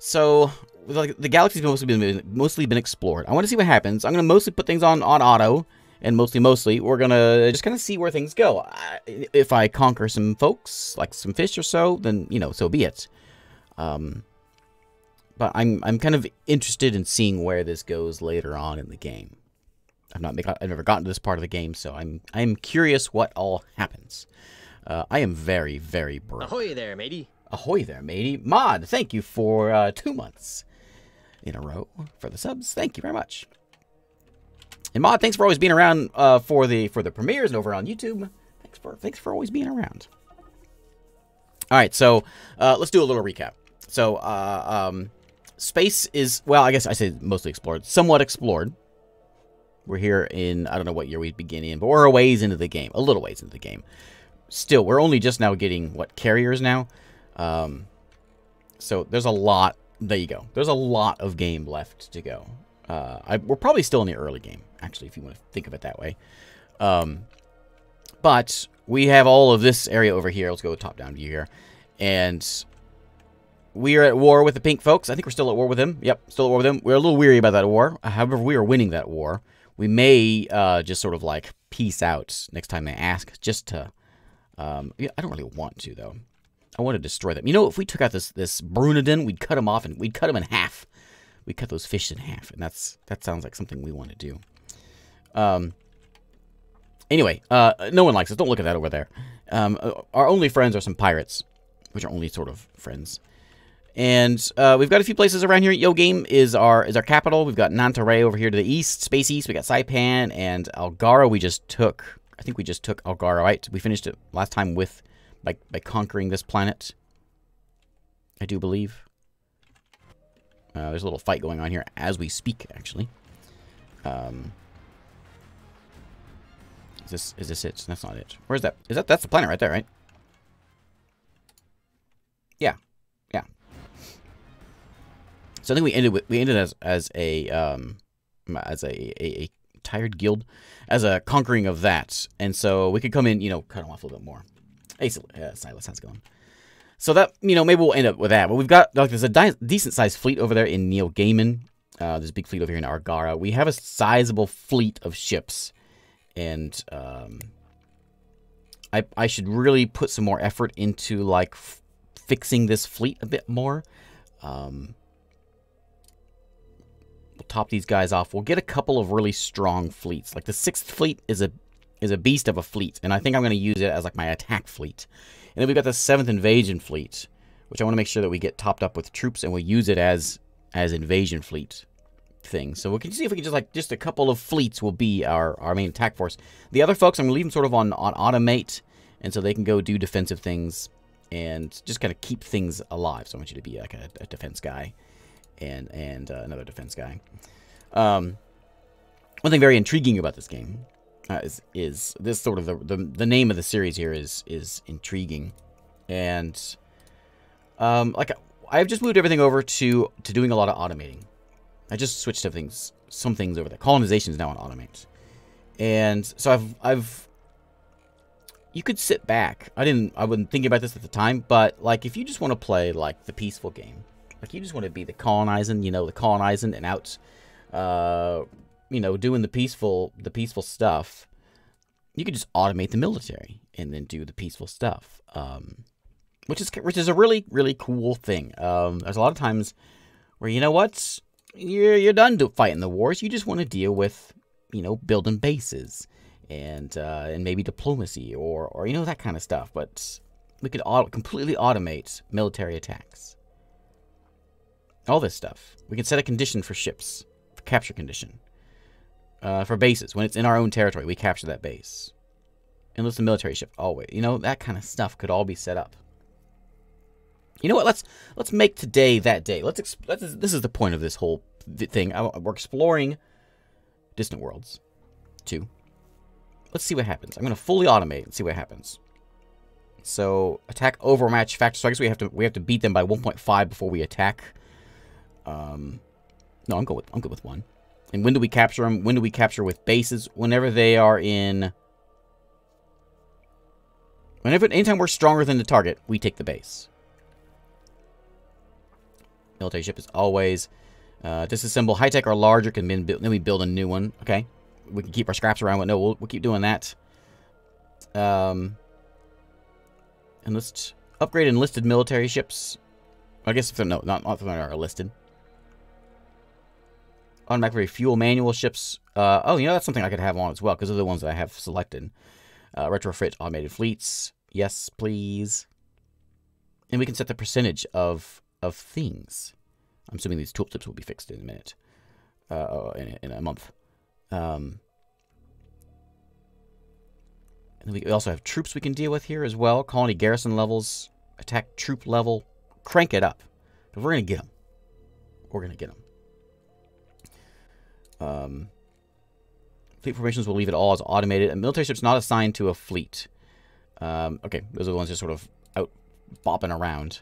So, like the galaxy's mostly been mostly been explored. I want to see what happens. I'm gonna mostly put things on on auto, and mostly mostly we're gonna just kind of see where things go. I, if I conquer some folks, like some fish or so, then you know, so be it. Um, but I'm I'm kind of interested in seeing where this goes later on in the game. I've not I've never gotten to this part of the game, so I'm I'm curious what all happens. Uh, I am very very broke. Ahoy there, matey. Ahoy there, matey. Mod, thank you for uh, two months in a row for the subs. Thank you very much. And Mod, thanks for always being around uh, for the for the premieres and over on YouTube. Thanks for thanks for always being around. All right, so uh, let's do a little recap. So, uh, um, space is well, I guess I say mostly explored, somewhat explored. We're here in I don't know what year we begin in, but we're a ways into the game, a little ways into the game. Still, we're only just now getting what carriers now. Um, so there's a lot. There you go. There's a lot of game left to go. Uh, I, we're probably still in the early game, actually, if you want to think of it that way. Um, but we have all of this area over here. Let's go top-down view here. And we are at war with the pink folks. I think we're still at war with them. Yep, still at war with them. We're a little weary about that war. However, we are winning that war. We may uh, just sort of like peace out next time they ask, just to... Um, I don't really want to, though. I want to destroy them. You know, if we took out this this Brunodon, we'd cut them off and we'd cut them in half. We cut those fish in half, and that's that sounds like something we want to do. Um. Anyway, uh, no one likes us. Don't look at that over there. Um, uh, our only friends are some pirates, which are only sort of friends. And uh, we've got a few places around here. Yo Game is our is our capital. We've got Nantaray over here to the east, Space East. We got Saipan and Algara. We just took. I think we just took Algara. Right? We finished it last time with by, by conquering this planet. I do believe. Uh, there's a little fight going on here as we speak, actually. Um, is this is this it? That's not it. Where's that? Is that that's the planet right there, right? Yeah, yeah. So I think we ended with, we ended as as a um as a, a, a tired guild as a conquering of that, and so we could come in, you know, cut them off a little bit more. Hey, Silas, how's it going? So that, you know, maybe we'll end up with that. But we've got, like, there's a decent-sized fleet over there in Neil Gaiman. Uh, there's a big fleet over here in Argara. We have a sizable fleet of ships. And, um, I, I should really put some more effort into, like, fixing this fleet a bit more. Um, we'll top these guys off. We'll get a couple of really strong fleets. Like, the 6th fleet is a is a beast of a fleet, and I think I'm going to use it as like my attack fleet. And then we've got the 7th Invasion Fleet, which I want to make sure that we get topped up with troops, and we'll use it as as invasion fleet thing. So we can see if we can just like just a couple of fleets will be our our main attack force. The other folks I'm gonna leave them sort of on on automate, and so they can go do defensive things and just kind of keep things alive. So I want you to be like a, a defense guy and and uh, another defense guy. Um, one thing very intriguing about this game uh, is, is this sort of the, the, the name of the series here is is intriguing, and um, like I've just moved everything over to to doing a lot of automating. I just switched some things some things over there. Colonization is now on automate, and so I've I've you could sit back. I didn't I wasn't thinking about this at the time, but like if you just want to play like the peaceful game, like you just want to be the colonizing, you know, the colonizing and out uh you know, doing the peaceful the peaceful stuff, you could just automate the military and then do the peaceful stuff. Um, which is which is a really really cool thing. Um, there's a lot of times where you know what you're you're done fighting the wars. You just want to deal with you know building bases and uh, and maybe diplomacy or or you know that kind of stuff. But we could auto completely automate military attacks. All this stuff. We can set a condition for ships, for capture condition uh, for bases. When it's in our own territory, we capture that base. Enlist a military ship. Always. You know, that kind of stuff could all be set up. You know what? Let's let's make today that day. Let's, let's this is the point of this whole thing. I, we're exploring distant worlds. Two. Let's see what happens. I'm going to fully automate and see what happens. So attack overmatch factor. So I guess we have to we have to beat them by 1.5 before we attack. Um, no, I'm good with I'm good with one. And when do we capture them? When do we capture with bases? Whenever they are in... Whenever, anytime we're stronger than the target, we take the base. Military ship is always. Uh, disassemble high-tech or larger, can then, then we build a new one. Okay. We can keep our scraps around, no, we'll, we'll keep doing that. Um, enlist, upgrade enlisted military ships. I guess if they're, no, not, not if they're listed. Automatic refuel manual ships. Uh, oh, you know, that's something I could have on as well, because those are the ones that I have selected. Uh, retrofit automated fleets. Yes, please. And we can set the percentage of of things. I'm assuming these tooltips will be fixed in a minute. Uh, in, in a month. Um, and we also have troops we can deal with here as well. Colony garrison levels, attack troop level. Crank it up. Because we're going to get them. We're going to get them. Um, fleet formations will leave it all as automated. A military ship's not assigned to a fleet. Um, okay, those are the ones just sort of out bopping around.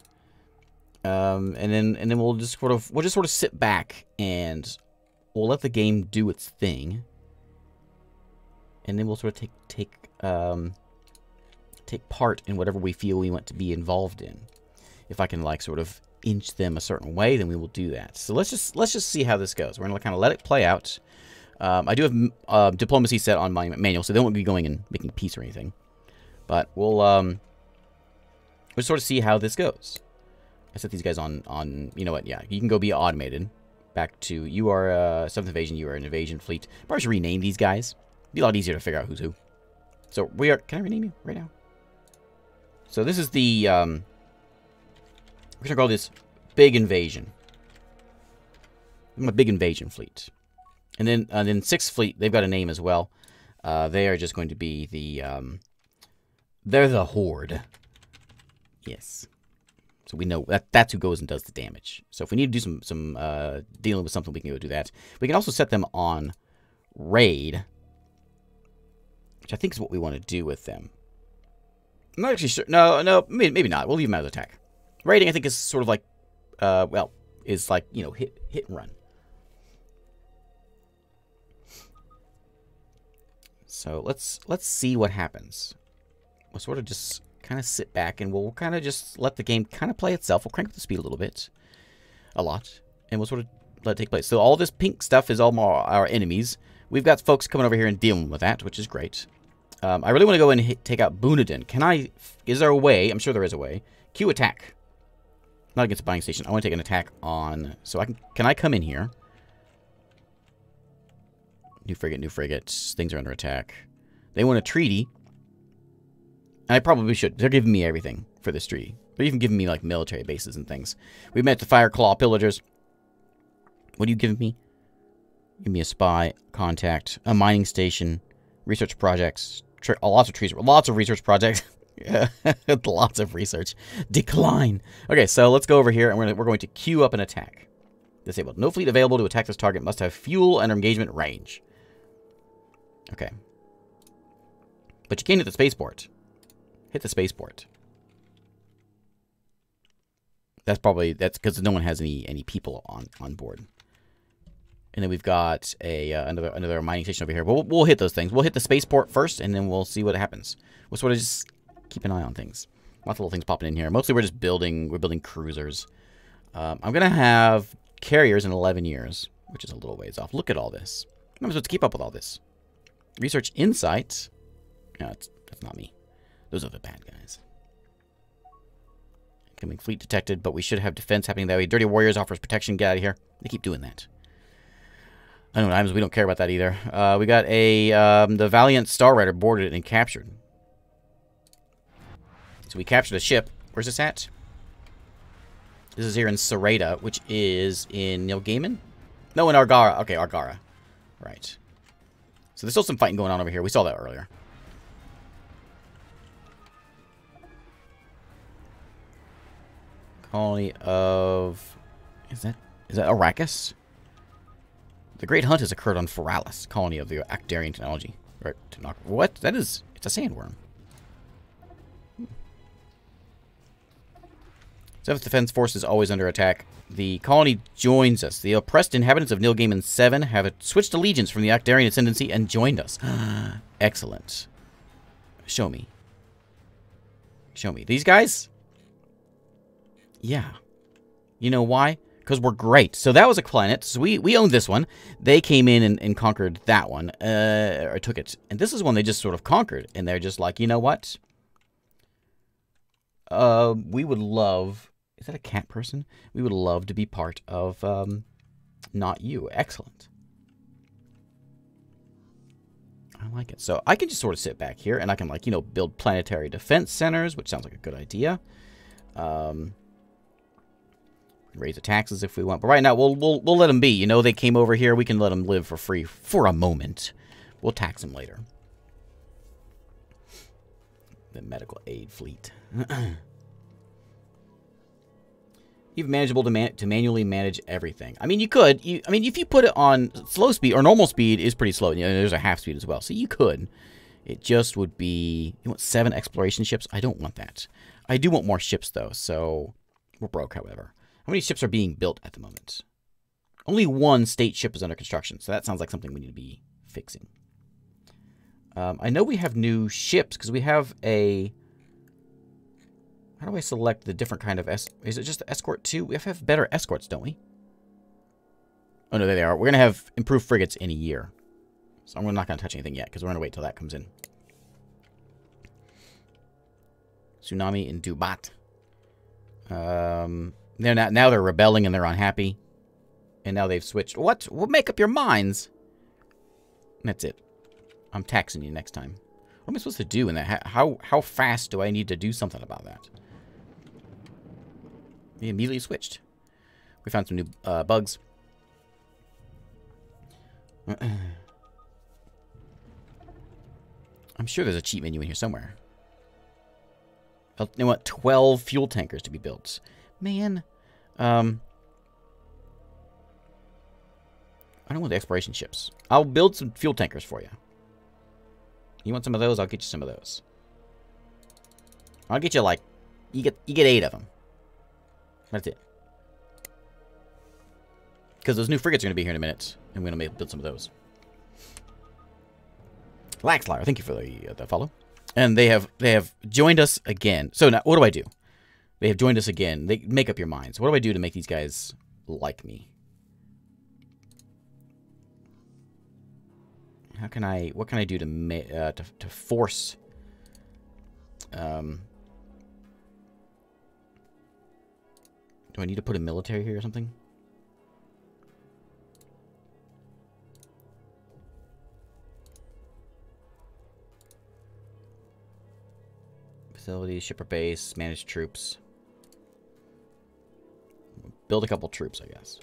Um, and then and then we'll just sort of we'll just sort of sit back and we'll let the game do its thing. And then we'll sort of take take um, take part in whatever we feel we want to be involved in. If I can like sort of inch them a certain way, then we will do that. So let's just let's just see how this goes. We're gonna kind of let it play out. Um, I do have uh, diplomacy set on my manual, so they won't be going and making peace or anything. But we'll um, we'll sort of see how this goes. I set these guys on on you know what? Yeah, you can go be automated. Back to you are a uh, seventh invasion. You are an invasion fleet. Probably should rename these guys. Be a lot easier to figure out who's who. So we are. Can I rename you right now? So this is the um, we're gonna call this big invasion. A big invasion fleet. And then, and uh, then Sixth Fleet, they've got a name as well. Uh, they are just going to be the, um, they're the Horde. Yes. So we know that that's who goes and does the damage. So if we need to do some, some uh, dealing with something, we can go do that. We can also set them on raid, which I think is what we want to do with them. I'm not actually sure. No, no, maybe, maybe not. We'll leave them out as attack. Raiding, I think, is sort of like, uh, well, is like, you know, hit, hit and run. So let's let's see what happens. We'll sort of just kind of sit back and we'll kind of just let the game kind of play itself. We'll crank up the speed a little bit. A lot. And we'll sort of let it take place. So all this pink stuff is all our enemies. We've got folks coming over here and dealing with that, which is great. Um, I really want to go and hit, take out Bunadin. Can I... Is there a way? I'm sure there is a way. Q attack. Not against a buying station. I want to take an attack on... So I can... Can I come in here? New frigate, new frigates. Things are under attack. They want a treaty. And I probably should. They're giving me everything for this treaty. They're even giving me, like, military bases and things. We've met the Fire Claw Pillagers. What are you giving me? Give me a spy, contact, a mining station, research projects, lots of trees, lots of research projects. lots of research. Decline. Okay, so let's go over here, and we're, we're going to queue up an attack. Disabled. No fleet available to attack this target must have fuel and engagement range. Okay. But you can't hit the spaceport. Hit the spaceport. That's probably, that's because no one has any any people on, on board. And then we've got a uh, another another mining station over here. We'll, we'll hit those things. We'll hit the spaceport first, and then we'll see what happens. We'll sort of keep an eye on things. Lots of little things popping in here. Mostly we're just building, we're building cruisers. Um, I'm going to have carriers in 11 years, which is a little ways off. Look at all this. I'm supposed to keep up with all this. Research Insight. No, that's not me. Those are the bad guys. Incoming fleet detected, but we should have defense happening that way. Dirty Warriors offers protection. Get out of here. They keep doing that. I know. We don't care about that either. Uh, we got a um, the Valiant Star Rider boarded and captured. So we captured a ship. Where's this at? This is here in Sereda, which is in Neil Gaiman? No, in Argara. Okay, Argara. Right. So there's still some fighting going on over here. We saw that earlier. Colony of... Is that... Is that Arrakis? The Great Hunt has occurred on Feralis, colony of the Ackdarian technology. Right. What? That is... It's a sandworm. Seventh Defense Force is always under attack. The colony joins us. The oppressed inhabitants of Nilgaiman 7 have switched allegiance from the Ackdarian ascendancy and joined us. Excellent. Show me. Show me. These guys? Yeah. You know why? because we're great. So that was a planet. So we, we owned this one. They came in and, and conquered that one, uh, or took it. And this is one they just sort of conquered. And they're just like, you know what? Uh, we would love... Is that a cat person? We would love to be part of um, Not You. Excellent. I like it. So I can just sort of sit back here and I can like, you know, build planetary defense centers, which sounds like a good idea. Um, raise the taxes if we want. But right now, we'll, we'll, we'll let them be. You know, they came over here. We can let them live for free for a moment. We'll tax them later. The medical aid fleet. You've manageable to, man to manually manage everything. I mean, you could. You, I mean, if you put it on slow speed or normal speed is pretty slow. You know, there's a half speed as well, so you could. It just would be. You want seven exploration ships? I don't want that. I do want more ships though, so we're broke. However, how many ships are being built at the moment? Only one state ship is under construction, so that sounds like something we need to be fixing. Um, I know we have new ships because we have a how do I select the different kind of... Es is it just escort 2? We have have better escorts, don't we? Oh, no, there they are. We're going to have improved frigates in a year. So I'm not going to touch anything yet, because we're going to wait till that comes in. Tsunami in Dubat. Um, they're not, now they're rebelling and they're unhappy. And now they've switched. What? Well, make up your minds. That's it. I'm taxing you next time. What am I supposed to do in that? How, how fast do I need to do something about that? We immediately switched. We found some new uh, bugs. I'm sure there's a cheat menu in here somewhere. They want 12 fuel tankers to be built. Man. Um, I don't want the exploration ships. I'll build some fuel tankers for you. You want some of those? I'll get you some of those. I'll get you like, you get you get eight of them. That's it. Because those new frigates are going to be here in a minute, and we're going to build some of those. Laxlar, thank you for the, uh, the follow. And they have they have joined us again. So now, what do I do? They have joined us again. They make up your minds. What do I do to make these guys like me? How can I? What can I do to uh, to to force? Um, Do I need to put a military here or something? Facilities, shipper base, manage troops. Build a couple troops, I guess.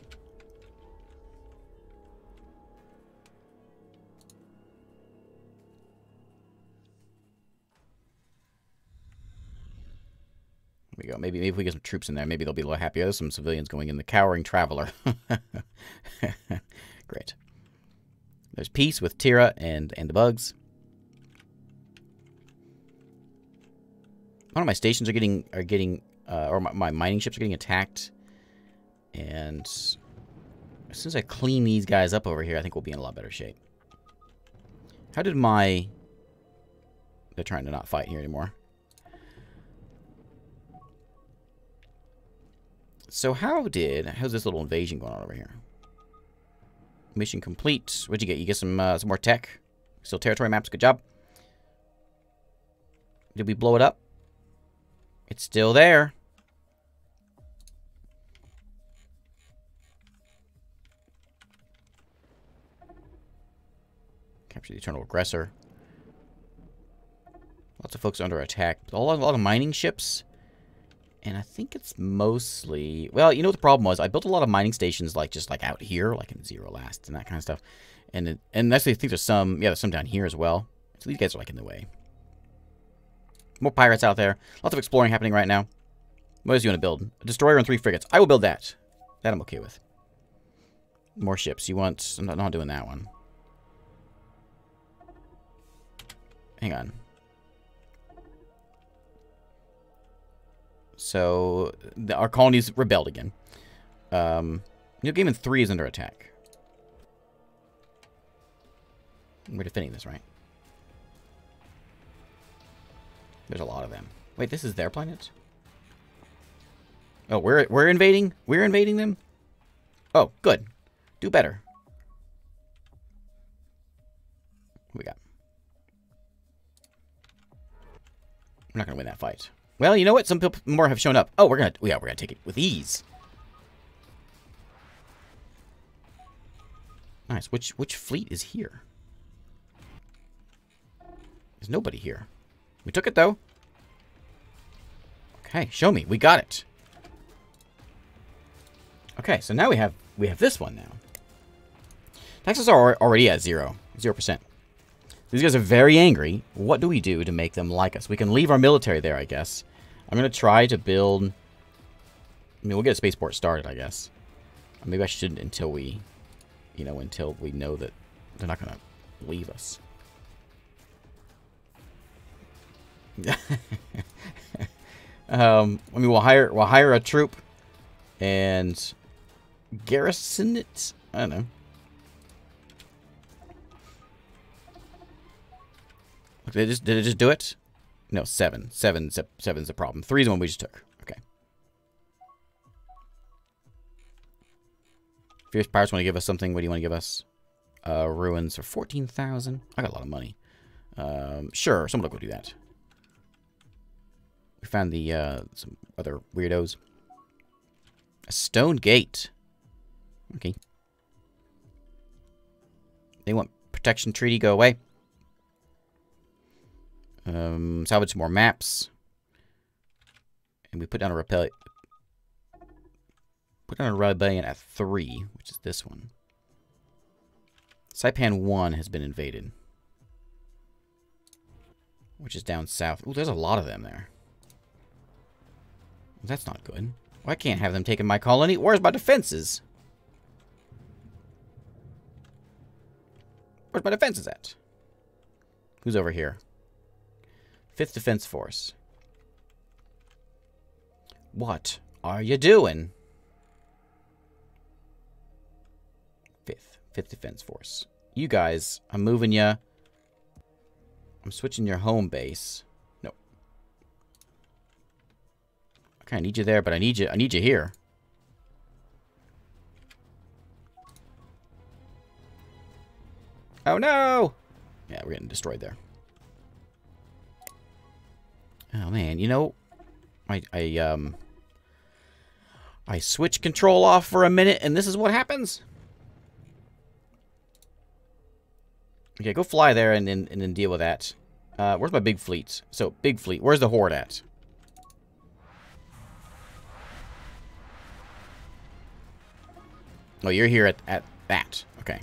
We go. Maybe, maybe if we get some troops in there, maybe they'll be a little happier. There's some civilians going in. The Cowering Traveler. Great. There's peace with Tira and, and the bugs. One of my stations are getting, are getting, uh, or my, my mining ships are getting attacked. And as soon as I clean these guys up over here, I think we'll be in a lot better shape. How did my... They're trying to not fight here anymore. So how did... How's this little invasion going on over here? Mission complete. What'd you get? You get some, uh, some more tech? Still territory maps. Good job. Did we blow it up? It's still there. Capture the Eternal Aggressor. Lots of folks under attack. A lot, a lot of mining ships. And I think it's mostly... Well, you know what the problem was? I built a lot of mining stations, like, just, like, out here, like in Zero Last and that kind of stuff. And, it, and actually, I think there's some... Yeah, there's some down here as well. So these guys are, like, in the way. More pirates out there. Lots of exploring happening right now. What else do you want to build? A destroyer and three frigates. I will build that. That I'm okay with. More ships. You want... I'm not, not doing that one. Hang on. So the, our colonies rebelled again. Um, New Game in 3 is under attack. We're defending this, right? There's a lot of them. Wait, this is their planet? Oh, we're we're invading? We're invading them? Oh, good. Do better. What we got? We're not going to win that fight. Well, you know what? Some people more have shown up. Oh, we're to... Yeah, we're to take it with ease. Nice. Which which fleet is here? There's nobody here. We took it, though. Okay, show me. We got it. Okay, so now we have we have this one now. Taxes are already at zero. Zero percent. These guys are very angry. What do we do to make them like us? We can leave our military there, I guess. I'm going to try to build... I mean, we'll get a spaceport started, I guess. Maybe I shouldn't until we... You know, until we know that they're not going to leave us. um, I mean, we'll hire we'll hire a troop and garrison it. I don't know. Did it just did it just do it? No, seven. Seven. Seven's the problem. Three's the one we just took. Okay. Fierce Pirates want to give us something. What do you want to give us? Uh, ruins for 14,000. I got a lot of money. Um, sure, someone will go do that. We found the, uh, some other weirdos. A stone gate. Okay. They want protection treaty, go away. Um, salvage some more maps. And we put down a repel. Put down a rebellion at 3, which is this one. Saipan 1 has been invaded. Which is down south. Ooh, there's a lot of them there. That's not good. Well, I can't have them taking my colony. Where's my defenses? Where's my defenses at? Who's over here? 5th Defense Force. What are you doing? 5th. 5th Defense Force. You guys, I'm moving you. I'm switching your home base. No. Okay, I need you there, but I need you I need you here. Oh no! Yeah, we're getting destroyed there. Oh man, you know, I I um I switch control off for a minute, and this is what happens. Okay, go fly there and then and then deal with that. Uh, where's my big fleet? So big fleet. Where's the horde at? Oh, you're here at at that. Okay.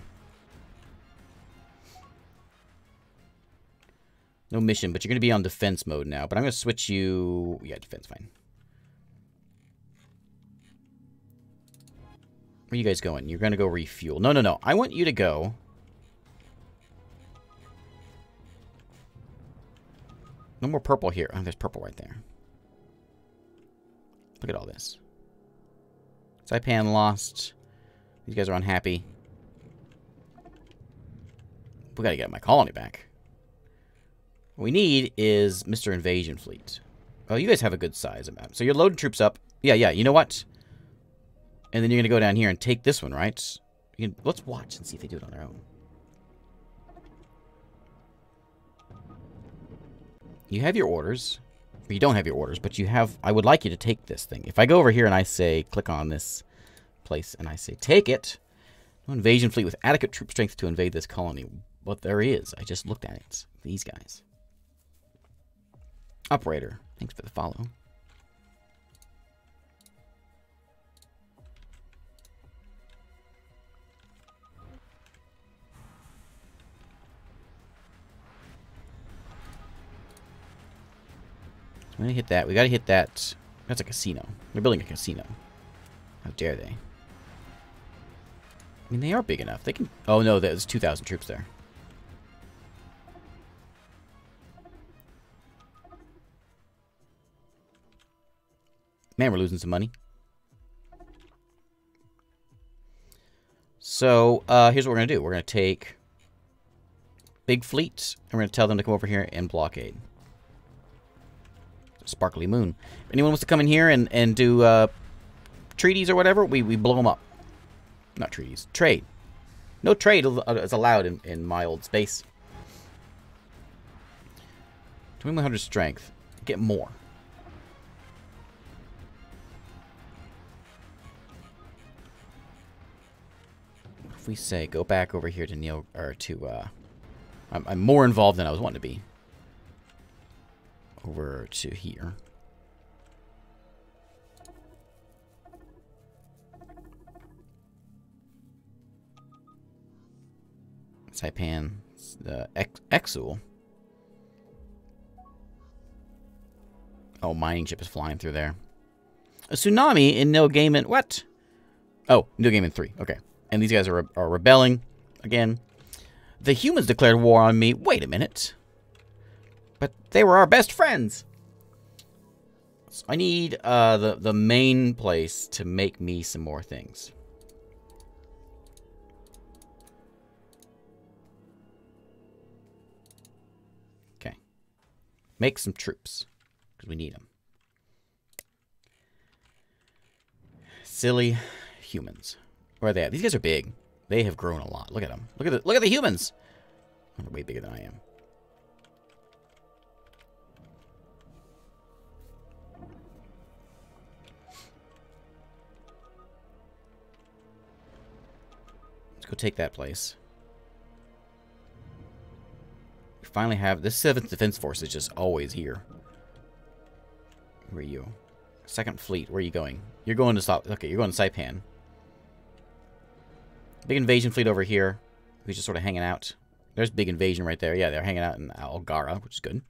No mission, but you're going to be on defense mode now. But I'm going to switch you... Yeah, defense, fine. Where are you guys going? You're going to go refuel. No, no, no. I want you to go... No more purple here. Oh, there's purple right there. Look at all this. Saipan lost. These guys are unhappy. We gotta get my colony back. What we need is Mr. Invasion Fleet. Oh, you guys have a good size amount. So you're loading troops up. Yeah, yeah, you know what? And then you're going to go down here and take this one, right? Can, let's watch and see if they do it on their own. You have your orders. Or you don't have your orders, but you have... I would like you to take this thing. If I go over here and I say, click on this place, and I say, take it. No invasion fleet with adequate troop strength to invade this colony. But there is. I just looked at it. These guys. Operator, thanks for the follow. I'm gonna hit that. We gotta hit that. That's a casino. They're building a casino. How dare they? I mean, they are big enough. They can... Oh, no, there's 2,000 troops there. Man, we're losing some money. So, uh, here's what we're going to do. We're going to take big fleets, and we're going to tell them to come over here and blockade. Sparkly moon. If anyone wants to come in here and, and do uh, treaties or whatever, we, we blow them up. Not treaties. Trade. No trade is allowed in, in my old space. 2100 strength. Get more. If we say go back over here to Neil or to uh I'm, I'm more involved than I was wanting to be. Over to here. Saipan, the Ex Exul. Oh, mining ship is flying through there. A tsunami in No Game in what? Oh, Game in 3. Okay. And these guys are, are rebelling again. The humans declared war on me. Wait a minute. But they were our best friends. So I need uh, the, the main place to make me some more things. Okay. Make some troops. Because we need them. Silly humans. Where are they at? These guys are big. They have grown a lot. Look at them. Look at the look at the humans. They're way bigger than I am. Let's go take that place. We finally have this seventh defense force is just always here. Where are you? Second fleet. Where are you going? You're going to stop. Okay, you're going to Saipan. Big invasion fleet over here. Who's just sort of hanging out. There's big invasion right there. Yeah, they're hanging out in Algara, which is good.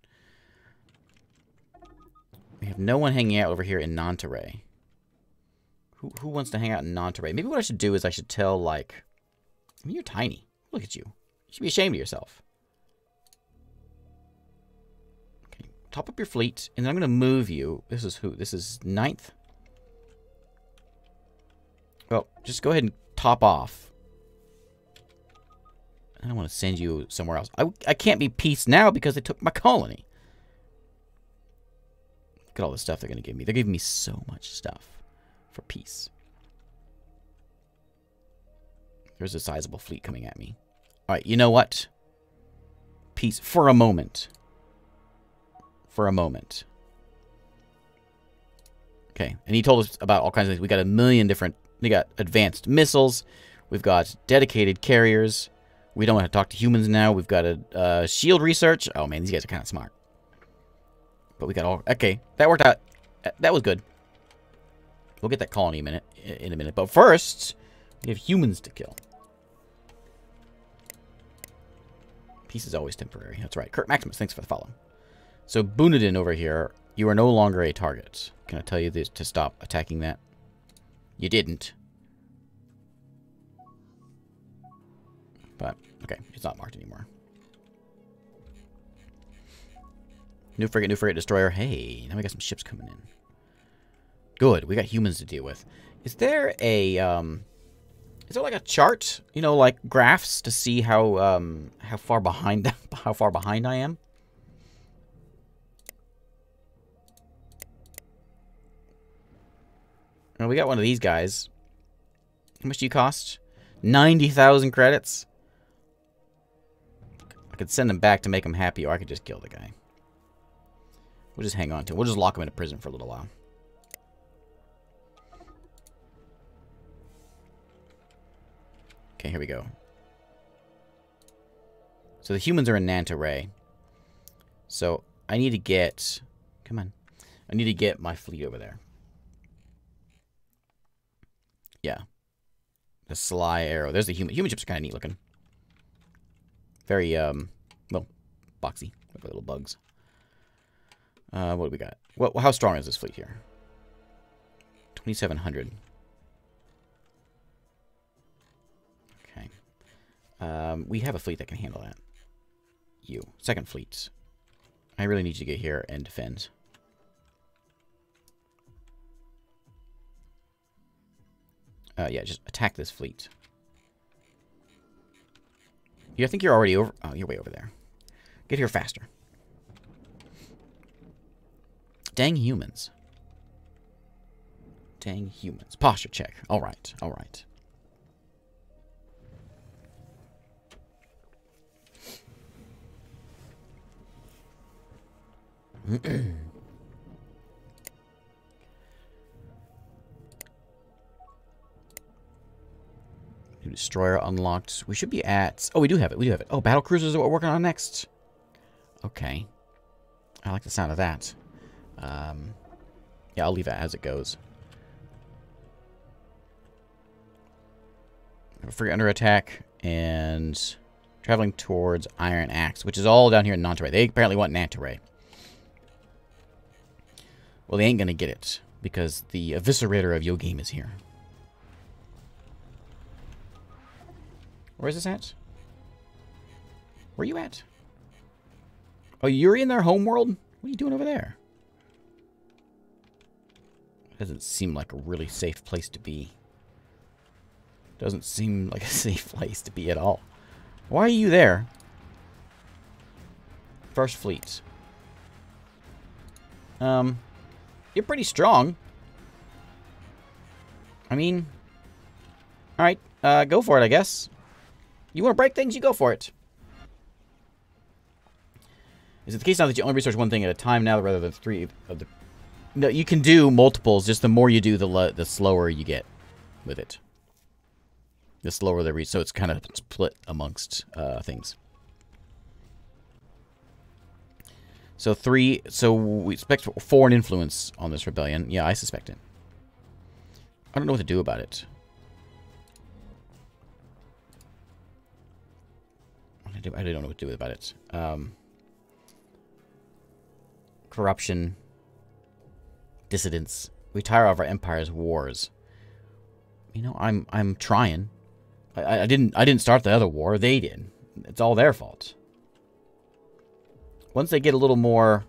We have no one hanging out over here in Nantaray. Who, who wants to hang out in Nantaray? Maybe what I should do is I should tell, like... I mean, you're tiny. Look at you. You should be ashamed of yourself. Okay, top up your fleet, and then I'm going to move you. This is who? This is ninth? Well, just go ahead and top off. I don't want to send you somewhere else. I, I can't be peace now because they took my colony. Look at all the stuff they're going to give me. They're giving me so much stuff for peace. There's a sizable fleet coming at me. All right, you know what? Peace for a moment. For a moment. Okay, and he told us about all kinds of things. We got a million different... We got advanced missiles. We've got dedicated carriers. We don't want to talk to humans now. We've got a uh, shield research. Oh, man, these guys are kind of smart. But we got all... Okay, that worked out. That was good. We'll get that colony in a minute. In a minute. But first, we have humans to kill. Peace is always temporary. That's right. Kurt Maximus, thanks for the follow. So, Bunadin over here, you are no longer a target. Can I tell you this, to stop attacking that? You didn't. Okay, it's not marked anymore. New frigate, new frigate, destroyer. Hey, now we got some ships coming in. Good, we got humans to deal with. Is there a, um... Is there like a chart, you know, like graphs to see how, um, how far behind, how far behind I am? Well, we got one of these guys. How much do you cost? 90,000 credits? Could send him back to make him happy, or I could just kill the guy. We'll just hang on to him. We'll just lock him into prison for a little while. Okay, here we go. So the humans are in Nantaray. So I need to get... Come on. I need to get my fleet over there. Yeah. The sly arrow. There's the human. Human ships are kind of neat looking. Very, um, well, boxy. With little bugs. Uh, what do we got? What, how strong is this fleet here? 2,700. Okay. Um, we have a fleet that can handle that. You. Second fleet. I really need you to get here and defend. Uh, yeah, just attack this fleet. You think you're already over... Oh, you're way over there. Get here faster. Dang humans. Dang humans. Posture check. All right. All right. New destroyer unlocked. We should be at... Oh, we do have it. We do have it. Oh, battle cruisers is what we're working on next. Okay. I like the sound of that. Um, yeah, I'll leave it as it goes. Free under attack and traveling towards Iron Axe, which is all down here in Nantaray. They apparently want Nantaray. Well, they ain't gonna get it because the Eviscerator of Yo Game is here. Where is this at? Where are you at? Oh, you're in their homeworld? What are you doing over there? Doesn't seem like a really safe place to be. Doesn't seem like a safe place to be at all. Why are you there? First Fleet. Um, you're pretty strong. I mean, alright, uh, go for it, I guess. You want to break things, you go for it. Is it the case now that you only research one thing at a time now rather than three of the... No, you can do multiples, just the more you do, the the slower you get with it. The slower the reach, so it's kind of split amongst uh, things. So three, so we expect foreign influence on this rebellion. Yeah, I suspect it. I don't know what to do about it. I don't know what to do about it. Um, corruption, dissidents. We tire of our empire's wars. You know, I'm I'm trying. I, I didn't I didn't start the other war. They did. It's all their fault. Once they get a little more,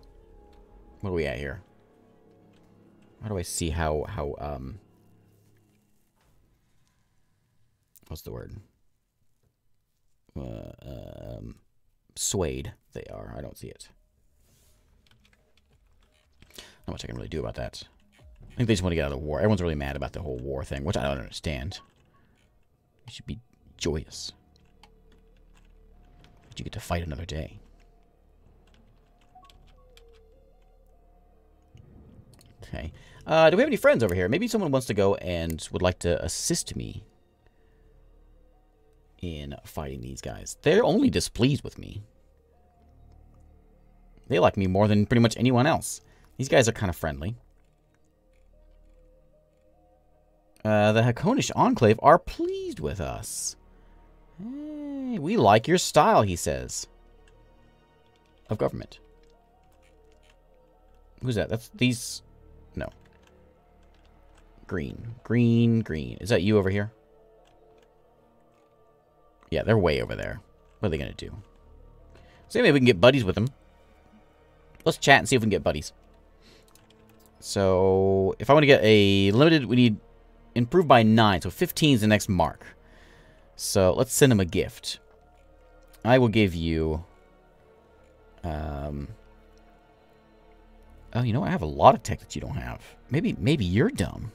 what are we at here? How do I see how how um? What's the word? Uh, um, swayed they are. I don't see it. Not much I can really do about that. I think they just want to get out of the war. Everyone's really mad about the whole war thing, which I don't understand. You should be joyous. But you get to fight another day. Okay. Uh, do we have any friends over here? Maybe someone wants to go and would like to assist me in fighting these guys. They're only displeased with me. They like me more than pretty much anyone else. These guys are kind of friendly. Uh, the Haakonish Enclave are pleased with us. Hey, we like your style, he says. Of government. Who's that? That's these... No. Green. Green, green. Is that you over here? Yeah, they're way over there. What are they going to do? So maybe we can get buddies with them. Let's chat and see if we can get buddies. So, if I want to get a limited, we need improved by 9. So 15 is the next mark. So, let's send him a gift. I will give you... Um, oh, you know, I have a lot of tech that you don't have. Maybe, maybe you're dumb.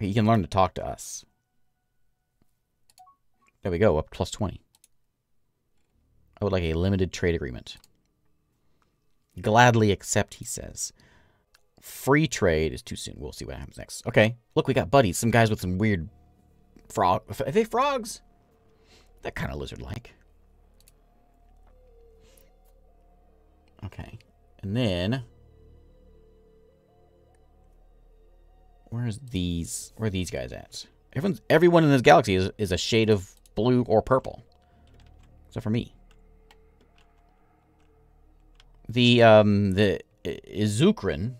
You can learn to talk to us. There we go, up plus 20. I would like a limited trade agreement. Gladly accept, he says. Free trade is too soon. We'll see what happens next. Okay, look, we got buddies. Some guys with some weird frog. Are they frogs? That kind of lizard-like. Okay, and then where's these? Where are these guys at? Everyone's everyone in this galaxy is is a shade of blue or purple, except for me. The, um, the Izukrin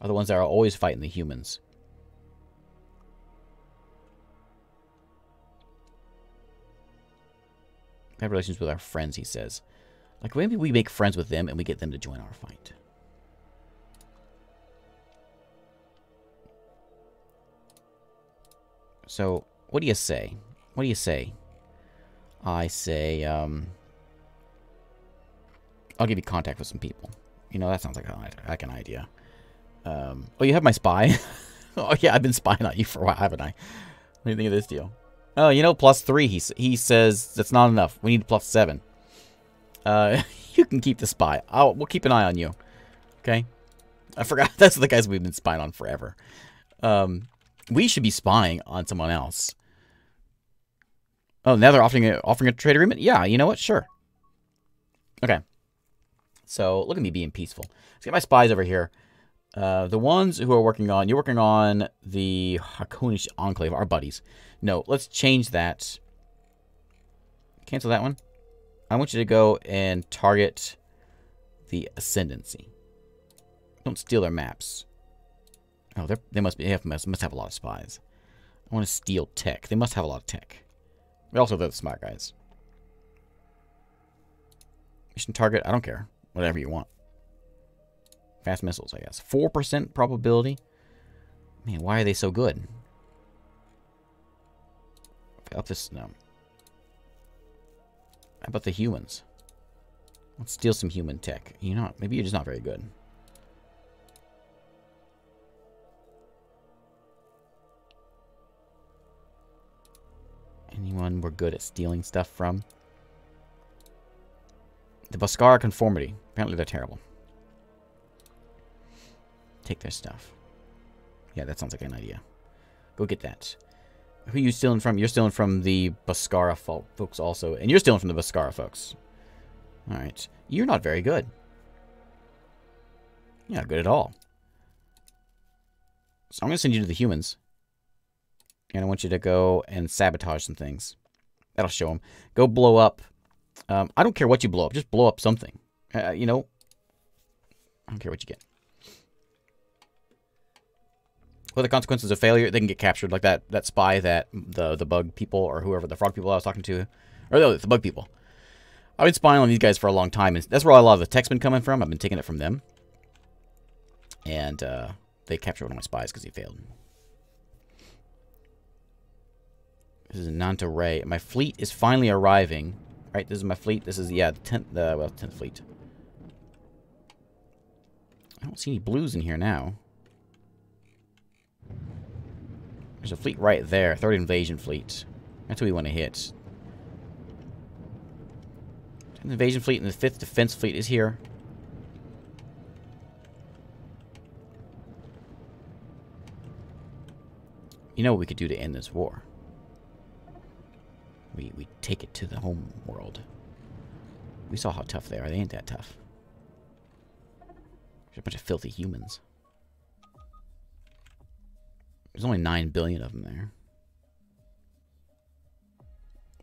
are the ones that are always fighting the humans. have relations with our friends, he says. Like, maybe we make friends with them and we get them to join our fight. So, what do you say? What do you say? I say, um... I'll give you contact with some people. You know, that sounds like, a, like an idea. Um, oh, you have my spy? oh, yeah, I've been spying on you for a while, haven't I? What do you think of this deal? Oh, you know, plus three, he, he says that's not enough. We need plus seven. Uh, you can keep the spy. I'll, we'll keep an eye on you. Okay? I forgot. That's the guys we've been spying on forever. Um, we should be spying on someone else. Oh, now they're offering a, offering a trade agreement? Yeah, you know what? Sure. Okay. So, look at me being peaceful. Let's get my spies over here. Uh, the ones who are working on... You're working on the Haakonish Enclave, our buddies. No, let's change that. Cancel that one. I want you to go and target the Ascendancy. Don't steal their maps. Oh, they must be they have, must have a lot of spies. I want to steal tech. They must have a lot of tech. Also, they're the smart guys. Mission target, I don't care. Whatever you want. Fast missiles, I guess. 4% probability. Man, why are they so good? Up this, no. How about the humans? Let's steal some human tech. You know, maybe you're just not very good. Anyone we're good at stealing stuff from? The Boskara Conformity. Apparently they're terrible. Take their stuff. Yeah, that sounds like an idea. Go get that. Who are you stealing from? You're stealing from the Boskara folks also. And you're stealing from the Boskara folks. Alright. You're not very good. You're not good at all. So I'm going to send you to the humans. And I want you to go and sabotage some things. That'll show them. Go blow up. Um, I don't care what you blow up. Just blow up something. Uh, you know, I don't care what you get. Are the consequences of failure? They can get captured, like that that spy that the the bug people or whoever the frog people I was talking to, or no, the bug people. I've been spying on these guys for a long time, and that's where a lot of the tech's been coming from. I've been taking it from them, and uh, they captured one of my spies because he failed. This is Manta Ray. My fleet is finally arriving. Right, this is my fleet. This is, yeah, the 10th, uh, well, 10th fleet. I don't see any blues in here now. There's a fleet right there. Third invasion fleet. That's what we want to hit. 10th invasion fleet and the 5th defense fleet is here. You know what we could do to end this war. We, we take it to the home world. We saw how tough they are. They ain't that tough. There's a bunch of filthy humans. There's only 9 billion of them there.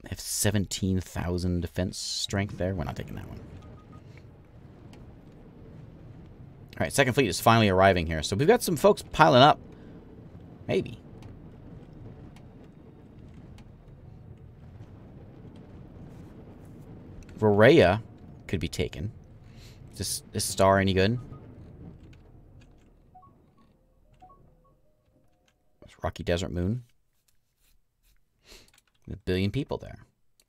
They have 17,000 defense strength there. We're not taking that one. Alright, second fleet is finally arriving here. So we've got some folks piling up. Maybe. Rarea could be taken. Is this, this star any good? Rocky Desert Moon. A billion people there.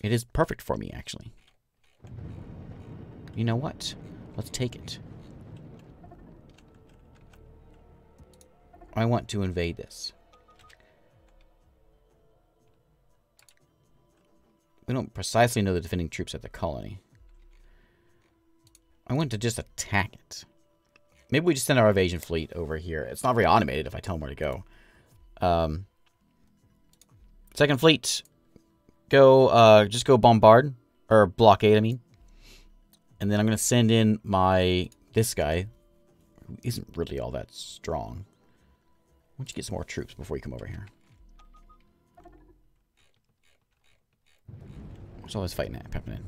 It is perfect for me, actually. You know what? Let's take it. I want to invade this. We don't precisely know the defending troops at the colony. I want to just attack it. Maybe we just send our evasion fleet over here. It's not very automated if I tell them where to go. Um, second fleet, go, uh, just go bombard, or blockade, I mean. And then I'm going to send in my, this guy, who isn't really all that strong. Why don't you get some more troops before you come over here? What's all this fighting happening?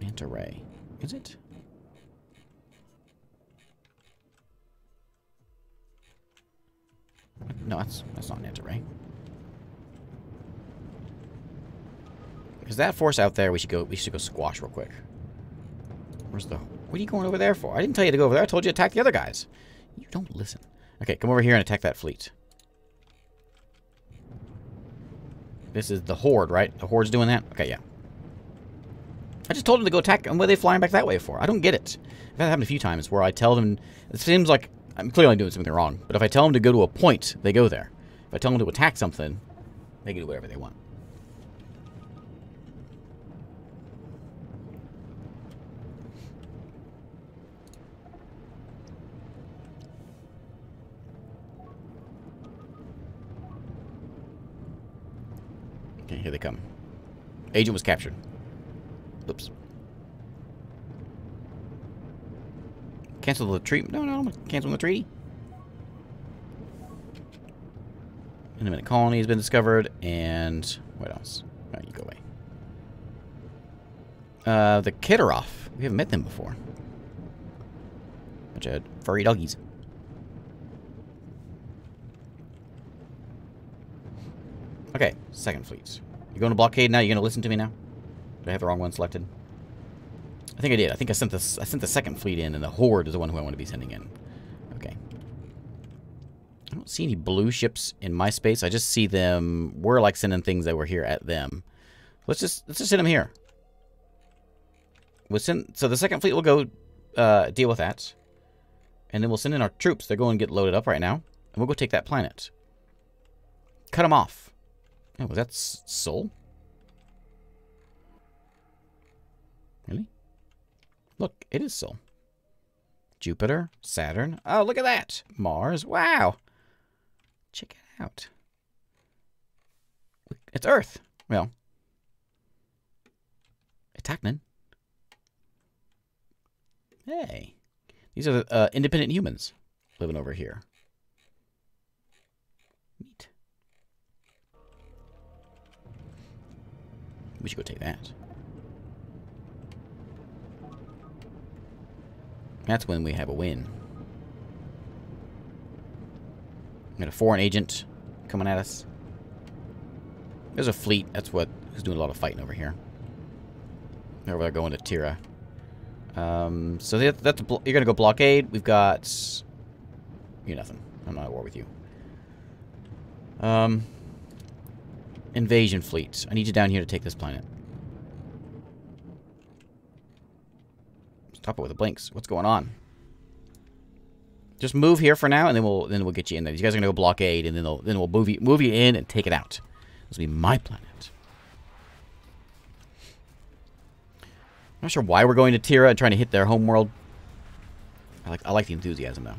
Manta Ray. Is it? No, that's that's not Manta Ray. Is that force out there? We should go. We should go squash real quick. Where's the? What are you going over there for? I didn't tell you to go over there. I told you to attack the other guys. You don't listen. Okay, come over here and attack that fleet. This is the Horde, right? The Horde's doing that? Okay, yeah. I just told them to go attack, and what are they flying back that way for? I don't get it. That happened a few times where I tell them, it seems like I'm clearly doing something wrong, but if I tell them to go to a point, they go there. If I tell them to attack something, they can do whatever they want. Here they come. Agent was captured. Oops. Cancel the treaty. No, no, I'm canceling the treaty. Independent colony has been discovered, and what else? All right, you go away. Uh, the Ketarov. We haven't met them before. Bunch of furry doggies. Okay, second fleet. You going to blockade now? You're gonna listen to me now? Did I have the wrong one selected? I think I did. I think I sent this. I sent the second fleet in, and the horde is the one who I want to be sending in. Okay. I don't see any blue ships in my space. I just see them. We're like sending things that were here at them. Let's just let's just send them here. We'll send. So the second fleet will go uh, deal with that, and then we'll send in our troops. They're going to get loaded up right now, and we'll go take that planet. Cut them off. Oh, was that Sol? Really? Look, it is Sol. Jupiter, Saturn. Oh, look at that. Mars. Wow. Check it out. It's Earth. Well, it's. Hey. These are the uh, independent humans living over here. We should go take that. That's when we have a win. We got a foreign agent coming at us. There's a fleet. That's what who's doing a lot of fighting over here. They're over there going to Tira. Um, so that, that's a you're gonna go blockade. We've got you nothing. I'm not at war with you. Um, Invasion fleets. I need you down here to take this planet. Stop it with the blinks. What's going on? Just move here for now, and then we'll then we'll get you in there. You guys are gonna go blockade, and then they'll, then we'll move you move you in and take it out. This will be my planet. I'm not sure why we're going to Tira and trying to hit their homeworld. I like I like the enthusiasm though.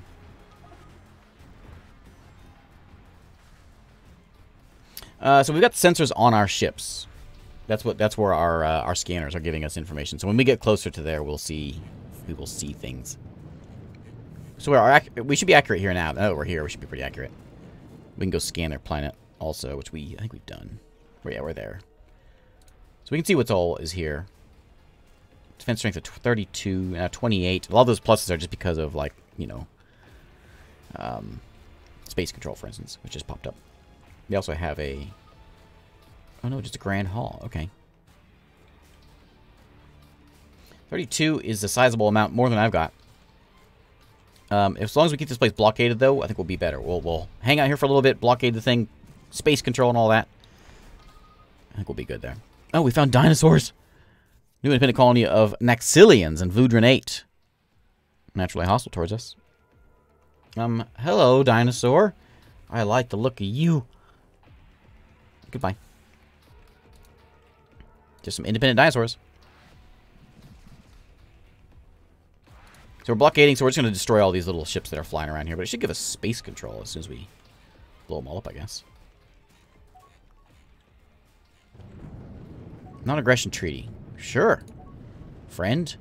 Uh, so we've got sensors on our ships. That's what. That's where our uh, our scanners are giving us information. So when we get closer to there, we'll see. We will see things. So our we should be accurate here now. Oh, we're here. We should be pretty accurate. We can go scan their planet also, which we I think we've done. Yeah, we're there. So we can see what's all is here. Defense strength of 32, uh, 28. A lot of those pluses are just because of like you know, um, space control, for instance, which just popped up. They also have a... Oh no, just a grand hall. Okay. 32 is a sizable amount, more than I've got. Um, as long as we keep this place blockaded, though, I think we'll be better. We'll, we'll hang out here for a little bit, blockade the thing, space control and all that. I think we'll be good there. Oh, we found dinosaurs! New independent colony of Naxxilians and Vudran 8. Naturally hostile towards us. Um, hello, dinosaur. I like the look of you. Goodbye. Just some independent dinosaurs. So we're blockading, so we're just going to destroy all these little ships that are flying around here. But it should give us space control as soon as we blow them all up, I guess. Non-aggression treaty. Sure. Friend.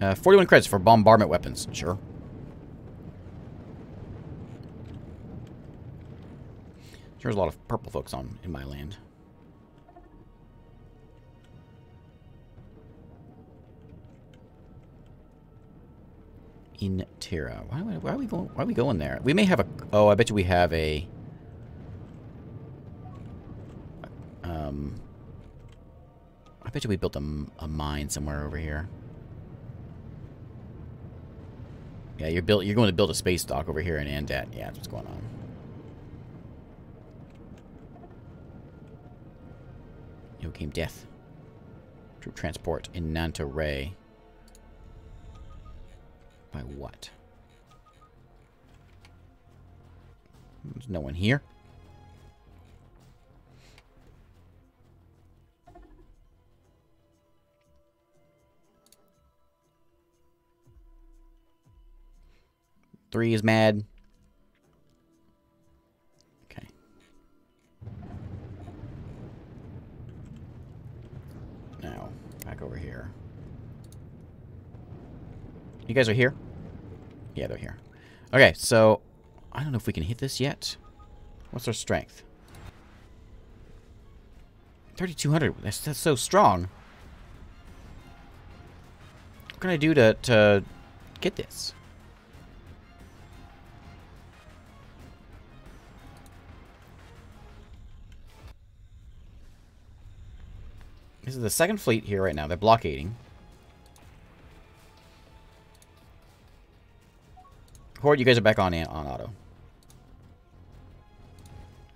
Uh, 41 credits for bombardment weapons. Sure. There's a lot of purple folks on in my land. In Terra. Why, why, are we going? Why are we going there? We may have a. Oh, I bet you we have a. Um. I bet you we built a, a mine somewhere over here. Yeah, you're built. You're going to build a space dock over here in Andat. Yeah, that's what's going on. No game death. Troop transport in Manta Ray. By what? There's no one here. Three is mad. back over here. You guys are here? Yeah, they're here. Okay, so I don't know if we can hit this yet. What's our strength? 3,200. That's, that's so strong. What can I do to, to get this? This is the second fleet here right now. They're blockading. Horde, you guys are back on on auto.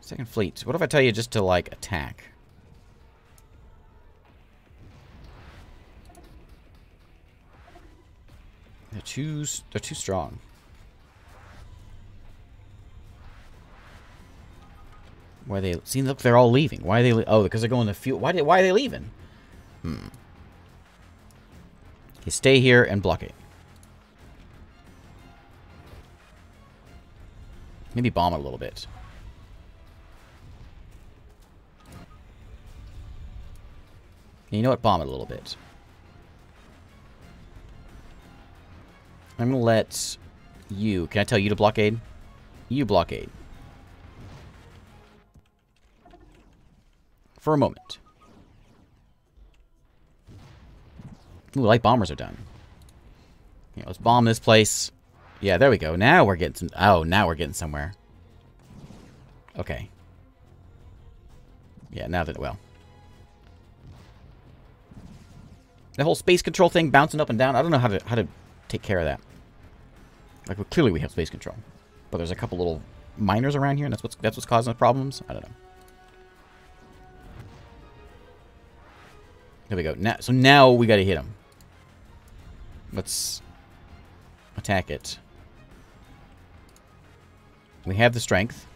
Second fleet. What if I tell you just to, like, attack? They're too, they're too strong. Why are they... See, look, they're all leaving. Why are they... Oh, because they're going to fuel... Why, did, why are they leaving? Hmm. You stay here and block it. Maybe bomb it a little bit. You know what? Bomb it a little bit. I'm to let you... Can I tell you to blockade? You blockade. For a moment. Ooh, light bombers are done. Yeah, let's bomb this place. Yeah, there we go. Now we're getting some... Oh, now we're getting somewhere. Okay. Yeah, now that... Well. The whole space control thing bouncing up and down. I don't know how to how to take care of that. Like, well, clearly we have space control. But there's a couple little miners around here, and that's what's, that's what's causing the problems? I don't know. There we go. Now, so now we gotta hit him. Let's attack it. We have the strength.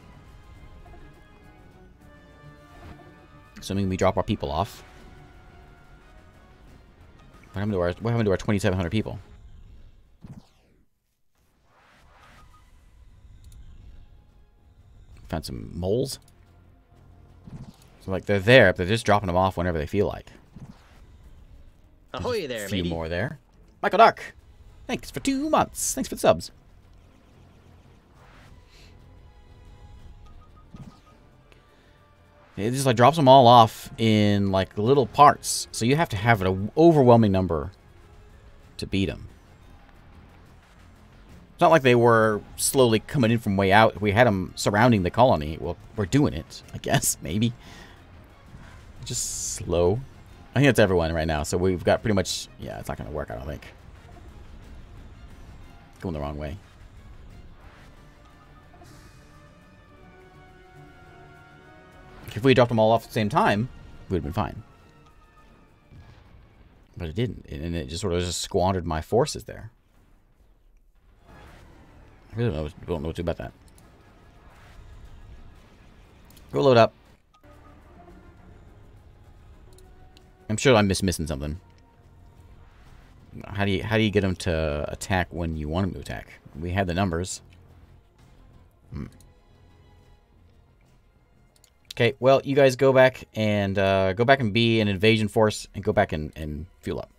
Assuming we drop our people off. What happened to our what happened to our 2700 people? Found some moles. So like they're there, but they're just dropping them off whenever they feel like. Ahoy there, A few matey. more there. Michael Dark, thanks for two months. Thanks for the subs. It just like drops them all off in like little parts, so you have to have an overwhelming number to beat them. It's not like they were slowly coming in from way out. We had them surrounding the colony. Well, we're doing it, I guess, maybe. Just slow. I think that's everyone right now, so we've got pretty much... Yeah, it's not going to work, I don't think. Going the wrong way. If we dropped them all off at the same time, we would have been fine. But it didn't, and it just sort of just squandered my forces there. I really don't know, don't know what to do about that. Go load up. I'm sure I'm miss missing something. How do you how do you get them to attack when you want them to attack? We had the numbers. Hmm. Okay, well, you guys go back and uh, go back and be an invasion force and go back and, and fuel up.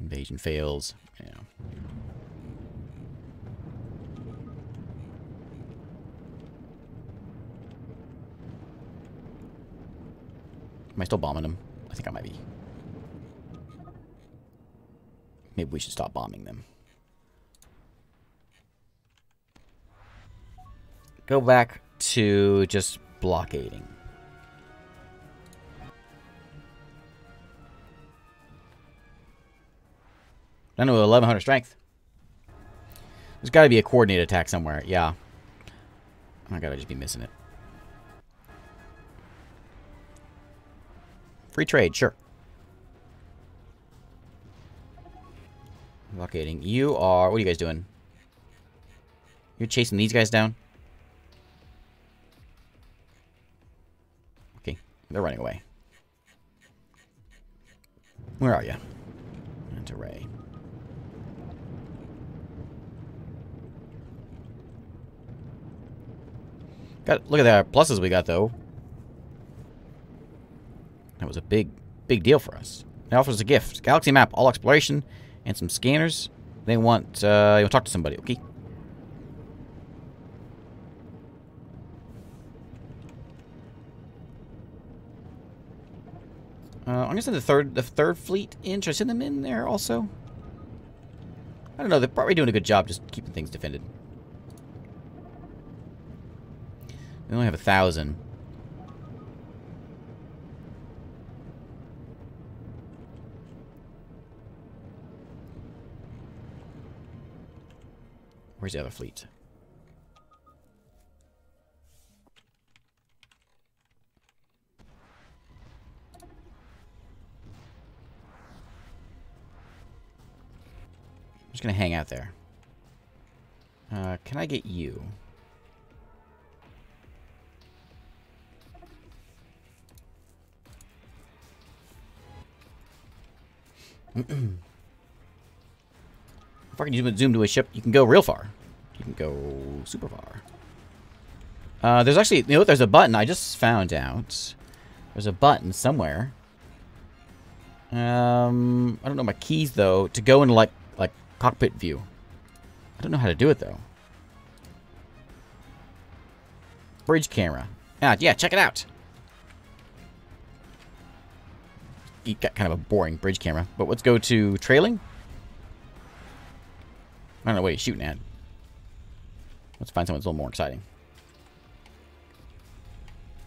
Invasion fails. Yeah. Am I still bombing them? I think I might be. Maybe we should stop bombing them. Go back to just blockading. I know 1100 strength. There's got to be a coordinated attack somewhere. Yeah. I gotta just be missing it. Free trade, sure. Blockading. You are... What are you guys doing? You're chasing these guys down? Okay. They're running away. Where are you? Into Ray. Got look at that pluses we got though. That was a big, big deal for us. They It offers a gift. Galaxy map, all exploration, and some scanners. They want, uh, you talk to somebody, okay? Uh, I'm gonna send the third the third fleet in. Should I send them in there also? I don't know. They're probably doing a good job just keeping things defended. We only have a thousand. Where's the other fleet? I'm just gonna hang out there. Uh, can I get you? if I can zoom, to a ship, you can go real far. You can go super far. Uh, there's actually, you know, there's a button I just found out. There's a button somewhere. Um, I don't know my keys though to go into like, like Cockpit view. I don't know how to do it, though. Bridge camera. Ah, yeah, check it out. You got kind of a boring bridge camera. But let's go to trailing. I don't know what he's shooting at. Let's find someone that's a little more exciting.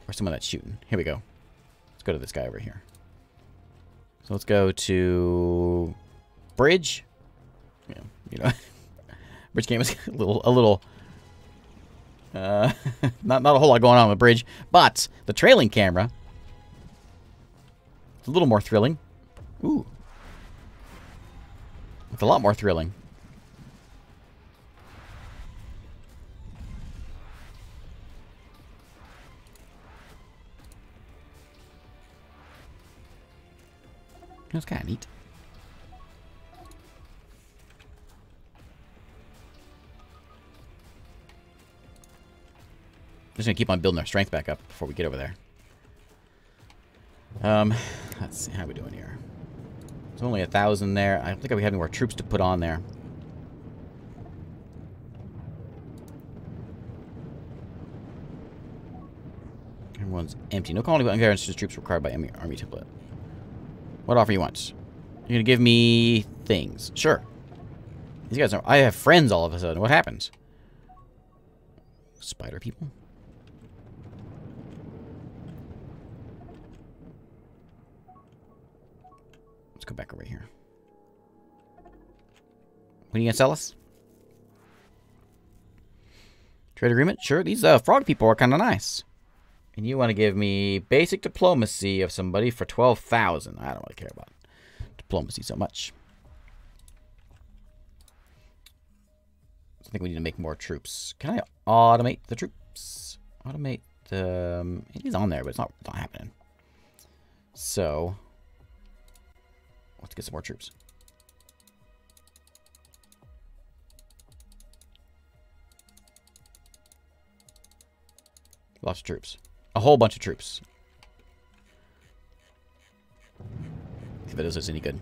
Or someone that's shooting. Here we go. Let's go to this guy over here. So let's go to bridge know, you know bridge game is a little, a little, uh, not, not a whole lot going on with bridge, but the trailing camera, it's a little more thrilling. Ooh. It's a lot more thrilling. That's kind of neat. just gonna keep on building our strength back up before we get over there. Um, let's see how we doing here. It's only a thousand there. I don't think I'll be having more troops to put on there. Everyone's empty. No colony but unguaranteed troops required by army, army template. What offer you want? You're gonna give me things. Sure. These guys are... I have friends all of a sudden. What happens? Spider people? Let's go back over here. What are you to sell us? Trade agreement? Sure. These uh, frog people are kind of nice. And you want to give me basic diplomacy of somebody for 12,000. I don't really care about diplomacy so much. I think we need to make more troops. Can I automate the troops? Automate the... Um, it is on there, but it's not, it's not happening. So, Let's get some more troops. Lots of troops. A whole bunch of troops. If it does us any good.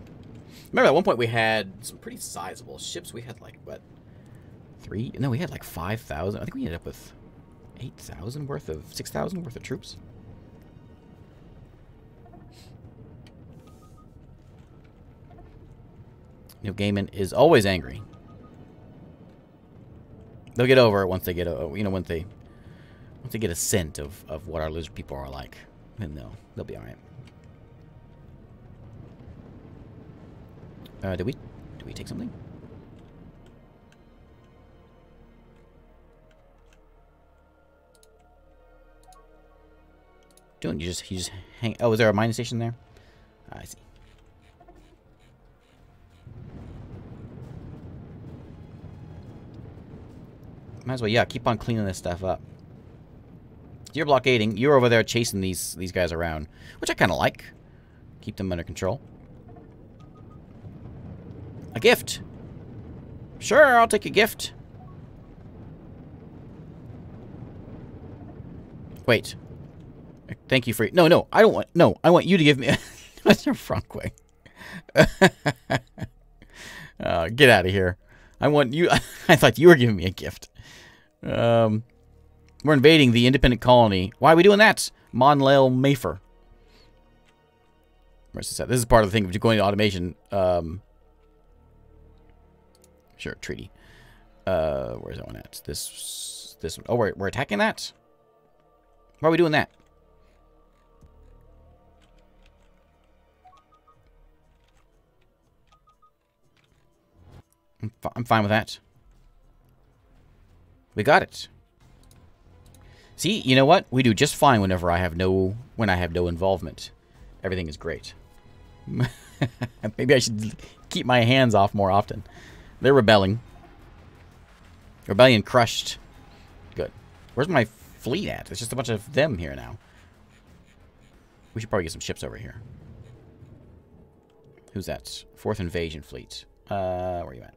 Remember at one point we had some pretty sizable ships. We had like, what, three? No, we had like 5,000. I think we ended up with 8,000 worth of, 6,000 worth of troops. Neil Gaiman is always angry. They'll get over it once they get you know, once they, once they get a scent of, of what our lizard people are like. Then they'll, they'll be alright. Uh, did we, did we take something? Doing, you just, you just hang, oh, is there a mining station there? I see. Might as well, yeah, keep on cleaning this stuff up. You're blockading. You're over there chasing these these guys around, which I kind of like. Keep them under control. A gift. Sure, I'll take a gift. Wait. Thank you for... No, no, I don't want... No, I want you to give me... What's your front way? uh, get out of here. I want you. I thought you were giving me a gift. Um, we're invading the independent colony. Why are we doing that? Monlail this? This is part of the thing of going to automation. Um, sure, treaty. Uh, where's that one at? This, this one. Oh, we're, we're attacking that? Why are we doing that? I'm, fi I'm fine with that. We got it. See, you know what? We do just fine whenever I have no when I have no involvement. Everything is great. Maybe I should keep my hands off more often. They're rebelling. Rebellion crushed. Good. Where's my fleet at? There's just a bunch of them here now. We should probably get some ships over here. Who's that? Fourth Invasion Fleet. Uh, where are you at?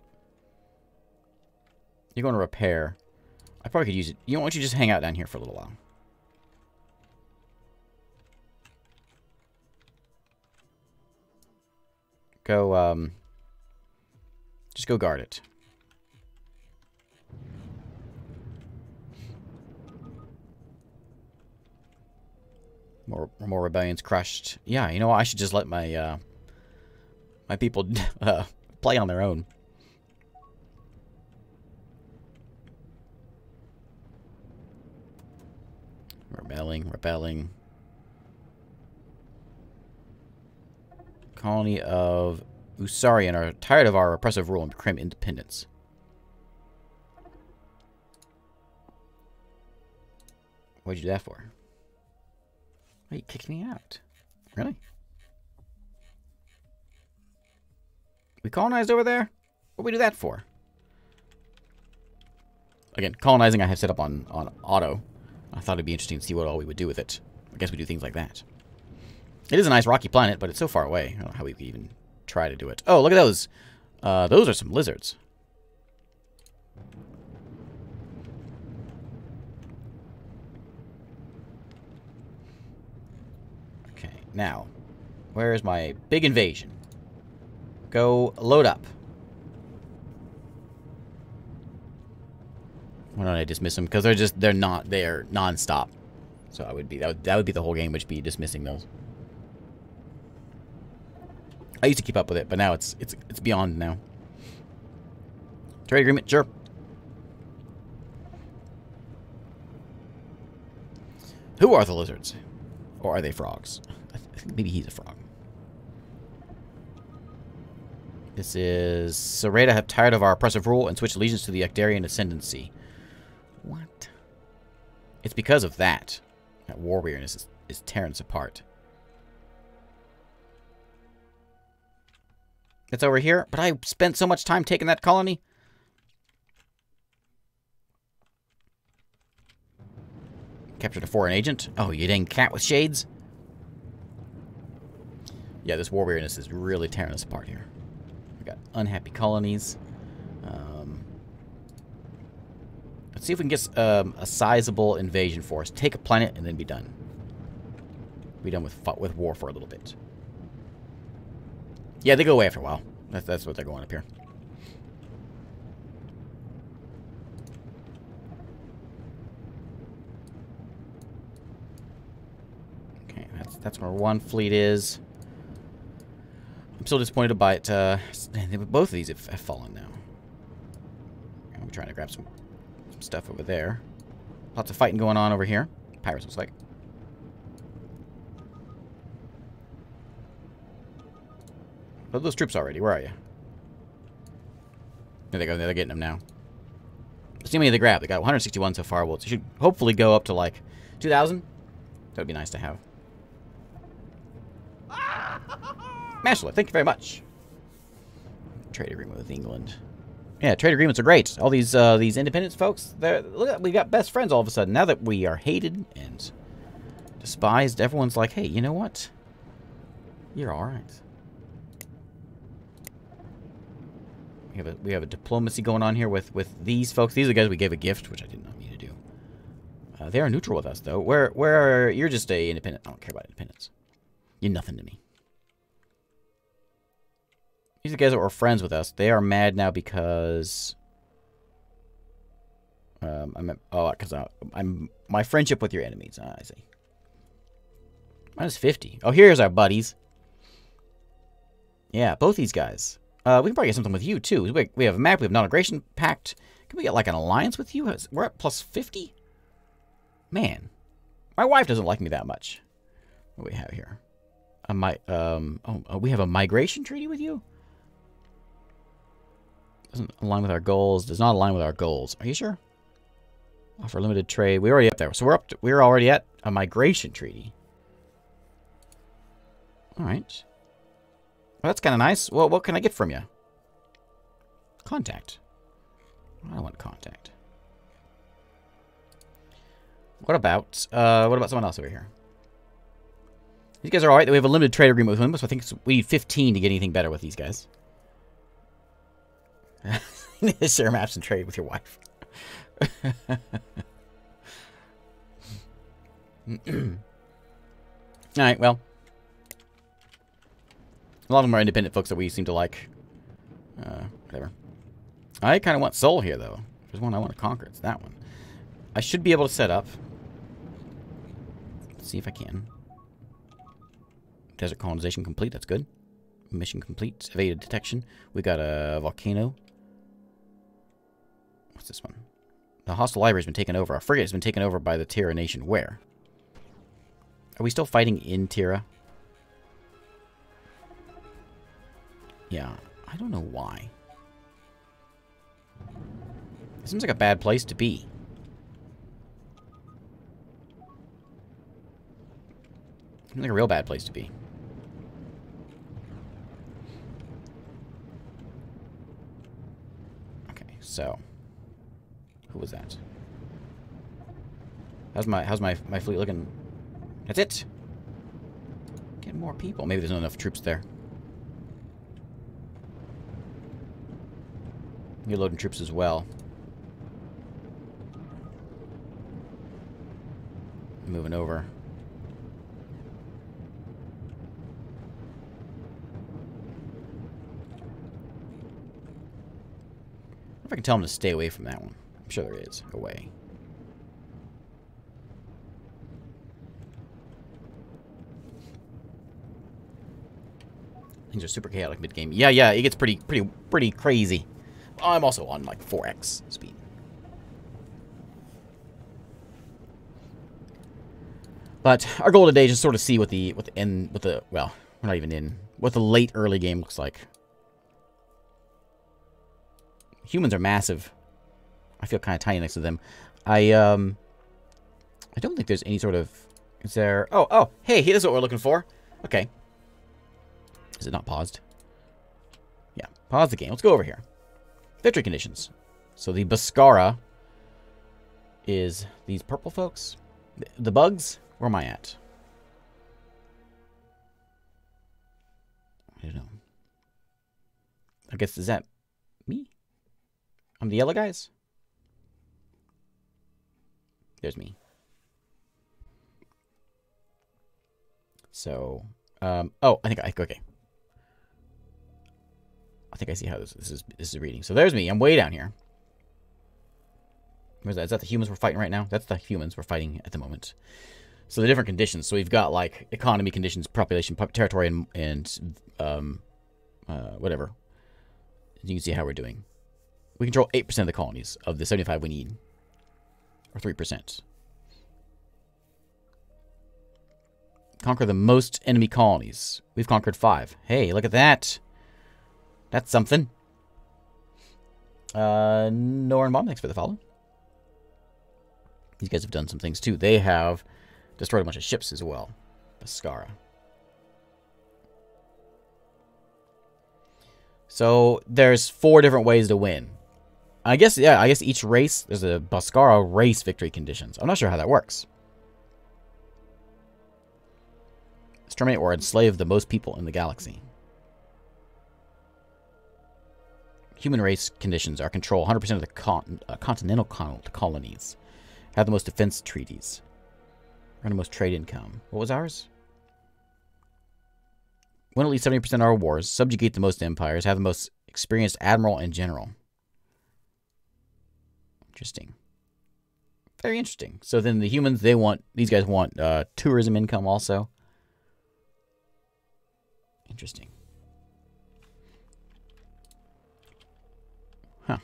You're going to repair. I probably could use it. You know, why don't you just hang out down here for a little while? Go, um... Just go guard it. More, more rebellions crushed. Yeah, you know what? I should just let my, uh... My people, uh, play on their own. Rebelling, rebelling. Colony of Usarian are tired of our oppressive rule and proclaim independence. What'd you do that for? Why you kicking me out? Really? We colonized over there? What we do that for? Again, colonizing I have set up on, on auto. I thought it'd be interesting to see what all we would do with it. I guess we do things like that. It is a nice rocky planet, but it's so far away. I don't know how we could even try to do it. Oh, look at those. Uh, those are some lizards. Okay, now, where's my big invasion? Go load up. Why don't I dismiss them? Because they're just, they're not, they're non-stop. So I would be, that would, that would be the whole game, would be dismissing those. I used to keep up with it, but now it's it's it's beyond now. Trade agreement, sure. Who are the lizards? Or are they frogs? I think maybe he's a frog. This is... Sereda have tired of our oppressive rule and switched allegiance to the Ackdarian ascendancy. It's because of that. That war weirdness is, is tearing us apart. It's over here, but I spent so much time taking that colony. Captured a foreign agent. Oh, you dang cat with shades. Yeah, this war weirdness is really tearing us apart here. We got unhappy colonies. Um, let's see if we can get um, a sizable invasion force. Take a planet and then be done. Be done with with war for a little bit. Yeah, they go away after a while. That's, that's what they're going up here. Okay, that's, that's where one fleet is. I'm still disappointed by it. Uh, both of these have, have fallen now. I'm trying to grab some, some stuff over there. Lots of fighting going on over here. Pirates looks like. But those troops already. Where are you? There they go. They're getting them now. See how many they grab. They got 161 so far. Well, it should hopefully go up to like 2,000. That would be nice to have. Mashla, thank you very much. Trade agreement with England. Yeah, trade agreements are great. All these uh, these independence folks, look we got best friends all of a sudden. Now that we are hated and despised, everyone's like, hey, you know what? You're all right. We have a we have a diplomacy going on here with with these folks. These are the guys we gave a gift, which I did not mean to do. Uh, they are neutral with us though. Where where you're just a independent. I don't care about independence. You're nothing to me. These guys that were friends with us, they are mad now because... Um, I'm... Oh, because I'm... My friendship with your enemies. Ah, I see. Minus 50. Oh, here's our buddies. Yeah, both these guys. Uh, we can probably get something with you, too. We, we have a map. We have non-aggression pact. Can we get, like, an alliance with you? We're at plus 50? Man. My wife doesn't like me that much. What do we have here? A mi um, oh, oh, we have a migration treaty with you? Doesn't align with our goals. Does not align with our goals. Are you sure? Offer limited trade. We're already up there. So we're up. To, we're already at a migration treaty. All right. Well, that's kind of nice. Well, what can I get from you? Contact. I want contact. What about, uh, what about someone else over here? These guys are alright. We have a limited trade agreement with them, so I think we need 15 to get anything better with these guys. Share maps and trade with your wife. Alright, well. A lot of them are independent folks that we seem to like. Uh, whatever. I kind of want Sol here, though. There's one I want to conquer. It's that one. I should be able to set up. Let's see if I can. Desert colonization complete. That's good. Mission complete. Evaded detection. We got a volcano. What's this one? The hostile library has been taken over. Our frigate has been taken over by the Terra nation. Where? Are we still fighting in Tira? Yeah, I don't know why. Seems like a bad place to be. Seems like a real bad place to be. Okay, so who was that? How's my how's my my fleet looking? That's it. Get more people. Maybe there's not enough troops there. You're loading troops as well. Moving over. if I can tell him to stay away from that one. I'm sure there is a way. Things are super chaotic mid-game. Yeah, yeah, it gets pretty, pretty, pretty crazy. I'm also on like 4x speed. But our goal today is just sort of see what the what the what the well, we're not even in what the late early game looks like. Humans are massive. I feel kind of tiny next to them. I, um... I don't think there's any sort of... Is there... Oh, oh! Hey, here's what we're looking for. Okay. Is it not paused? Yeah, pause the game. Let's go over here. Victory conditions. So the Boskara is these purple folks. The bugs? Where am I at? I don't know. I guess, is that me? I'm the yellow guys? There's me. So, um, oh, I think I, okay. I think I see how this, this is this is reading. So there's me. I'm way down here. Where's that? Is that the humans we're fighting right now? That's the humans we're fighting at the moment. So the different conditions. So we've got like economy conditions, population, territory, and, and um, uh, whatever. You can see how we're doing. We control 8% of the colonies of the 75 we need. Or 3%. Conquer the most enemy colonies. We've conquered five. Hey, look at that. That's something. Uh, Noran Bomb, thanks for the follow. These guys have done some things too. They have destroyed a bunch of ships as well. Boskara. So there's four different ways to win. I guess, yeah, I guess each race, there's a Boskara race victory conditions. I'm not sure how that works. Exterminate or enslave the most people in the galaxy. Human race conditions are control 100% of the con uh, continental con colonies. Have the most defense treaties. Earn the most trade income. What was ours? Win at least 70% of our wars. Subjugate the most empires. Have the most experienced admiral and general. Interesting. Very interesting. So then the humans, they want, these guys want uh, tourism income also. Interesting. Huh.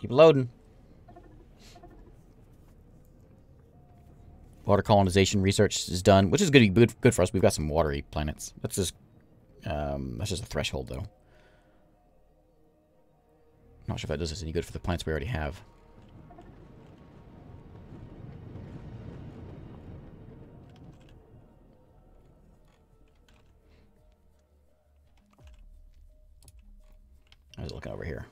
Keep loading. Water colonization research is done, which is going good, good, good for us. We've got some watery planets. That's just, um, that's just a threshold, though. Not sure if that does us any good for the plants we already have. I was looking over here.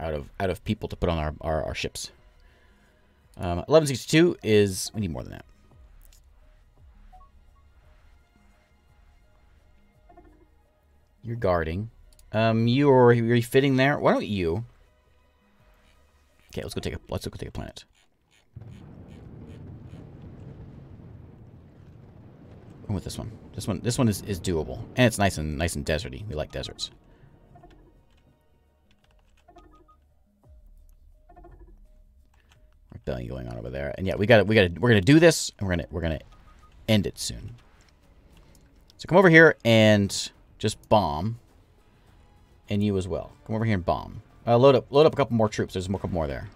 Out of out of people to put on our, our, our ships. Um, 1162 is... We need more than that. You're guarding. Um, you are you fitting there? Why don't you... Okay, let's go take a let's go take a planet. with this one. This one this one is, is doable. And it's nice and nice and deserty. We like deserts. Rebellion going on over there. And yeah, we got it. We got We're gonna do this, and we're gonna we're gonna end it soon. So come over here and just bomb, and you as well. Come over here and bomb. Uh, load up load up a couple more troops. There's a couple more there.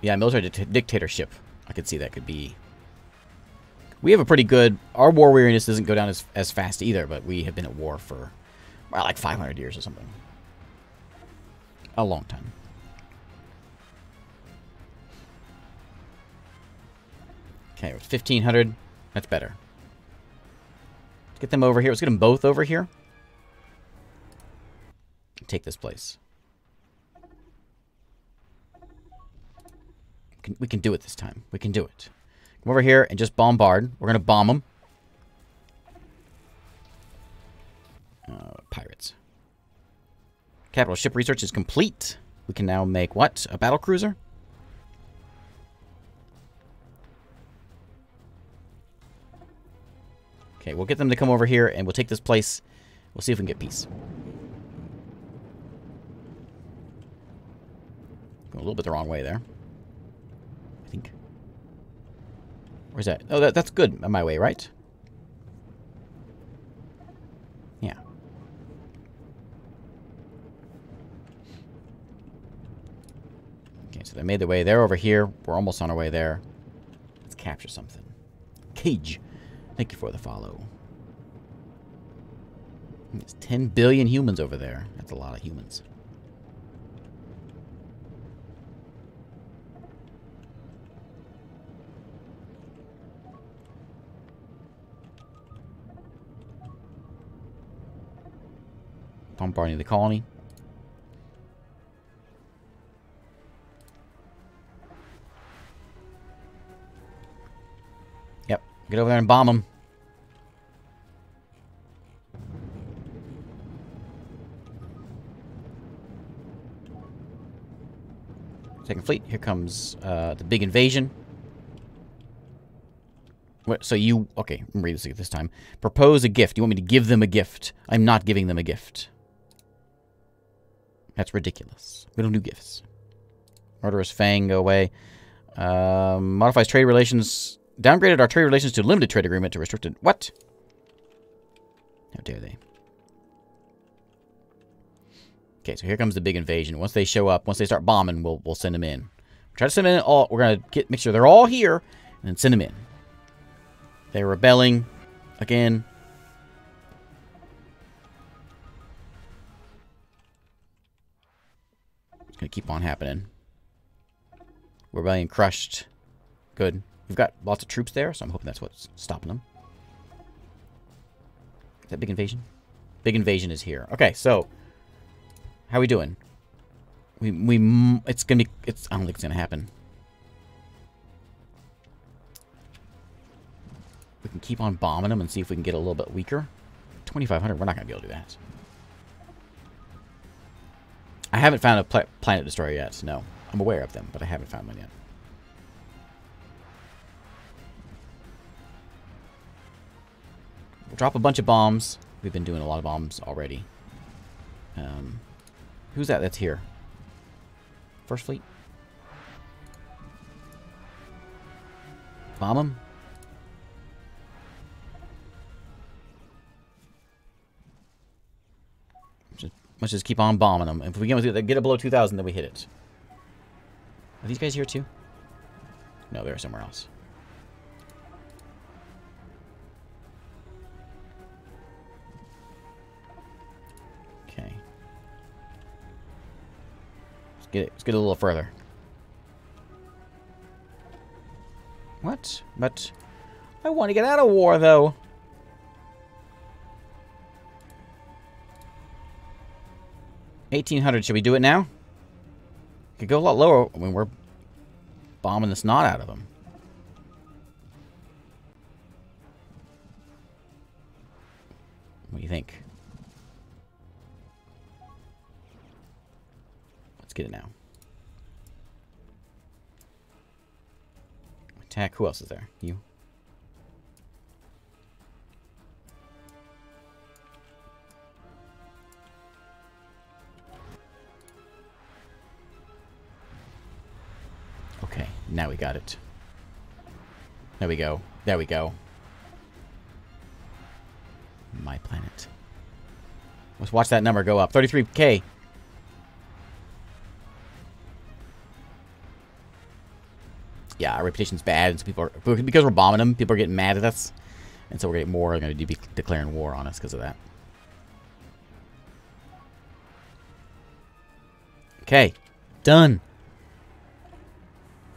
Yeah, military dictatorship. I could see that could be we have a pretty good... Our war weariness doesn't go down as, as fast either, but we have been at war for well, like 500 years or something. A long time. Okay, 1500. That's better. Let's get them over here. Let's get them both over here. Take this place. Can, we can do it this time. We can do it. Come over here and just bombard. We're going to bomb them. Uh, pirates. Capital ship research is complete. We can now make what? A battle cruiser? Okay, we'll get them to come over here and we'll take this place. We'll see if we can get peace. Going a little bit the wrong way there. Where's that? Oh, that, that's good on my way, right? Yeah. Okay, so they made their way. They're over here. We're almost on our way there. Let's capture something. Cage. Thank you for the follow. There's 10 billion humans over there. That's a lot of humans. Bombarding the colony. Yep, get over there and bomb them. Second fleet, here comes uh, the big invasion. What, so you, okay, read this this time. Propose a gift. You want me to give them a gift. I'm not giving them a gift. That's ridiculous. We don't do gifts. Murderous Fang, go away. Um, modifies trade relations. Downgraded our trade relations to limited trade agreement to restricted. What? How dare they? Okay, so here comes the big invasion. Once they show up, once they start bombing, we'll we'll send them in. Try to send them in all. We're gonna get make sure they're all here, and then send them in. They're rebelling again. To keep on happening. Rebellion crushed. Good. We've got lots of troops there, so I'm hoping that's what's stopping them. Is that big invasion? Big invasion is here. Okay, so how are we doing? We, we, it's gonna be, it's, I don't think it's gonna happen. We can keep on bombing them and see if we can get a little bit weaker. 2,500, we're not gonna be able to do that. I haven't found a pla planet destroyer yet, no. I'm aware of them, but I haven't found one yet. We'll drop a bunch of bombs. We've been doing a lot of bombs already. Um, who's that that's here? First fleet? Bomb them? Let's just keep on bombing them. If we get, get it below 2,000, then we hit it. Are these guys here too? No, they're somewhere else. Okay. Let's get it. Let's get a little further. What? But I want to get out of war, though. 1800, should we do it now? Could go a lot lower when we're bombing the snot out of them. What do you think? Let's get it now. Attack. Who else is there? You. Okay, now we got it. There we go. There we go. My planet. Let's watch that number go up. 33k. Yeah, our reputation's bad, and so people are because we're bombing them. People are getting mad at us, and so we're getting more. They're Going to be declaring war on us because of that. Okay, done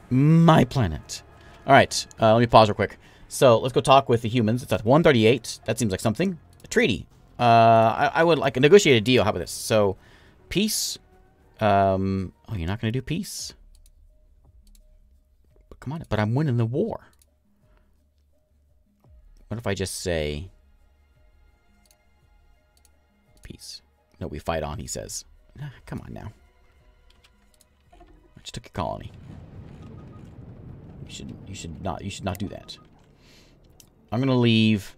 my planet. All right, uh, let me pause real quick. So let's go talk with the humans. It's at 138. That seems like something. A treaty. Uh, I, I, would like negotiate a deal. How about this? So, peace. Um, oh, you're not going to do peace? But come on, but I'm winning the war. What if I just say peace? No, we fight on, he says. Nah, come on now. I just took a colony. You should you should not you should not do that. I'm gonna leave.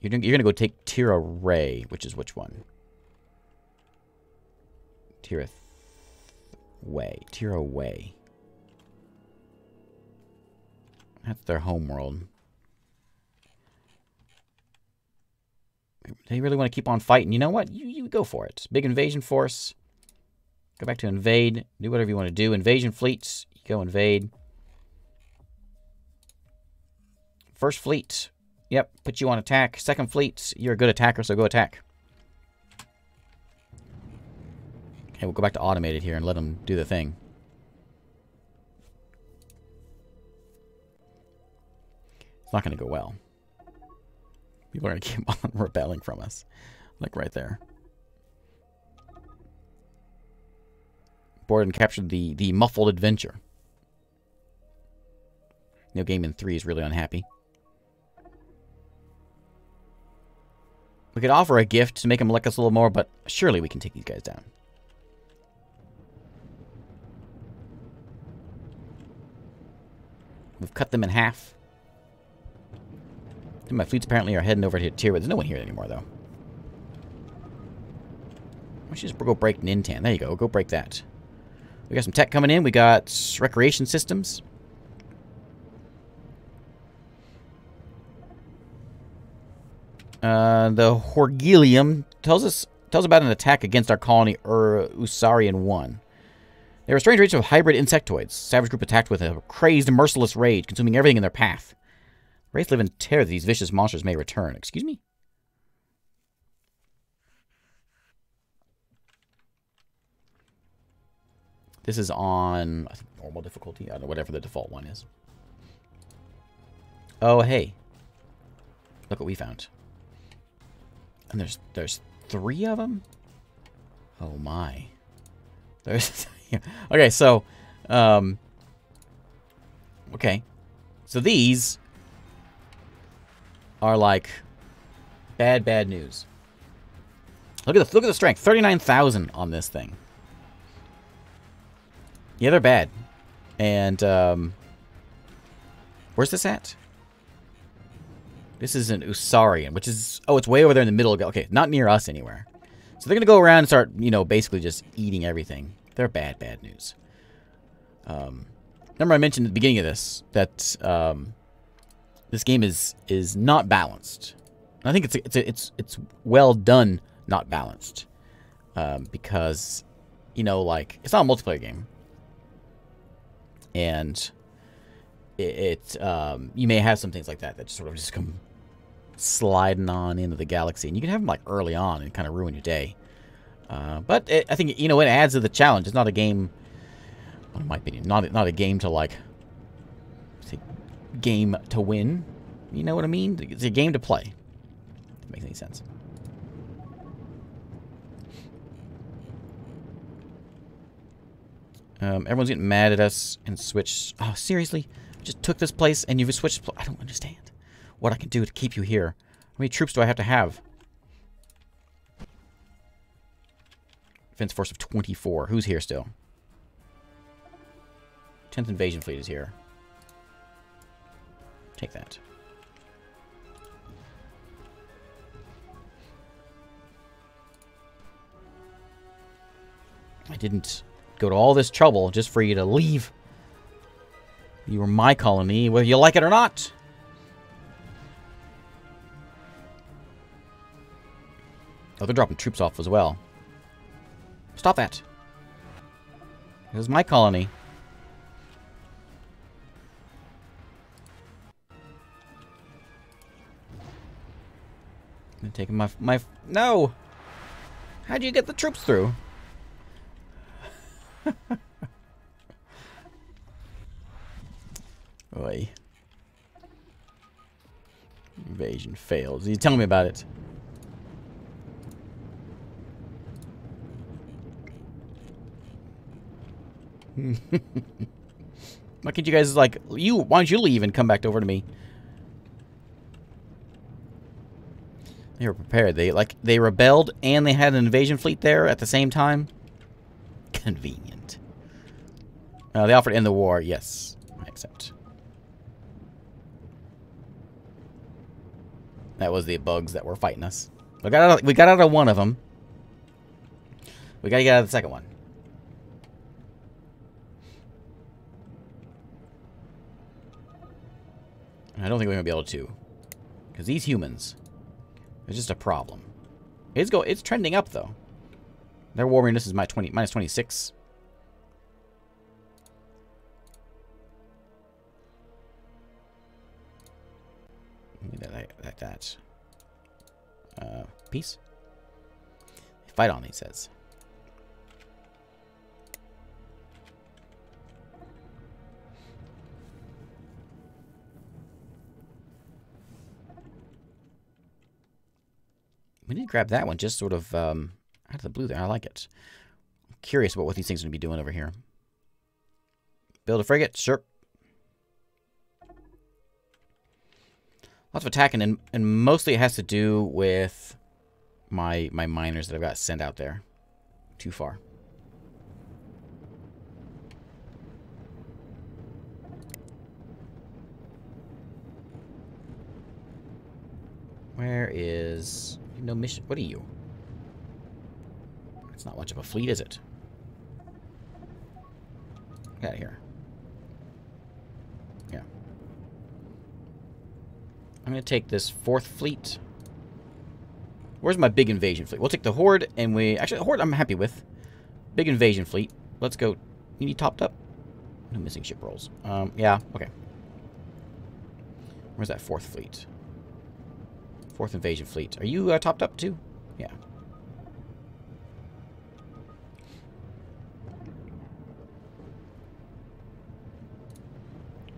You're you're gonna go take Tira Ray, which is which one? Tira Way. Tira Way. That's their homeworld. They really want to keep on fighting. You know what? You, you go for it. Big invasion force. Go back to invade. Do whatever you want to do. Invasion fleets. Go invade. First fleet. Yep, put you on attack. Second fleet, you're a good attacker, so go attack. Okay, we'll go back to automated here and let them do the thing. It's not going to go well. People are going to keep on rebelling from us. Like right there. Boarded and captured the, the muffled adventure. No game in 3 is really unhappy. We could offer a gift to make him like us a little more, but surely we can take these guys down. We've cut them in half. And my fleets apparently are heading over to Tier. There's no one here anymore, though. We should just go break Nintan. There you go. Go break that. We got some tech coming in. We got recreation systems. Uh, the Horgelium tells us tells about an attack against our colony Ur Usarian 1. They were strange race of hybrid insectoids. Savage group attacked with a crazed, merciless rage, consuming everything in their path. Race live in terror that these vicious monsters may return. Excuse me? This is on think normal difficulty. I don't know, whatever the default one is. Oh, hey. Look what we found. And there's there's three of them? Oh my. There's okay, so um okay. So these are like bad bad news. Look at the look at the strength. 39,000 on this thing. Yeah, they're bad. And um where's this at? This is an Usarian, which is oh, it's way over there in the middle. Okay, not near us anywhere. So they're going to go around and start, you know, basically just eating everything. They're bad, bad news. Um, remember I mentioned at the beginning of this that um, this game is is not balanced. I think it's it's it's it's well done, not balanced, um, because you know, like it's not a multiplayer game, and it, it um, you may have some things like that that just sort of just come sliding on into the galaxy. And you can have them like early on and kind of ruin your day. Uh, but it, I think, you know, it adds to the challenge. It's not a game, in my opinion, not, not a game to like, game to win. You know what I mean? It's a game to play. If makes any sense. Um, everyone's getting mad at us and switch. Oh, seriously? Just took this place and you've switched. I don't understand what I can do to keep you here. How many troops do I have to have? Defense force of 24. Who's here still? 10th Invasion Fleet is here. Take that. I didn't go to all this trouble just for you to leave. You were my colony, whether you like it or not. Oh, they're dropping troops off as well. Stop that. This is my colony. I'm taking my my no. How'd you get the troops through? Oi. Invasion fails. You tell me about it. why can't you guys like you? Why don't you leave and come back over to me? They were prepared. They like they rebelled and they had an invasion fleet there at the same time. Convenient. Uh, they offered to end the war. Yes, I accept. That was the bugs that were fighting us. We got out of, we got out of one of them. We got to get out of the second one. I don't think we're going to be able to. Because these humans, it's just a problem. It's go. It's trending up, though. Their war weariness is my 20, minus 26. Like that, that. Uh, peace. Fight on, he says. We need to grab that one just sort of um, out of the blue there. I like it. I'm curious about what these things are going to be doing over here. Build a frigate? Sure. Lots of attacking, and, and mostly it has to do with my my miners that I've got sent out there. Too far. Where is... No mission. What are you? It's not much of a fleet, is it? Get out of here. Yeah. I'm going to take this fourth fleet. Where's my big invasion fleet? We'll take the Horde, and we... Actually, the Horde I'm happy with. Big invasion fleet. Let's go. You need topped up? No missing ship rolls. Um, yeah, okay. Where's that fourth fleet? Fourth invasion fleet. Are you uh, topped up too? Yeah.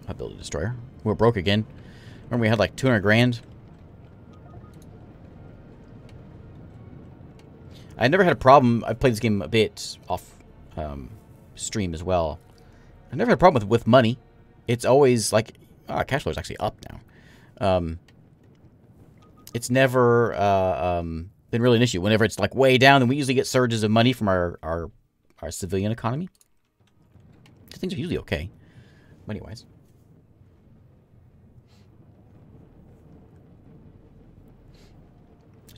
I built a destroyer. We're broke again. Remember we had like 200 grand? I never had a problem. I've played this game a bit off um, stream as well. I never had a problem with, with money. It's always like, oh, cash flow is actually up now. Um, it's never uh, um, been really an issue. Whenever it's like way down, then we usually get surges of money from our, our, our civilian economy. Things are usually okay, money-wise.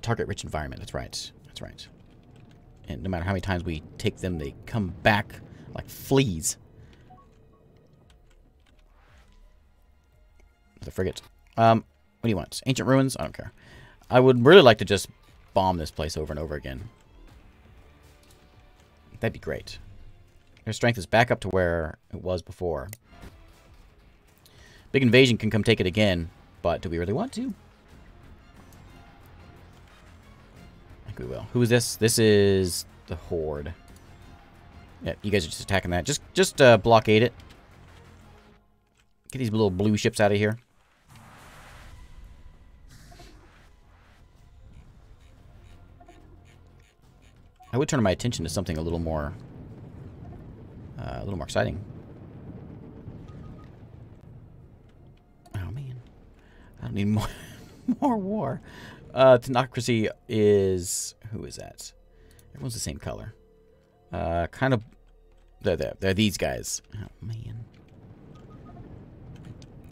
Target-rich environment, that's right. That's right. And no matter how many times we take them, they come back like fleas. The frigate. Um, what do you want? Ancient ruins? I don't care. I would really like to just bomb this place over and over again. That'd be great. Their strength is back up to where it was before. Big invasion can come take it again, but do we really want to? I think we will. Who is this? This is the Horde. Yeah, you guys are just attacking that. Just just uh, blockade it. Get these little blue ships out of here. I would turn my attention to something a little more, uh, a little more exciting. Oh man, I don't need more, more war. Uh, Tenocracy is who is that? Everyone's the same color. Uh, kind of. They're there. They're these guys. Oh man.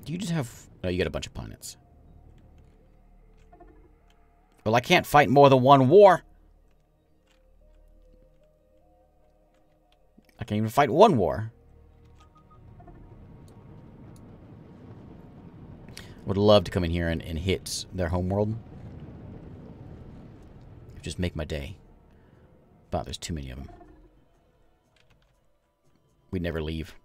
Do you just have? No, you got a bunch of planets. Well, I can't fight more than one war. I can't even fight one war. Would love to come in here and, and hit their homeworld. Just make my day. But there's too many of them. We'd never leave.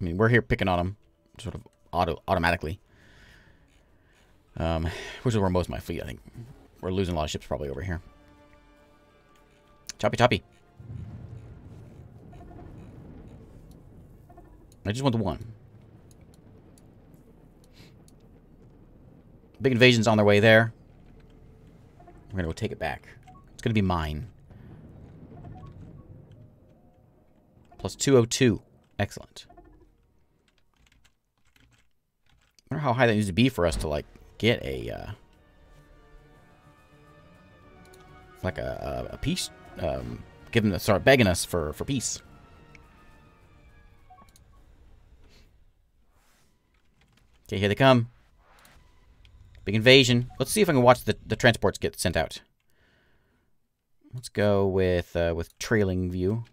I mean, we're here picking on them, sort of auto automatically. Um, which is where most of my fleet, I think. We're losing a lot of ships probably over here. Choppy, choppy. I just want the one. Big invasion's on their way there. We're gonna go take it back. It's gonna be mine. Plus 202. Excellent. I wonder how high that needs to be for us to, like, get a, uh... Like a, a, a peace um, give them to start begging us for, for peace. Okay, here they come. Big invasion. Let's see if I can watch the, the transports get sent out. Let's go with uh, with trailing view.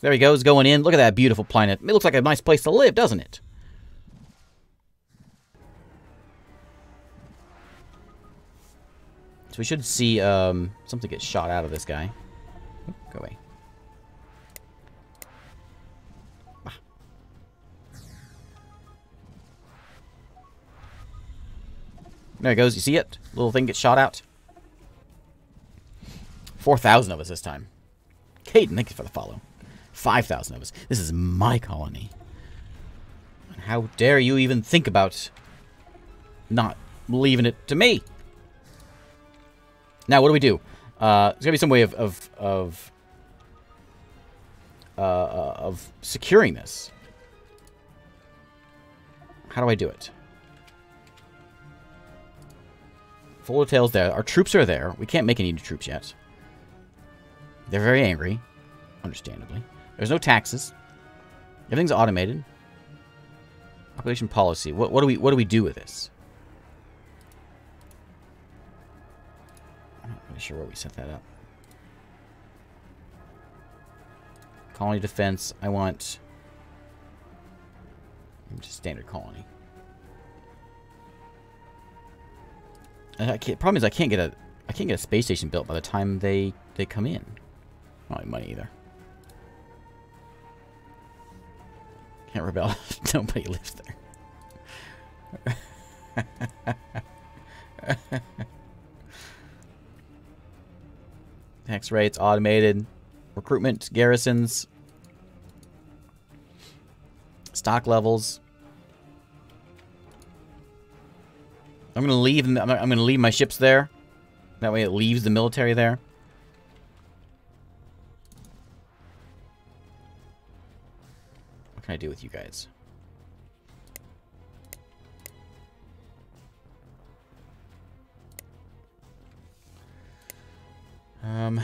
There he goes, going in. Look at that beautiful planet. It looks like a nice place to live, doesn't it? So we should see um, something get shot out of this guy. Go away. There it goes. You see it? Little thing gets shot out. 4,000 of us this time. Caden, thank you for the follow. 5,000 of us. This is my colony. How dare you even think about not leaving it to me? Now, what do we do? Uh, there's got to be some way of, of, of uh, uh, of securing this. How do I do it? Full details there. Our troops are there. We can't make any new troops yet. They're very angry, understandably. There's no taxes. Everything's automated. Population policy. What, what do we what do we do with this? Really sure where we set that up. Colony defense. I want just standard colony. Problem is I can't get a I can't get a space station built by the time they they come in. Not money either. Can't rebel. Nobody lives there. Tax rates automated. Recruitment, garrisons, stock levels. I'm gonna leave. I'm gonna leave my ships there. That way it leaves the military there. What can I do with you guys? Um... I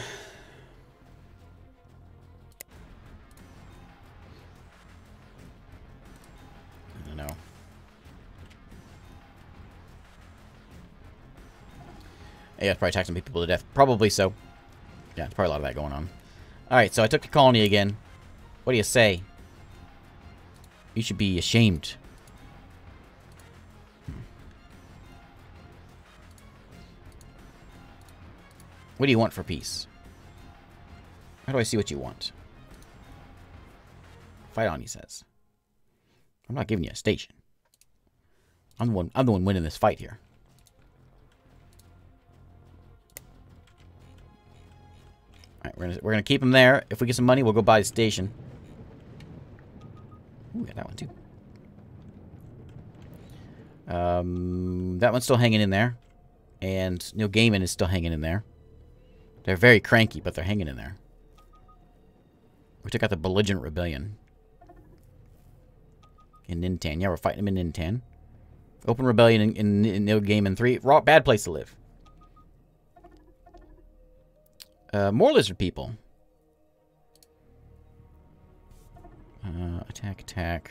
don't know. Yeah, it's probably taxing people to death. Probably so. Yeah, it's probably a lot of that going on. Alright, so I took the colony again. What do you say? You should be ashamed. What do you want for peace? How do I see what you want? Fight on, he says. I'm not giving you a station. I'm the one I'm the one winning this fight here. Alright, we're gonna we're gonna keep him there. If we get some money, we'll go buy the station. Ooh, got that one too. Um, that one's still hanging in there. And Neil Gaiman is still hanging in there. They're very cranky, but they're hanging in there. We took out the Belligerent Rebellion. In Nintan. Yeah, we're fighting them in Nintan. Open Rebellion in, in, game in 3. Raw, bad place to live. Uh, more lizard people. Uh, attack, attack.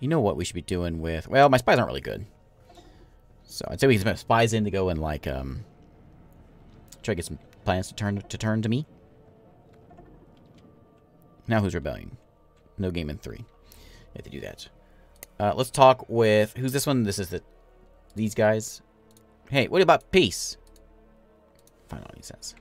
You know what we should be doing with... Well, my spies aren't really good. So I'd say we can put spies in to go and, like, um... Try to get some plans to turn to turn to me. Now who's rebelling? No game in three. You have to do that. Uh, let's talk with... Who's this one? This is the... These guys. Hey, what about peace? What he says.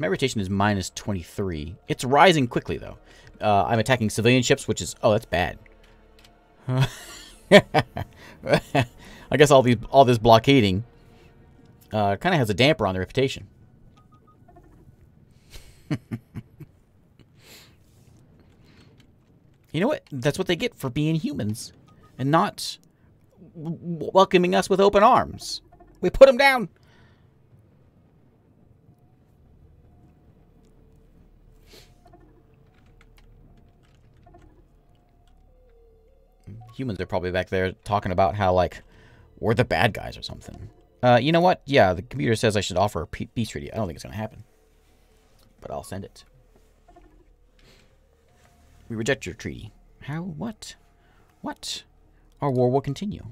My rotation is minus 23. It's rising quickly, though. Uh, I'm attacking civilian ships, which is... Oh, that's bad. I guess all these all this blockading uh, kind of has a damper on the reputation. you know what? That's what they get for being humans and not welcoming us with open arms. We put them down. Humans are probably back there talking about how, like, we're the bad guys or something. Uh, you know what? Yeah, the computer says I should offer a peace treaty. I don't think it's going to happen. But I'll send it. We reject your treaty. How? What? What? Our war will continue.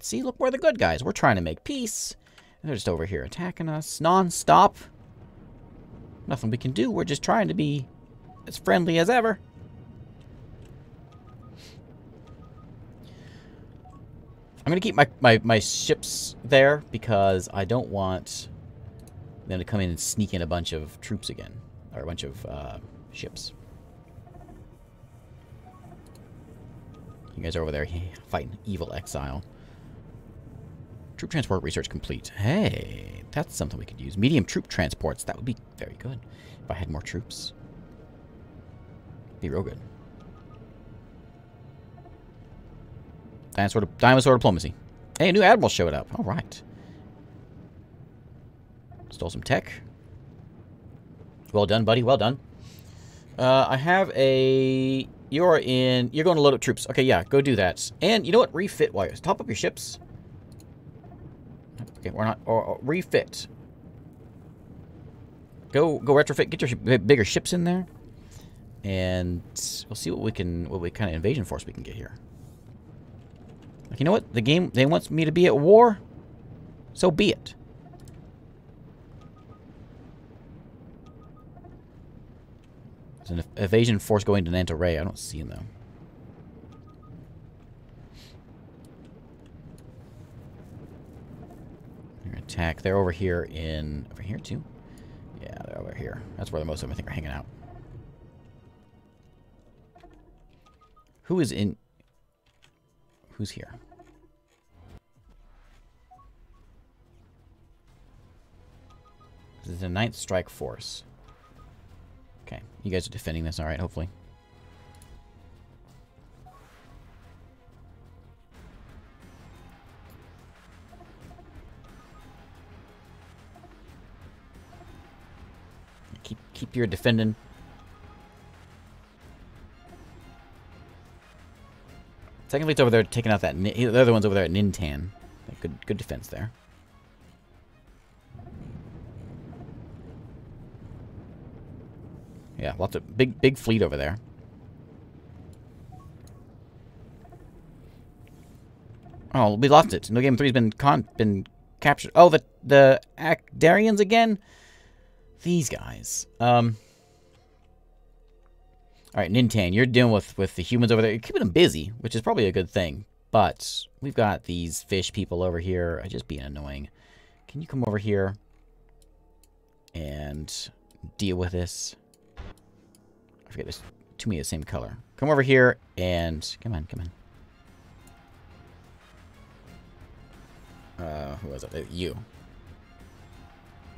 See, look, we're the good guys. We're trying to make peace. And they're just over here attacking us non-stop. Nothing we can do. We're just trying to be as friendly as ever. I'm going to keep my, my, my ships there because I don't want them to come in and sneak in a bunch of troops again. Or a bunch of uh, ships. You guys are over there fighting evil exile. Troop transport research complete. Hey, that's something we could use. Medium troop transports. That would be very good if I had more troops. Be real good. Dinosaur, dinosaur diplomacy. Hey, a new admiral showed up. All right. Stole some tech. Well done, buddy. Well done. Uh, I have a... You're in... You're going to load up troops. Okay, yeah. Go do that. And you know what? Refit wires. Top up your ships. Okay, we're not... Or, or refit. Go go retrofit. Get your bigger ships in there. And we'll see what we can... What we kind of invasion force we can get here. Like, you know what? The game, they want me to be at war? So be it. There's an evasion force going to Nanta Ray. I don't see him, though. They're attack. They're over here in... Over here, too? Yeah, they're over here. That's where the most of them, I think, are hanging out. Who is in... Who's here? The Ninth Strike Force. Okay, you guys are defending this alright, hopefully. Keep, keep your defending. Technically, it's over there taking out that. The other one's over there at Nintan. Good, good defense there. Yeah, lots of... Big, big fleet over there. Oh, we lost it. No game three's been con been captured. Oh, the the Ackdarians again. These guys. Um. All right, Nintan, you're dealing with, with the humans over there. You're keeping them busy, which is probably a good thing. But we've got these fish people over here. Just being annoying. Can you come over here and deal with this? I forget, there's too many the same color. Come over here and... Come on, come on. Uh, who was it? Uh, you.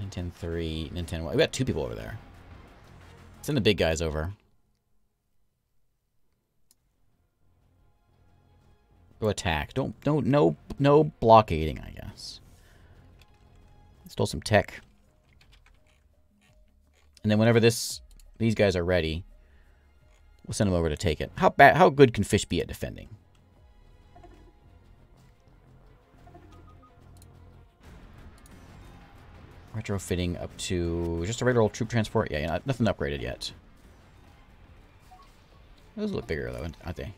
Ninten 3, Ninten 1. We got two people over there. Send the big guys over. Go attack. Don't, don't, no, no blockading, I guess. Stole some tech. And then whenever this, these guys are ready, we'll send them over to take it. How bad, how good can fish be at defending? Retrofitting up to just a regular old troop transport. Yeah, yeah nothing upgraded yet. Those look bigger though, aren't they?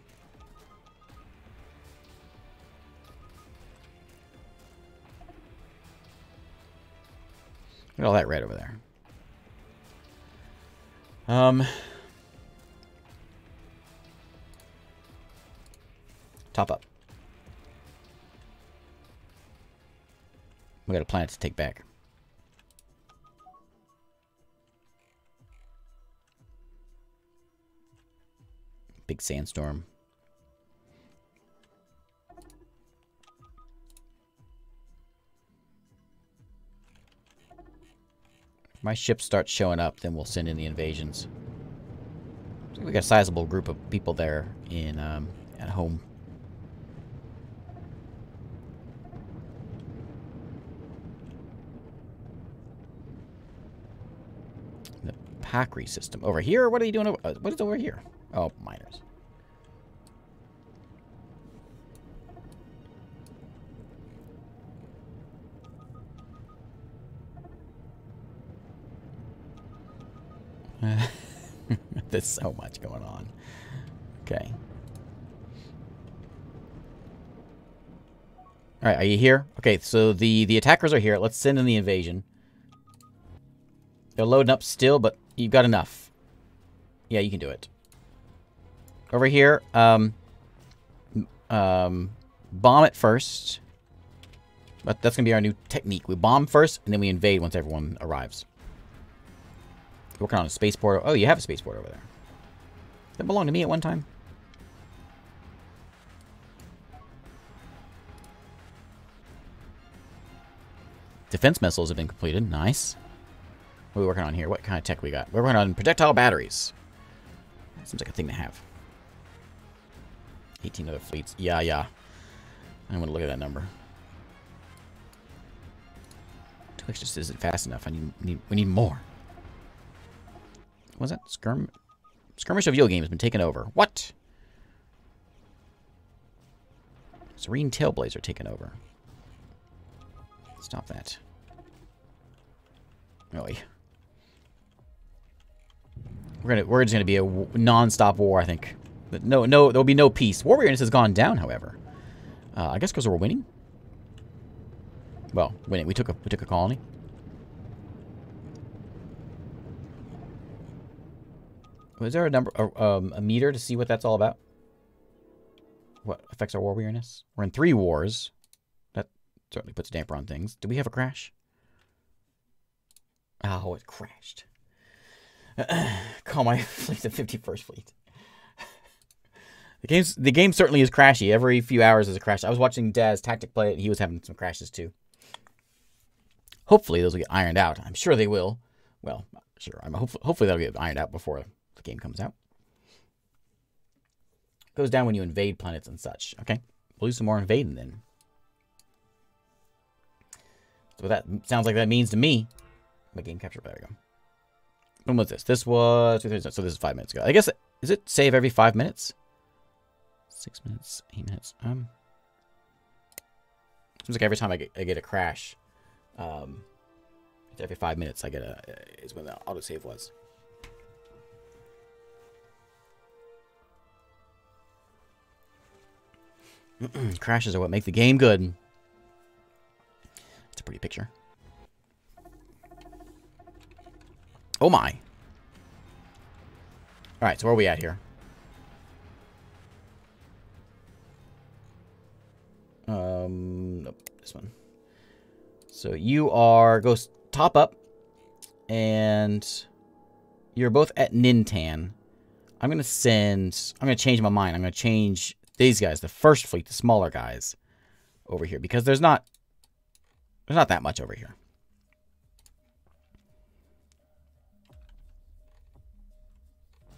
Look at all that red over there. Um, top up. We got a planet to take back. Big sandstorm. my ships start showing up, then we'll send in the invasions. we got a sizable group of people there in um, at home. Pakri system. Over here? What are you doing? Over, uh, what is over here? Oh, miners. There's so much going on. Okay. All right, are you here? Okay, so the, the attackers are here. Let's send in the invasion. They're loading up still, but you've got enough. Yeah, you can do it. Over here, um, um, bomb it first. But that's going to be our new technique. We bomb first, and then we invade once everyone arrives. Working on a spaceport. Oh, you have a spaceport over there. That belonged to me at one time. Defense missiles have been completed. Nice. What are we working on here? What kind of tech we got? We're working on projectile batteries. That seems like a thing to have. 18 other fleets. Yeah, yeah. I'm going to look at that number. Twix just isn't fast enough. I need, need we need more was that? Skirm Skirmish of Yo-Game has been taken over. What? Serene Tailblazer taken over. Stop that. Really. We're gonna we're just gonna be a non-stop war, I think. But no, no, there'll be no peace. War weariness has gone down, however. Uh, I guess because we're winning. Well, winning. We took a we took a colony. Was there a number, a, um, a meter to see what that's all about? What affects our war weariness? We're in three wars. That certainly puts a damper on things. Do we have a crash? Oh, it crashed. Call my fleet the 51st fleet. the game's the game certainly is crashy. Every few hours is a crash. I was watching Daz Tactic play it, he was having some crashes too. Hopefully those will get ironed out. I'm sure they will. Well, sure. I'm hopefully, hopefully that'll get ironed out before the game comes out. Goes down when you invade planets and such. Okay, we'll do some more invading then. So that sounds like that means to me. My game capture, there we go. When was this? This was... So this is five minutes ago. I guess... Is it save every five minutes? Six minutes, eight minutes. Um, seems like every time I get, I get a crash, um, every five minutes I get a is when the autosave was. Crashes are what make the game good. It's a pretty picture. Oh my. Alright, so where are we at here? Um, nope, this one. So you are go top up, and you're both at Nintan. I'm gonna send. I'm gonna change my mind. I'm gonna change these guys, the first fleet, the smaller guys, over here because there's not there's not that much over here.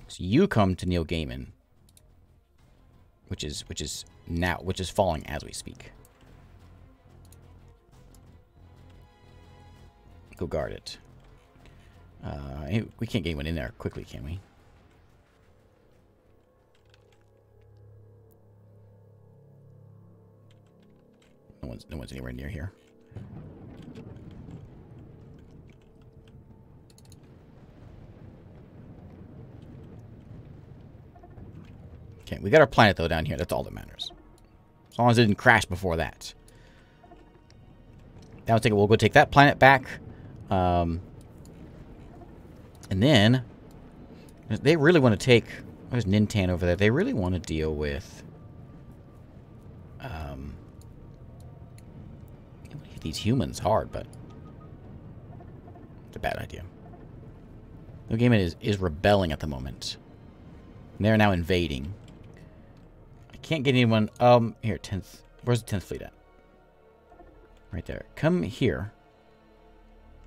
So you come to Neil Gaiman, which is which is now, which is falling as we speak. Go guard it. Uh, we can't get one in there quickly, can we? No one's, no one's anywhere near here. Okay, we got our planet, though, down here. That's all that matters. As long as it didn't crash before that. That'll take, we'll go take that planet back. Um, and then, they really want to take... There's Nintan over there. They really want to deal with... Um, hit these humans hard, but... It's a bad idea. The game is, is rebelling at the moment. And they're now invading. Can't get anyone. Um, here, 10th. Where's the 10th fleet at? Right there. Come here.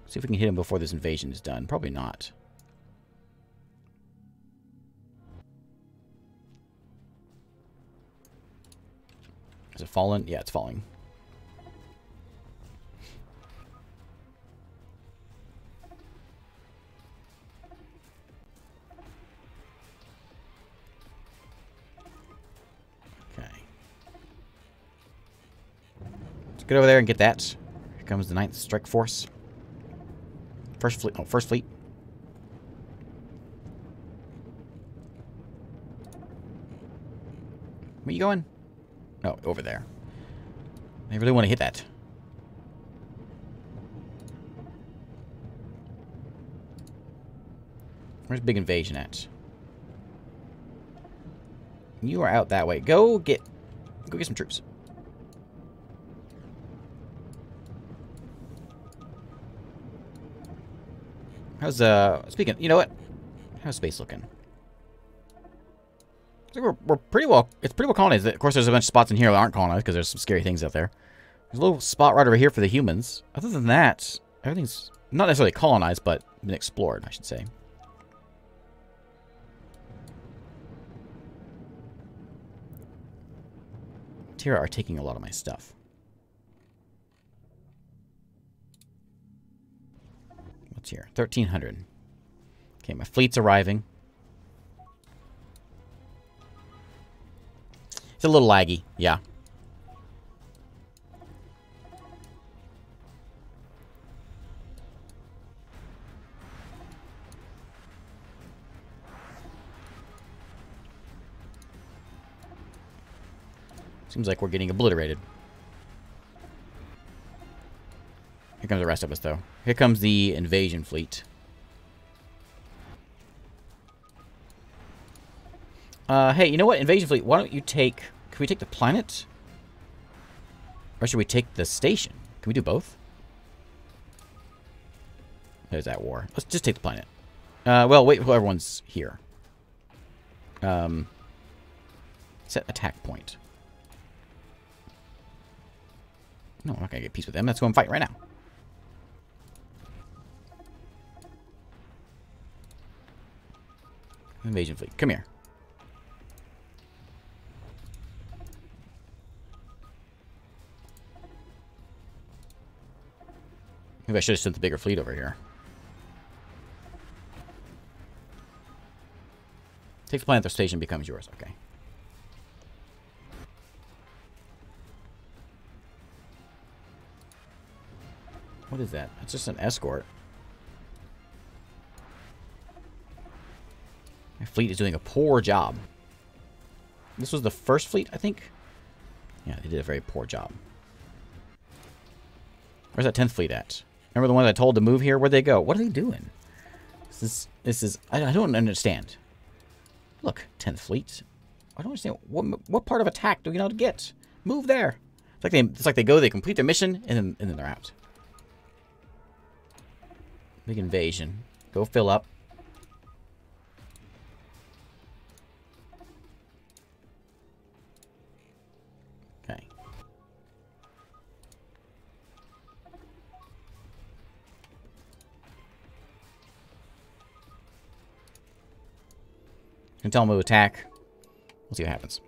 See if we can hit him before this invasion is done. Probably not. Is it fallen? Yeah, it's falling. Get over there and get that. Here comes the Ninth Strike Force. First fleet. Oh, first fleet. Where you going? No, over there. I really want to hit that. Where's Big Invasion at? You are out that way. Go get... Go get some troops. How's, uh, speaking, you know what? How's space looking? we're, we're pretty well, it's pretty well colonized. Of course, there's a bunch of spots in here that aren't colonized because there's some scary things out there. There's a little spot right over here for the humans. Other than that, everything's not necessarily colonized, but been explored, I should say. Terra are taking a lot of my stuff. What's here? 1,300. Okay, my fleet's arriving. It's a little laggy, yeah. Seems like we're getting obliterated. Comes the rest of us, though. Here comes the invasion fleet. Uh, hey, you know what? Invasion fleet, why don't you take... Can we take the planet? Or should we take the station? Can we do both? There's that war. Let's just take the planet. Uh, well, wait until everyone's here. Um, set attack point. No, I'm not going to get peace with them. Let's go and fight right now. Invasion fleet. Come here. Maybe I should have sent the bigger fleet over here. Takes the planet, the station becomes yours. Okay. What is that? It's just an escort. My fleet is doing a poor job. This was the first fleet, I think? Yeah, they did a very poor job. Where's that 10th fleet at? Remember the ones I told to move here? Where'd they go? What are they doing? This is, this is, I, I don't understand. Look, 10th fleet. I don't understand. What, what part of attack do we not get? Move there. It's like they, it's like they go, they complete their mission, and then, and then they're out. Big invasion. Go fill up. And tell them to attack. We'll see what happens.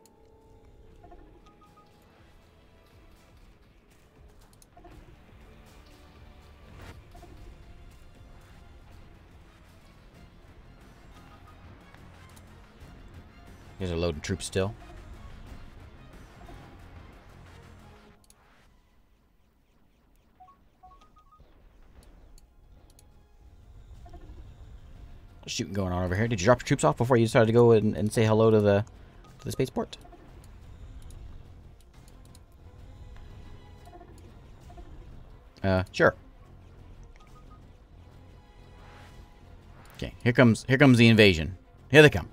Here's a load of troops still. Shooting going on over here. Did you drop your troops off before you decided to go and, and say hello to the to the spaceport? Uh, sure. Okay, here comes here comes the invasion. Here they come.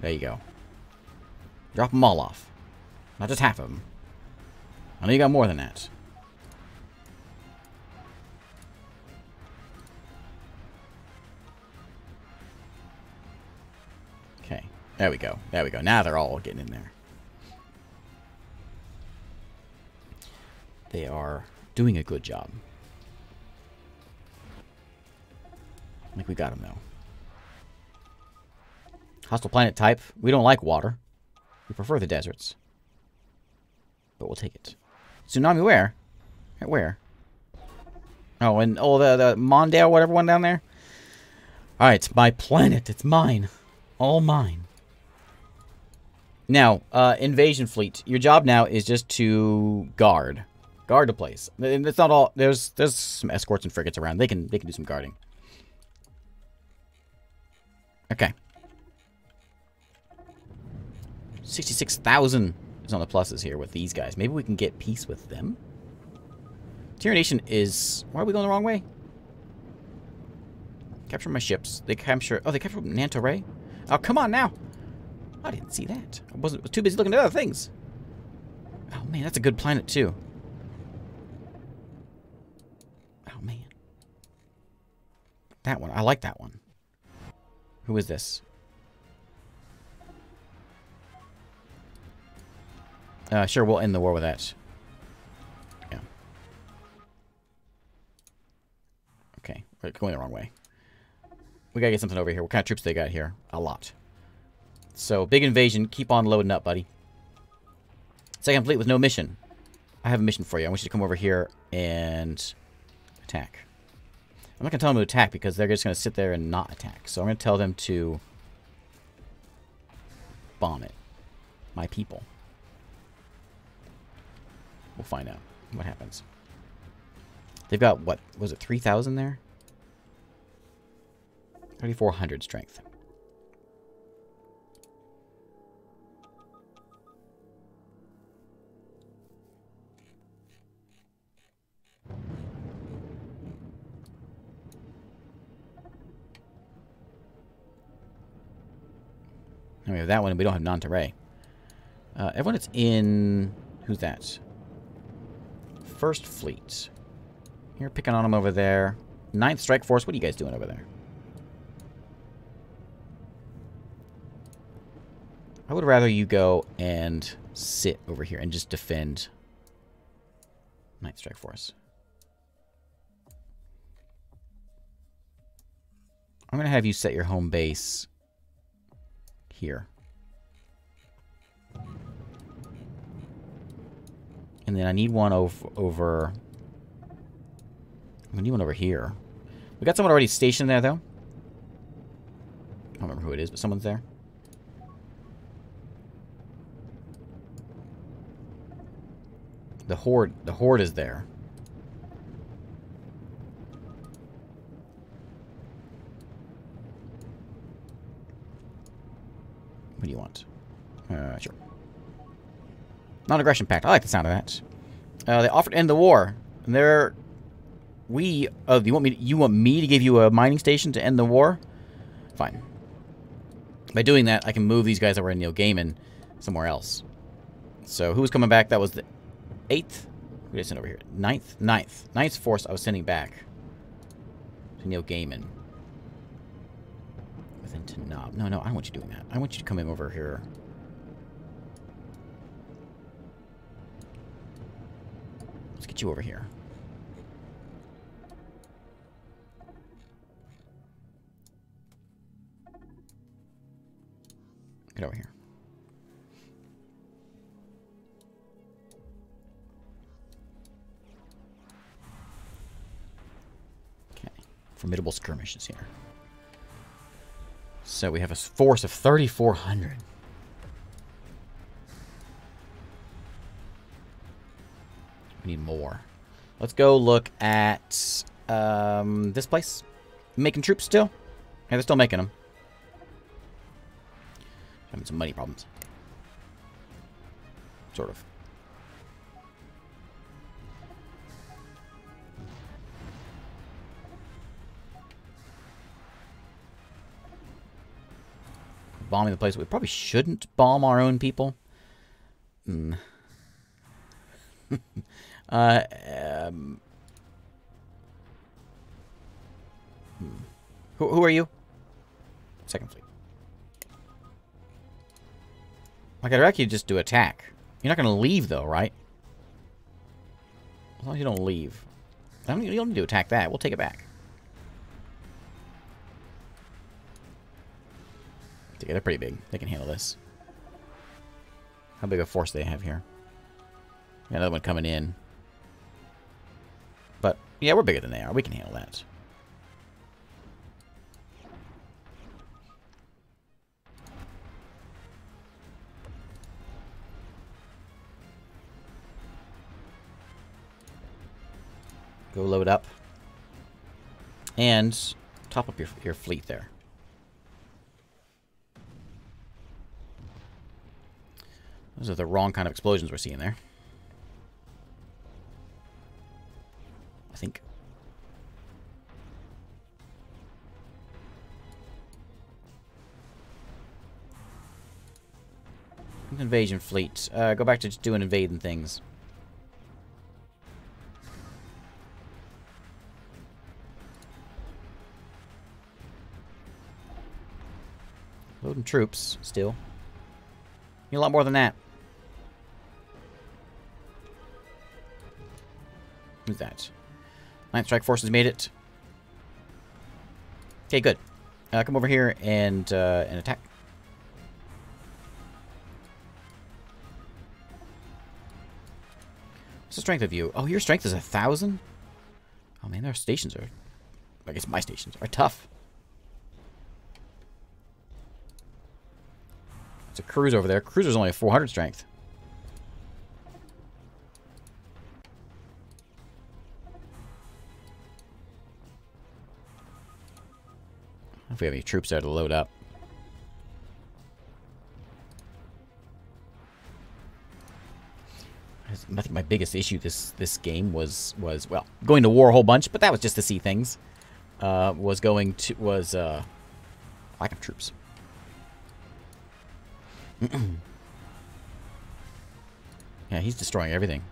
There you go. Drop them all off. Not just half of them. I know you got more than that. There we go. There we go. Now they're all getting in there. They are doing a good job. I think we got them, though. Hostile planet type. We don't like water. We prefer the deserts. But we'll take it. Tsunami where? At where? Oh, and oh, the, the Mondale, whatever one down there? Alright, it's my planet. It's mine. All mine. Now, uh, invasion fleet. Your job now is just to guard. Guard the place. It's not all... There's there's some escorts and frigates around. They can they can do some guarding. Okay. 66,000 is on the pluses here with these guys. Maybe we can get peace with them? Tier Nation is... Why are we going the wrong way? Capture my ships. They capture... Oh, they capture Manta Ray? Oh, come on now! I didn't see that. I wasn't was too busy looking at other things. Oh, man, that's a good planet, too. Oh, man. That one. I like that one. Who is this? Uh, sure, we'll end the war with that. Yeah. Okay, we're going the wrong way. We gotta get something over here. What kind of troops they got here? A lot. So, big invasion. Keep on loading up, buddy. Second fleet with no mission. I have a mission for you. I want you to come over here and attack. I'm not going to tell them to attack because they're just going to sit there and not attack. So I'm going to tell them to bomb it. My people. We'll find out what happens. They've got, what, was it 3,000 there? 3,400 strength. We have that one, and we don't have Manta Ray. Uh, everyone that's in... Who's that? First Fleet. You're picking on them over there. Ninth Strike Force, what are you guys doing over there? I would rather you go and sit over here and just defend Ninth Strike Force. I'm going to have you set your home base here. And then I need one over, over... I need one over here. We got someone already stationed there, though. I don't remember who it is, but someone's there. The horde, the horde is there. Do you want? Uh, sure. Non-aggression pact. I like the sound of that. Uh, they offered to end the war. And they're... We... Oh, you want me to, you want me to give you a mining station to end the war? Fine. By doing that, I can move these guys that were in Neil Gaiman somewhere else. So, who was coming back? That was the 8th? Who did I send over here? 9th? 9th. 9th force I was sending back. To Neil Gaiman. Within Tanab. No, no, I don't want you doing that. I want you to come in over here. Let's get you over here. Get over here. Okay. Formidable skirmishes here. So we have a force of 3,400. We need more. Let's go look at um, this place. Making troops still? Yeah, they're still making them. Having some money problems. Sort of. Bombing the place. We probably shouldn't bomb our own people. Hmm. uh, um, hmm. Who, who are you? Second fleet. Like, I'd like you just do attack. You're not going to leave, though, right? As long as you don't leave. I don't, you don't need to attack that. We'll take it back. They're pretty big. They can handle this. How big a force they have here? Got another one coming in. But, yeah, we're bigger than they are. We can handle that. Go load up. And top up your, your fleet there. Those are the wrong kind of explosions we're seeing there. I think. Invasion fleet. Uh, go back to just doing invading things. Loading troops, still. Need a lot more than that. Who's that? Ninth Strike Force has made it. Okay, good. Uh, come over here and uh, and attack. What's the strength of you? Oh, your strength is a thousand? Oh man, our stations are... I guess my stations are tough. It's a cruiser over there. Cruiser's only a 400 strength. If we have any troops there to load up. I think my biggest issue this this game was was well going to war a whole bunch, but that was just to see things. Uh, was going to was uh, lack of troops. yeah, he's destroying everything.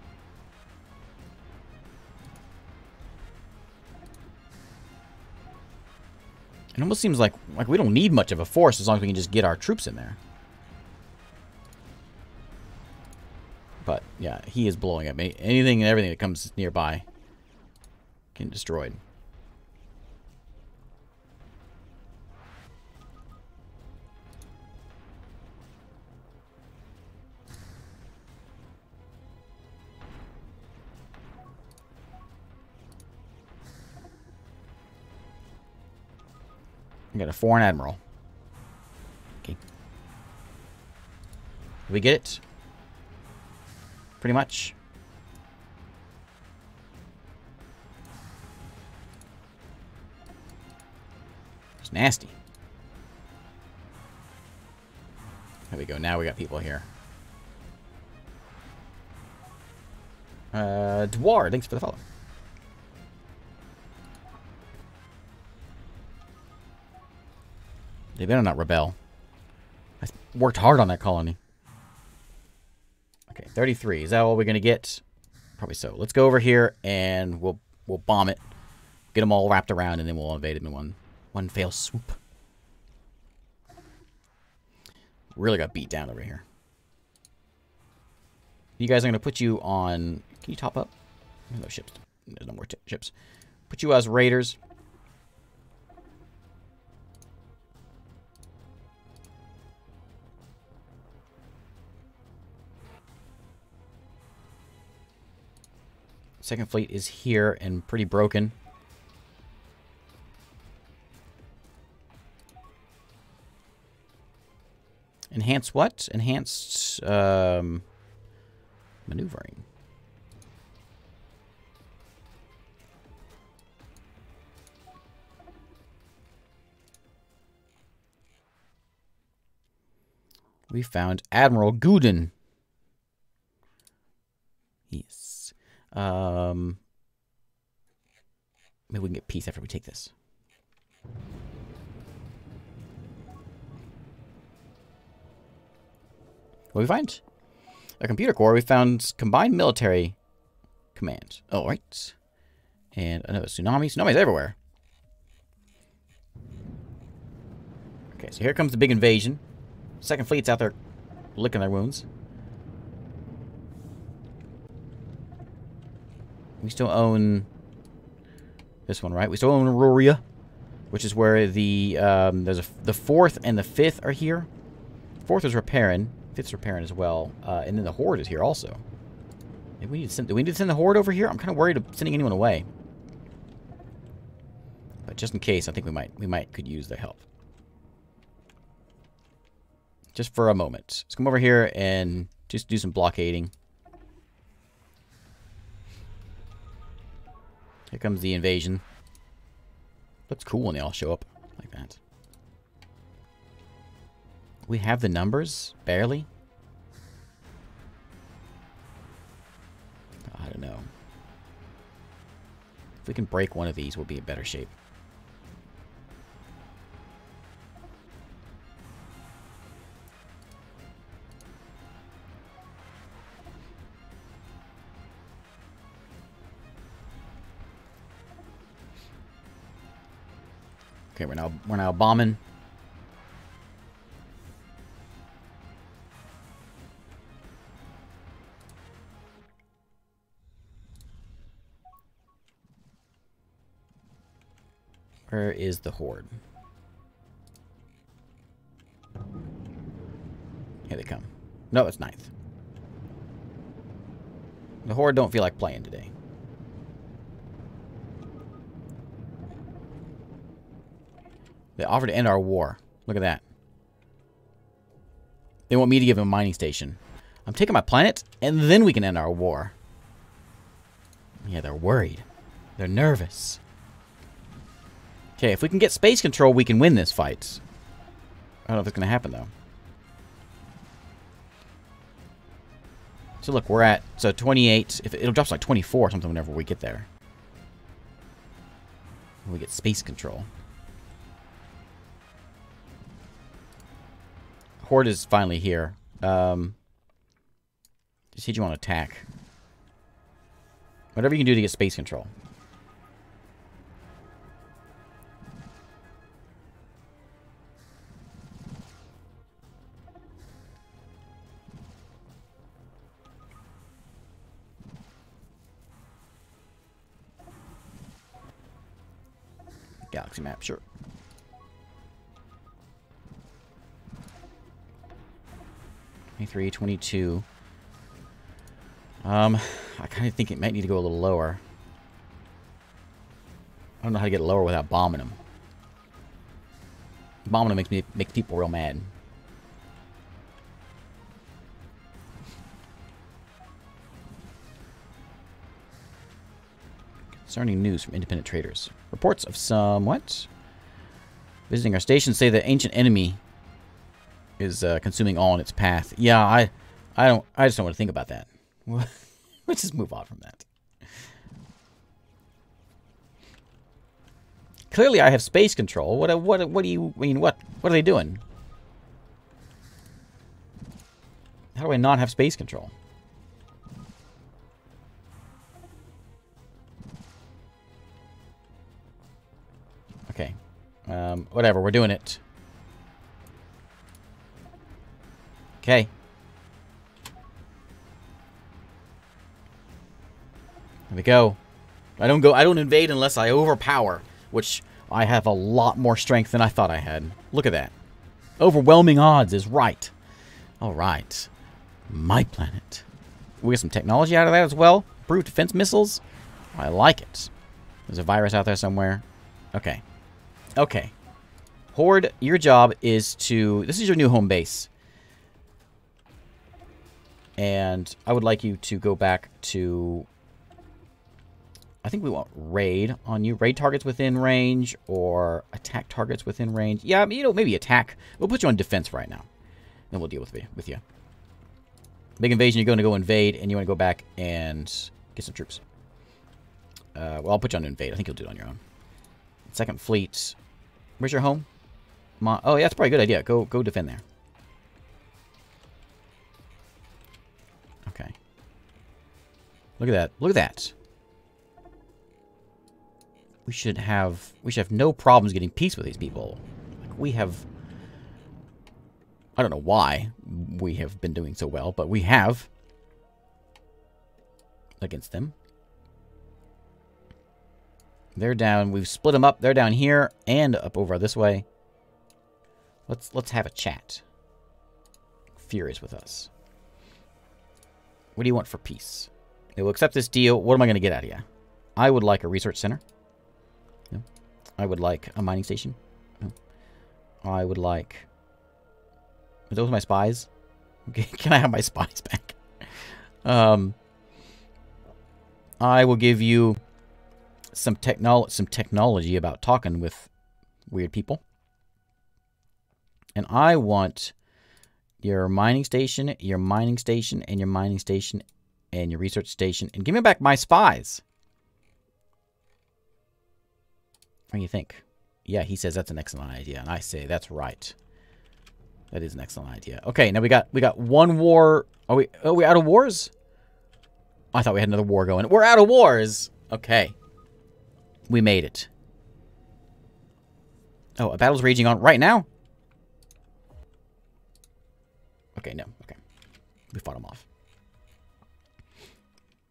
It almost seems like like we don't need much of a force as long as we can just get our troops in there. But yeah, he is blowing up. Anything and everything that comes nearby can destroyed. We got a foreign admiral. Okay. We get it? Pretty much. It's nasty. There we go. Now we got people here. Uh, Dwar, thanks for the follow. They better not rebel. I worked hard on that colony. Okay, 33. Is that all we're going to get? Probably so. Let's go over here and we'll we'll bomb it. Get them all wrapped around and then we'll invade it in one one fail swoop. Really got beat down over here. You guys are going to put you on... Can you top up? No ships. There's no more ships. Put you as raiders. Second fleet is here and pretty broken. Enhanced what? Enhanced um, maneuvering. We found Admiral Gudin. Yes. Um, maybe we can get peace after we take this. What we find? A computer core. We found combined military command. Oh, right. And another tsunami. Tsunamis everywhere. Okay, so here comes the big invasion. Second fleet's out there licking their wounds. We still own this one, right? We still own Aurora, which is where the um, there's a, the fourth and the fifth are here. Fourth is repairing, fifth's repairing as well, uh, and then the horde is here also. We need to send. Do we need to send the horde over here? I'm kind of worried of sending anyone away. But just in case, I think we might we might could use the help. Just for a moment. Let's come over here and just do some blockading. Here comes the invasion. Looks cool when they all show up like that. We have the numbers? Barely? I don't know. If we can break one of these, we'll be in better shape. Okay, we're now we're now bombing. Where is the horde? Here they come. No, it's ninth. The horde don't feel like playing today. They offered to end our war. Look at that. They want me to give them a mining station. I'm taking my planet, and then we can end our war. Yeah, they're worried. They're nervous. Okay, if we can get space control, we can win this fight. I don't know if it's going to happen, though. So look, we're at, so 28. If It'll drop to like 24 or something whenever we get there. We get space control. Horde is finally here. Um, just hit you to attack. Whatever you can do to get space control. Galaxy map, sure. 23, 22. Um, I kind of think it might need to go a little lower. I don't know how to get lower without bombing them. Abominable makes me makes people real mad. Concerning news from independent traders. Reports of some what? Visiting our station say the ancient enemy is uh, consuming all in its path. Yeah, I, I don't. I just don't want to think about that. Let's just move on from that. Clearly, I have space control. What? What? What do you mean? What? What are they doing? How do I not have space control? Okay. Um, whatever, we're doing it. Okay. Here we go. I don't go I don't invade unless I overpower, which I have a lot more strength than I thought I had. Look at that. Overwhelming odds is right. Alright. My planet. We get some technology out of that as well. Improved defense missiles. I like it. There's a virus out there somewhere. Okay. Okay. Horde, your job is to... This is your new home base. And I would like you to go back to... I think we want raid on you. Raid targets within range or attack targets within range. Yeah, you know, maybe attack. We'll put you on defense right now. Then we'll deal with, with you. Big invasion, you're going to go invade, and you want to go back and get some troops. Uh, well, I'll put you on invade. I think you'll do it on your own. Second fleet, Where's your home? Oh, yeah, that's probably a good idea. Go, go defend there. Okay. Look at that. Look at that. We should have we should have no problems getting peace with these people. Like we have I don't know why we have been doing so well, but we have against them. They're down. We've split them up. They're down here and up over this way. Let's let's have a chat. Furious with us. What do you want for peace? They will accept this deal. What am I going to get out of you? I would like a research center. No. I would like a mining station. No. I would like... Are those my spies? Okay, can I have my spies back? Um, I will give you some some technology about talking with weird people. And I want your mining station, your mining station, and your mining station, and your research station. And give me back my spies. What do you think? Yeah, he says that's an excellent idea. And I say that's right. That is an excellent idea. Okay, now we got we got one war. Are we oh, are we out of wars? I thought we had another war going. We're out of wars. Okay. We made it. Oh, a battle's raging on right now? Okay, no. Okay. We fought them off.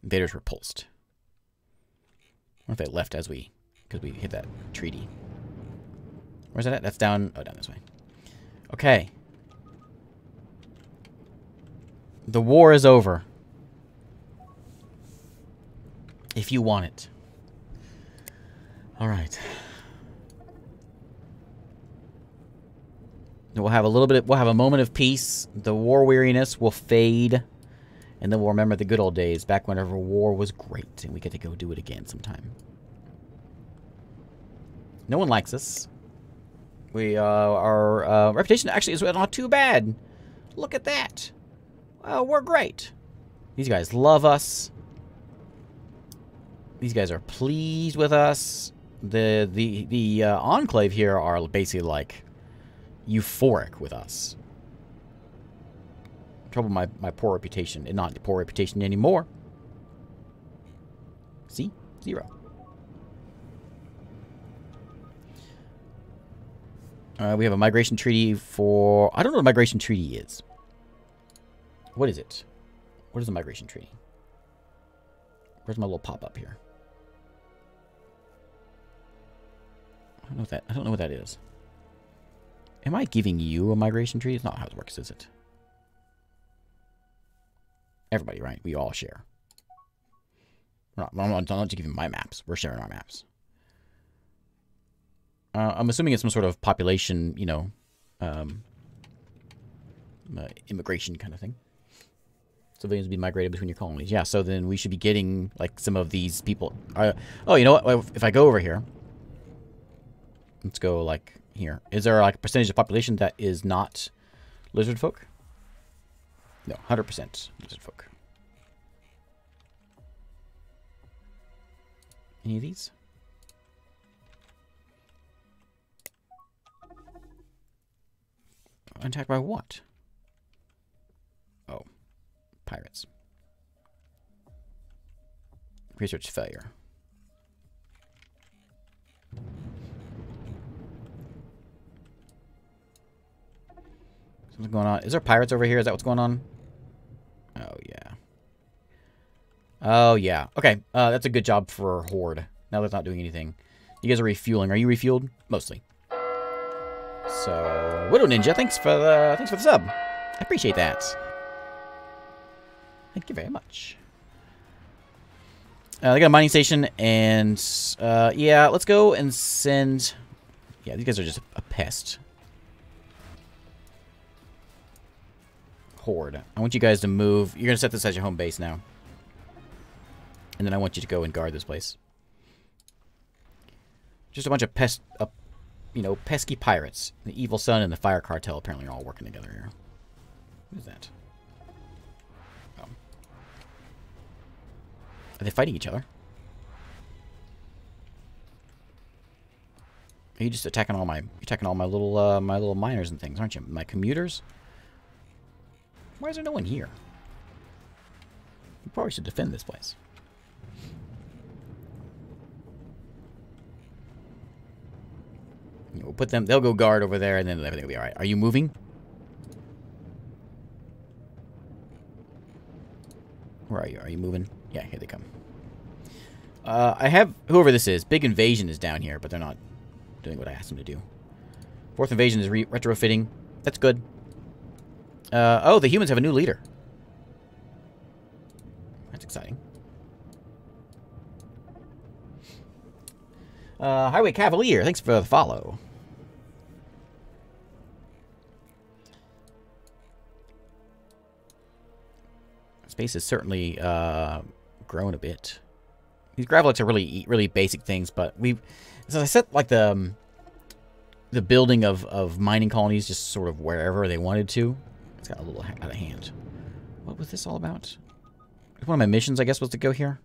Invaders repulsed. What if they left as we... Because we hit that treaty. Where's that at? That's down... Oh, down this way. Okay. The war is over. If you want it. All right. We'll have a little bit, of, we'll have a moment of peace. The war weariness will fade. And then we'll remember the good old days, back whenever war was great. And we get to go do it again sometime. No one likes us. We, uh, our uh, reputation actually is not too bad. Look at that. Well, we're great. These guys love us. These guys are pleased with us the the the uh, enclave here are basically like euphoric with us. Trouble my my poor reputation, and not poor reputation anymore. See, zero. Uh, we have a migration treaty for... I don't know what a migration treaty is. What is it? What is a migration treaty? Where's my little pop-up here? I don't know what that. I don't know what that is. Am I giving you a migration tree? It's not how it works, is it? Everybody, right? We all share. We're not, I'm not, I'm not giving my maps. We're sharing our maps. Uh, I'm assuming it's some sort of population, you know, um, uh, immigration kind of thing. Civilians be migrated between your colonies. Yeah, so then we should be getting, like, some of these people. Uh, oh, you know what? If I go over here, let's go, like, here. Is there, like, a percentage of population that is not lizard folk? No, 100% lizard folk. Any of these? Attacked by what? Oh. Pirates. Research failure. Something going on. Is there pirates over here? Is that what's going on? Oh, yeah. Oh, yeah. Okay. Uh, that's a good job for Horde. Now that's not doing anything. You guys are refueling. Are you refueled? Mostly. So, Widow Ninja, thanks for the thanks for the sub. I appreciate that. Thank you very much. Uh, they got a mining station, and uh, yeah, let's go and send. Yeah, these guys are just a pest. Horde. I want you guys to move. You're gonna set this as your home base now, and then I want you to go and guard this place. Just a bunch of pest, uh, you know, pesky pirates. The Evil Sun and the Fire Cartel apparently are all working together here. Who's that? Oh. Are they fighting each other? Are you just attacking all my attacking all my little uh, my little miners and things, aren't you? My commuters? Why is there no one here? We probably should defend this place. We'll put them, they'll go guard over there and then everything will be alright. Are you moving? Where are you? Are you moving? Yeah, here they come. Uh, I have, whoever this is, Big Invasion is down here, but they're not doing what I asked them to do. Fourth Invasion is re retrofitting. That's good. Uh, oh, the humans have a new leader. That's exciting. Uh, Highway Cavalier, thanks for the follow. Space has certainly uh, grown a bit. These gravelites are really, really basic things, but we've, as I said, like the um, the building of of mining colonies, just sort of wherever they wanted to. It's got a little out of hand. What was this all about? One of my missions, I guess, was to go here.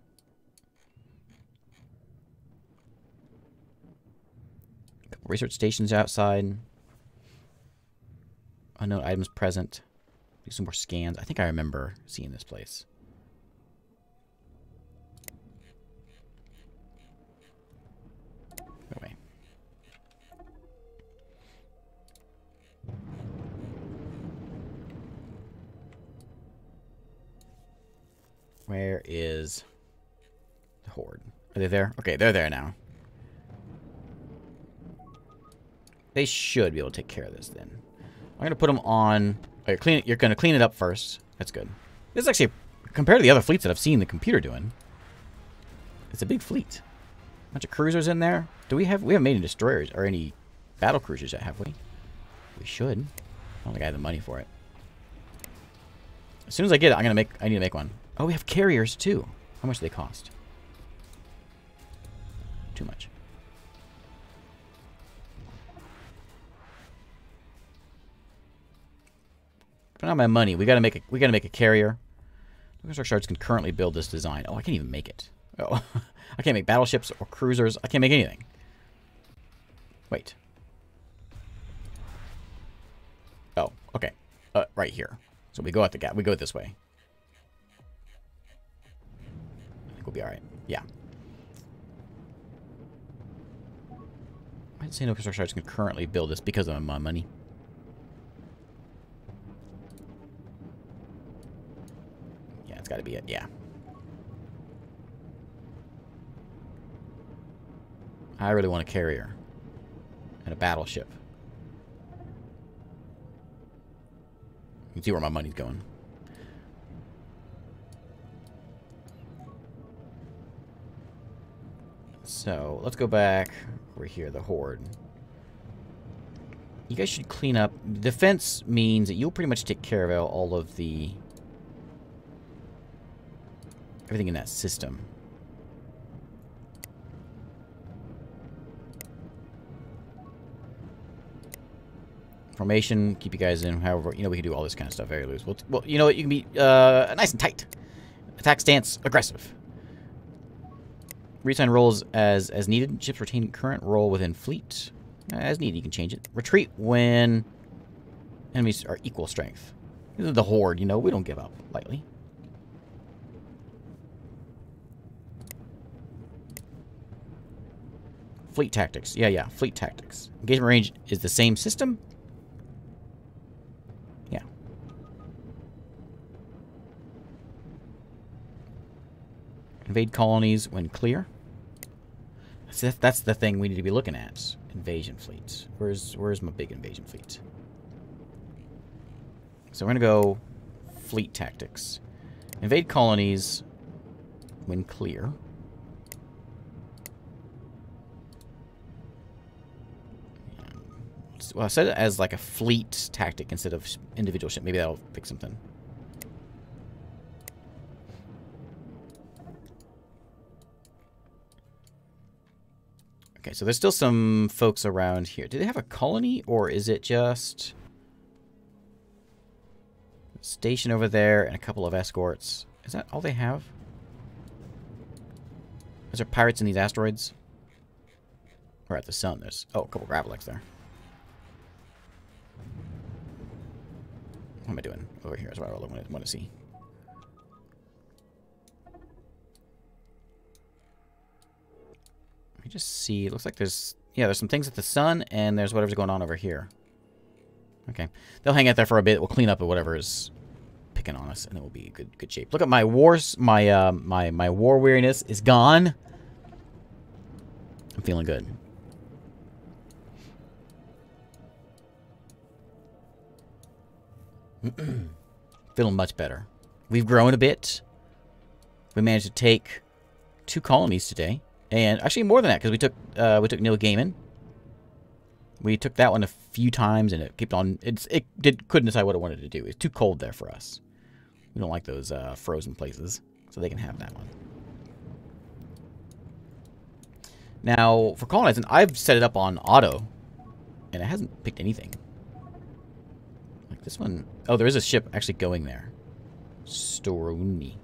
A couple research stations outside. Unknown items present. Do some more scans. I think I remember seeing this place. Go away. Where is the horde? Are they there? Okay, they're there now. They should be able to take care of this then. I'm to put them on you're, clean, you're going to clean it up first. That's good. This is actually, compared to the other fleets that I've seen the computer doing, it's a big fleet. A bunch of cruisers in there. Do we have, we haven't made any destroyers or any battle cruisers yet, have we? We should. I don't think I have the money for it. As soon as I get it, I'm to make, I need to make one. Oh, we have carriers too. How much do they cost? Too much. But not my money. We gotta make a we gotta make a carrier. Lucas Shards can currently build this design. Oh, I can't even make it. Oh, I can't make battleships or cruisers. I can't make anything. Wait. Oh, okay. Uh, right here. So we go at the gap. We go this way. Think we'll be all right. Yeah. I'd say no construction shards can currently build this because of my money. Yeah, that's got to be it. Yeah. I really want a carrier. And a battleship. You can see where my money's going. So, let's go back over here, the Horde. You guys should clean up. Defense means that you'll pretty much take care of all of the... Everything in that system. Formation, keep you guys in. However, you know, we can do all this kind of stuff very loose. Well, well you know what? You can be uh, nice and tight. Attack stance, aggressive. Reassign roles as as needed. Ships retain current role within fleet. As needed, you can change it. Retreat when enemies are equal strength. This is the Horde, you know. We don't give up lightly. Fleet tactics. Yeah, yeah. Fleet tactics. Engagement range is the same system. Yeah. Invade colonies when clear. That's, that's the thing we need to be looking at. Invasion fleets. Where's where's my big invasion fleet? So we're gonna go fleet tactics. Invade colonies when clear. Well, I said it as like a fleet tactic instead of individual ship. Maybe that'll pick something. Okay, so there's still some folks around here. Do they have a colony, or is it just... Station over there and a couple of escorts. Is that all they have? Is there pirates in these asteroids? Or at the sun, there's... Oh, a couple of Gravelex there. What am I doing over here is what I really want to see. Let just see. It looks like there's... Yeah, there's some things at the sun, and there's whatever's going on over here. Okay. They'll hang out there for a bit. We'll clean up whatever is picking on us, and it will be good good shape. Look at my wars. My, uh, my, my war weariness is gone. I'm feeling good. feeling much better. We've grown a bit. We managed to take two colonies today. And actually more than that, because we took uh, we took Neil Gaiman. We took that one a few times, and it kept on. It's it did couldn't decide what it wanted to do. It's too cold there for us. We don't like those uh, frozen places, so they can have that one. Now for colonizing, I've set it up on auto, and it hasn't picked anything. Like this one. Oh, there is a ship actually going there. Storuni.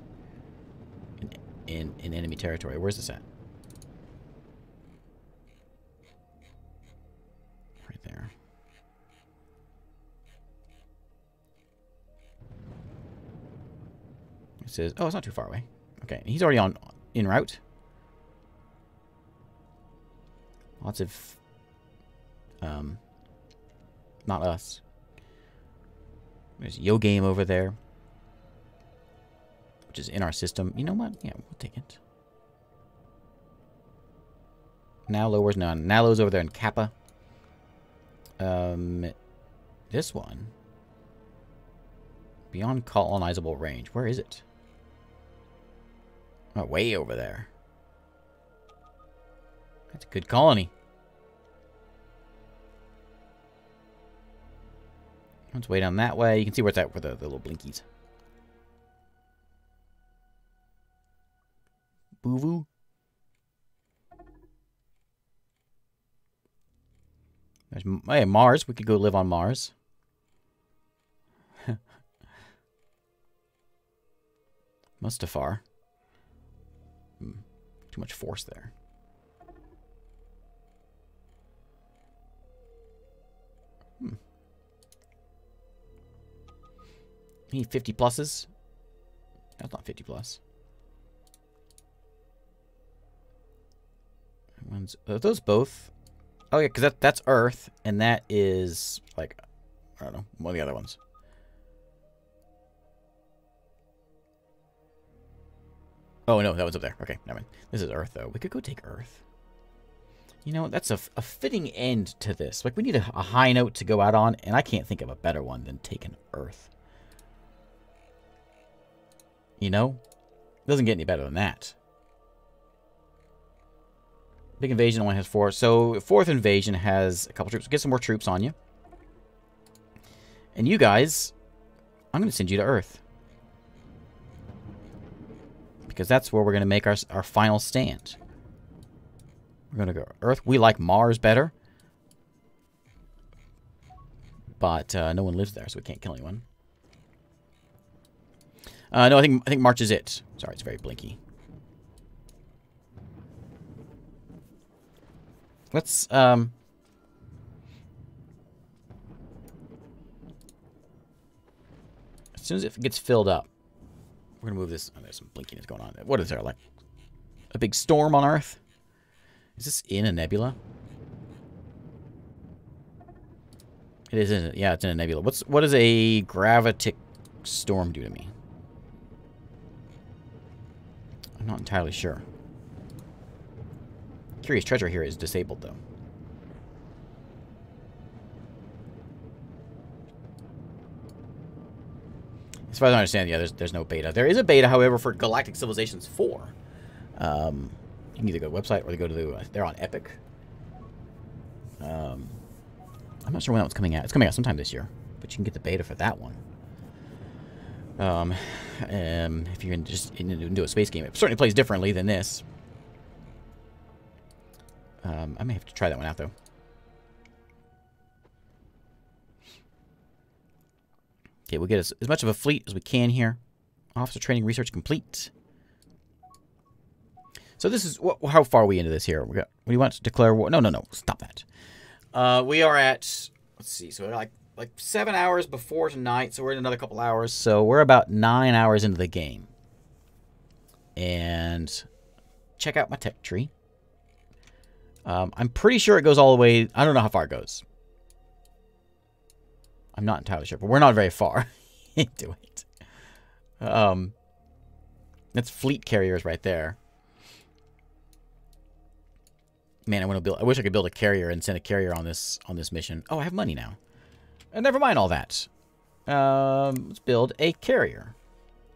In, in, in enemy territory. Where's this at? There. It says, oh, it's not too far away. Okay, he's already on in route. Lots of, um, not us. There's Yo Game over there, which is in our system. You know what? Yeah, we'll take it. Nalo, where's none? Nalo's over there in Kappa. Um, this one. Beyond colonizable range. Where is it? Oh, way over there. That's a good colony. Let's way down that way. You can see where it's at with the, the little blinkies. Boo-voo. Hey, Mars. We could go live on Mars. Mustafar. Hmm. Too much force there. Hmm. Need 50 pluses? That's not 50 plus. Are those both? Oh, yeah, because that, that's Earth, and that is, like, I don't know, one of the other ones. Oh, no, that one's up there. Okay, never mind. This is Earth, though. We could go take Earth. You know, that's a, a fitting end to this. Like, we need a, a high note to go out on, and I can't think of a better one than taking Earth. You know? It doesn't get any better than that. Big Invasion only has four. So, fourth Invasion has a couple troops. Get some more troops on you. And you guys, I'm going to send you to Earth. Because that's where we're going to make our, our final stand. We're going to go Earth. We like Mars better. But uh, no one lives there, so we can't kill anyone. Uh, no, I think I think March is it. Sorry, it's very blinky. Let's um. As soon as it gets filled up, we're gonna move this. Oh, there's some blinkiness going on. There. What is there like? A big storm on Earth? Is this in a nebula? It is, it? Yeah, it's in a nebula. What's what does a gravitic storm do to me? I'm not entirely sure. Curious Treasure here is disabled, though. As far as I understand, yeah, there's, there's no beta. There is a beta, however, for Galactic Civilizations 4. Um, you can either go to the website or they go to the... Uh, they're on Epic. Um, I'm not sure when that one's coming out. It's coming out sometime this year. But you can get the beta for that one. Um, um, if you're just into a space game, it certainly plays differently than this. Um, I may have to try that one out, though. Okay, we'll get as, as much of a fleet as we can here. Officer training research complete. So this is how far are we into this here? We got. You want to declare war? No, no, no. Stop that. Uh, we are at. Let's see. So like like seven hours before tonight, so we're in another couple hours. So we're about nine hours into the game. And check out my tech tree. Um, I'm pretty sure it goes all the way. I don't know how far it goes. I'm not entirely sure, but we're not very far into it. Um, that's fleet carriers right there. Man, I want to build. I wish I could build a carrier and send a carrier on this on this mission. Oh, I have money now. Uh, never mind all that. Um, let's build a carrier.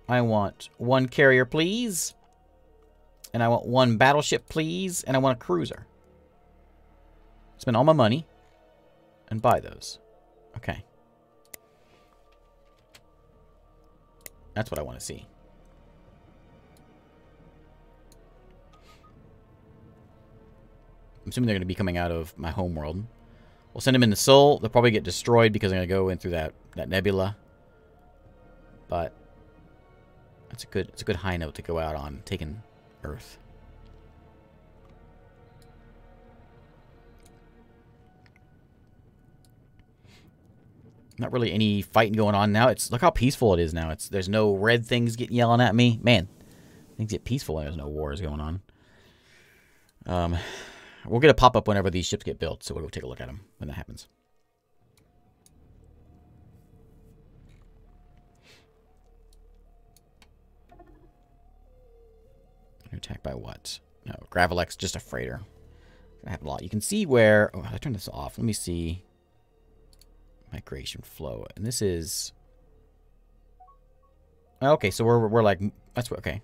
I want one carrier, please. And I want one battleship, please. And I want a cruiser. Spend all my money and buy those. Okay. That's what I want to see. I'm assuming they're going to be coming out of my home world. We'll send them into Sol. They'll probably get destroyed because I'm going to go in through that, that nebula. But that's a good it's a good high note to go out on, taking Earth. Not really any fighting going on now. It's look how peaceful it is now. It's there's no red things getting yelling at me. Man, things get peaceful when there's no wars going on. Um, We'll get a pop-up whenever these ships get built, so we'll go take a look at them when that happens. Attacked by what? No, Gravelix, just a freighter. I have a lot. You can see where... Oh, I turned this off. Let me see. Migration flow. And this is... Okay, so we're, we're like... That's okay.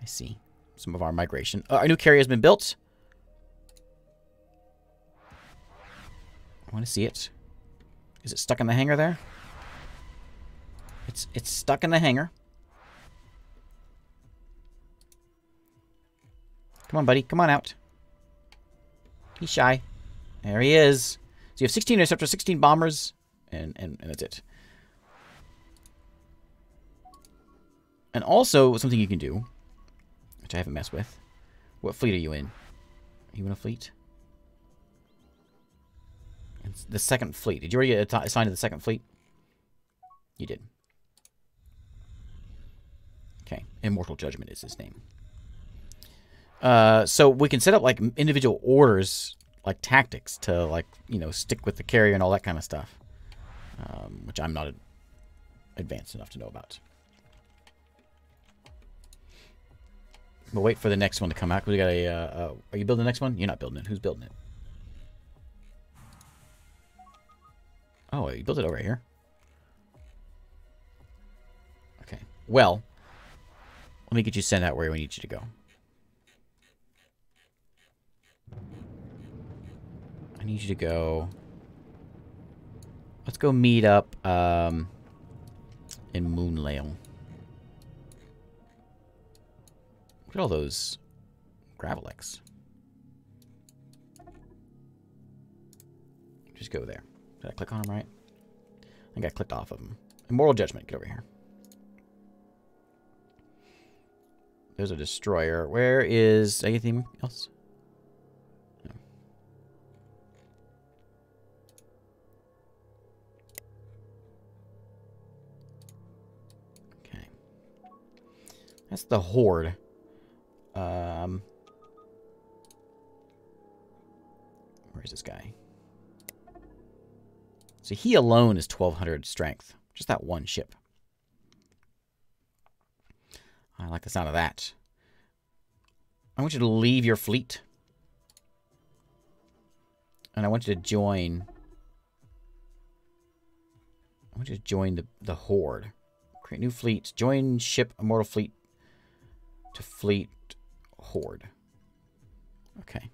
I see. Some of our migration. Uh, our new carrier has been built. I want to see it. Is it stuck in the hangar there? It's it's stuck in the hangar. Come on, buddy. Come on out. He's shy. There he is. So you have 16 interceptors, 16 bombers, and, and, and that's it. And also, something you can do, which I haven't messed with. What fleet are you in? Are you in a fleet? It's the second fleet. Did you already get assigned to the second fleet? You did. Okay. Immortal Judgment is his name. Uh, so we can set up like individual orders, like tactics to like, you know, stick with the carrier and all that kind of stuff. Um, which I'm not advanced enough to know about. We'll wait for the next one to come out. We got a, uh, uh, are you building the next one? You're not building it. Who's building it? Oh, you built it over here. Okay. Well, let me get you sent out where we need you to go. I need you to go Let's go meet up um, in Moonlail. Look at all those Gravelex. Just go there. Did I click on them right? I think I clicked off of them. Immortal Judgment, get over here. There's a destroyer. Where is anything else? That's the horde. Um, where's this guy? So he alone is 1200 strength. Just that one ship. I like the sound of that. I want you to leave your fleet. And I want you to join... I want you to join the, the Horde. Create new fleets. Join ship Immortal Fleet to Fleet Horde. Okay.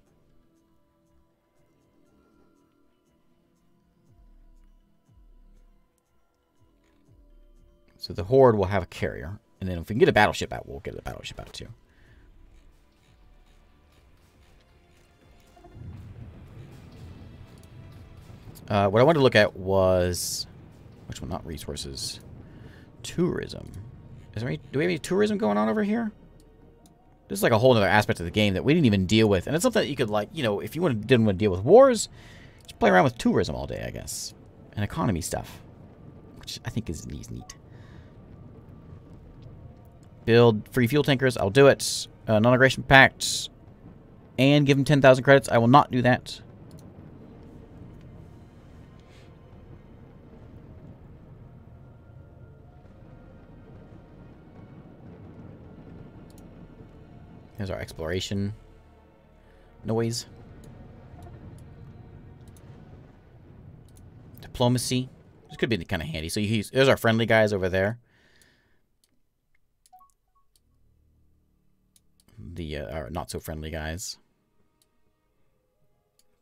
So the Horde will have a carrier. And then if we can get a battleship out, we'll get a battleship out too. Uh, what I wanted to look at was... Which one? Not resources. Tourism. Is there any, do we have any tourism going on over here? This is like a whole other aspect of the game that we didn't even deal with. And it's something that you could like, you know, if you didn't want to deal with wars, just play around with tourism all day, I guess. And economy stuff. Which I think is neat. Build free fuel tankers. I'll do it. Uh, Non-aggression pact. And give them 10,000 credits. I will not do that. Here's our exploration noise. Diplomacy. This could be kind of handy. So you, there's our friendly guys over there. the uh, or not so friendly guys.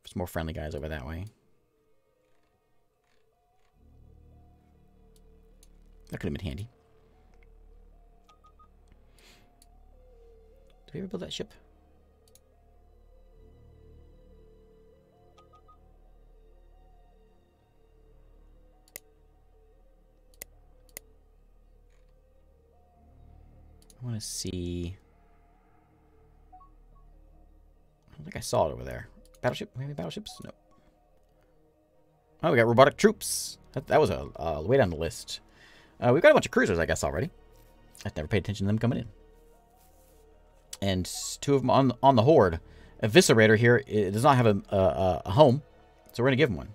There's more friendly guys over that way. That could have been handy. We ever build that ship? I want to see... I don't think I saw it over there. Battleship? Maybe battleships? No. Oh, we got robotic troops. That, that was a uh, way down the list. Uh, we've got a bunch of cruisers, I guess, already. I've never paid attention to them coming in. And two of them on, on the Horde. Eviscerator here it does not have a, a, a home, so we're going to give him one.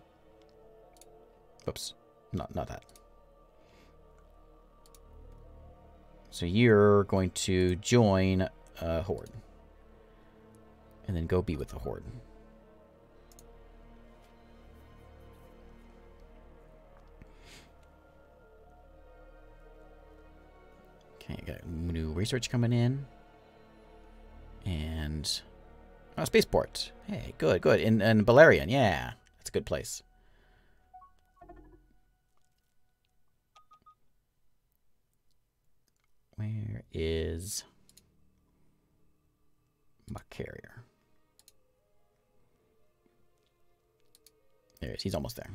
Oops. Not, not that. So you're going to join a Horde and then go be with the Horde. Okay, got new research coming in. And... Oh, spaceport. Hey, good, good. In, in Balerion, yeah. That's a good place. Where is my carrier? There he is. He's almost there.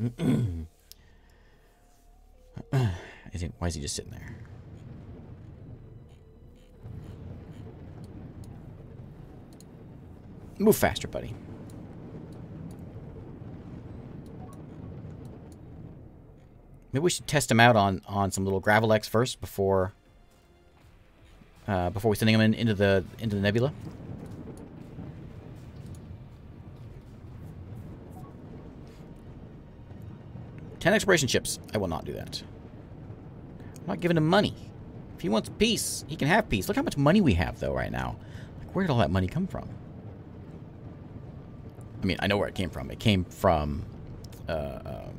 is he, why is he just sitting there? Move faster, buddy. Maybe we should test him out on on some little Gravelex first before uh, before we sending him in, into the into the nebula. 10 exploration ships. I will not do that. I'm not giving him money. If he wants peace, he can have peace. Look how much money we have, though, right now. Like, where did all that money come from? I mean, I know where it came from. It came from uh, um,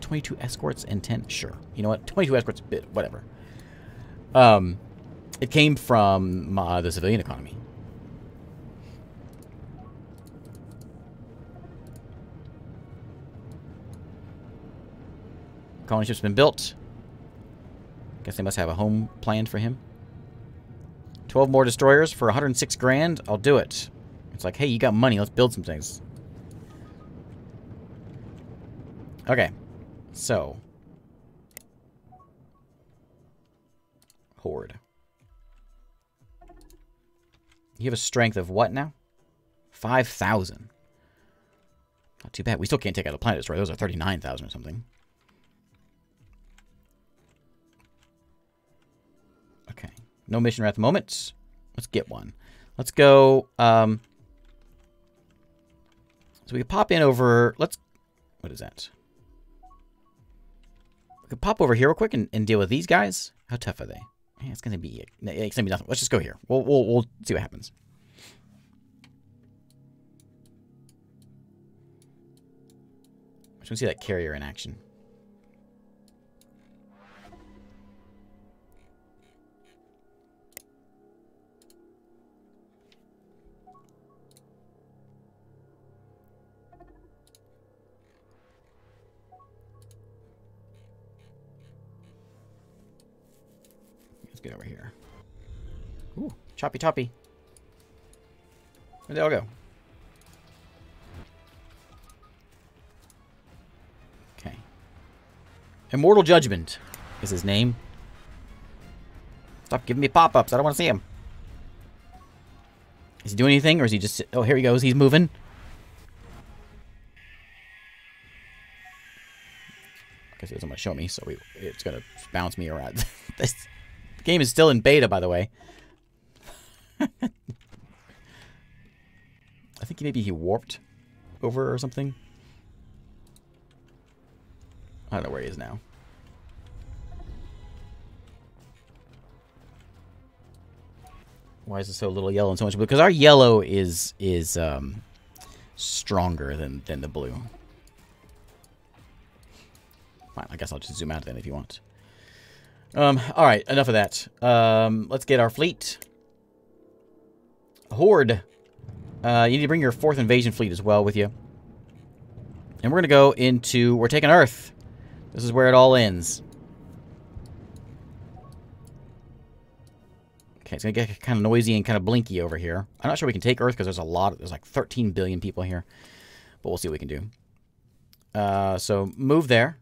22 escorts and 10. Sure. You know what? 22 escorts, bit, whatever. Um, it came from uh, the civilian economy. Colony ship's been built. Guess they must have a home planned for him. 12 more destroyers for 106 grand. I'll do it. It's like, hey, you got money. Let's build some things. Okay. So. Horde. You have a strength of what now? 5,000. Not too bad. We still can't take out a planet right? Those are 39,000 or something. No mission at the moment. Let's get one. Let's go. Um, so we can pop in over. Let's. What is that? We could pop over here real quick and, and deal with these guys. How tough are they? It's gonna be. It's gonna be nothing. Let's just go here. We'll we'll we'll see what happens. I just want to see that carrier in action. Let's get over here. Ooh, choppy choppy. Where'd they all go? Okay. Immortal Judgment is his name. Stop giving me pop-ups. I don't want to see him. Is he doing anything, or is he just... Oh, here he goes. He's moving. I guess he doesn't want to show me, so we, it's going to bounce me around. this game is still in beta, by the way. I think maybe he warped over or something. I don't know where he is now. Why is it so little yellow and so much blue? Because our yellow is is um, stronger than, than the blue. Fine, I guess I'll just zoom out then if you want. Um, all right, enough of that. Um, let's get our fleet. Horde. Uh, you need to bring your fourth invasion fleet as well with you. And we're going to go into... We're taking Earth. This is where it all ends. Okay, it's going to get kind of noisy and kind of blinky over here. I'm not sure we can take Earth because there's a lot. Of, there's like 13 billion people here. But we'll see what we can do. Uh, so move there.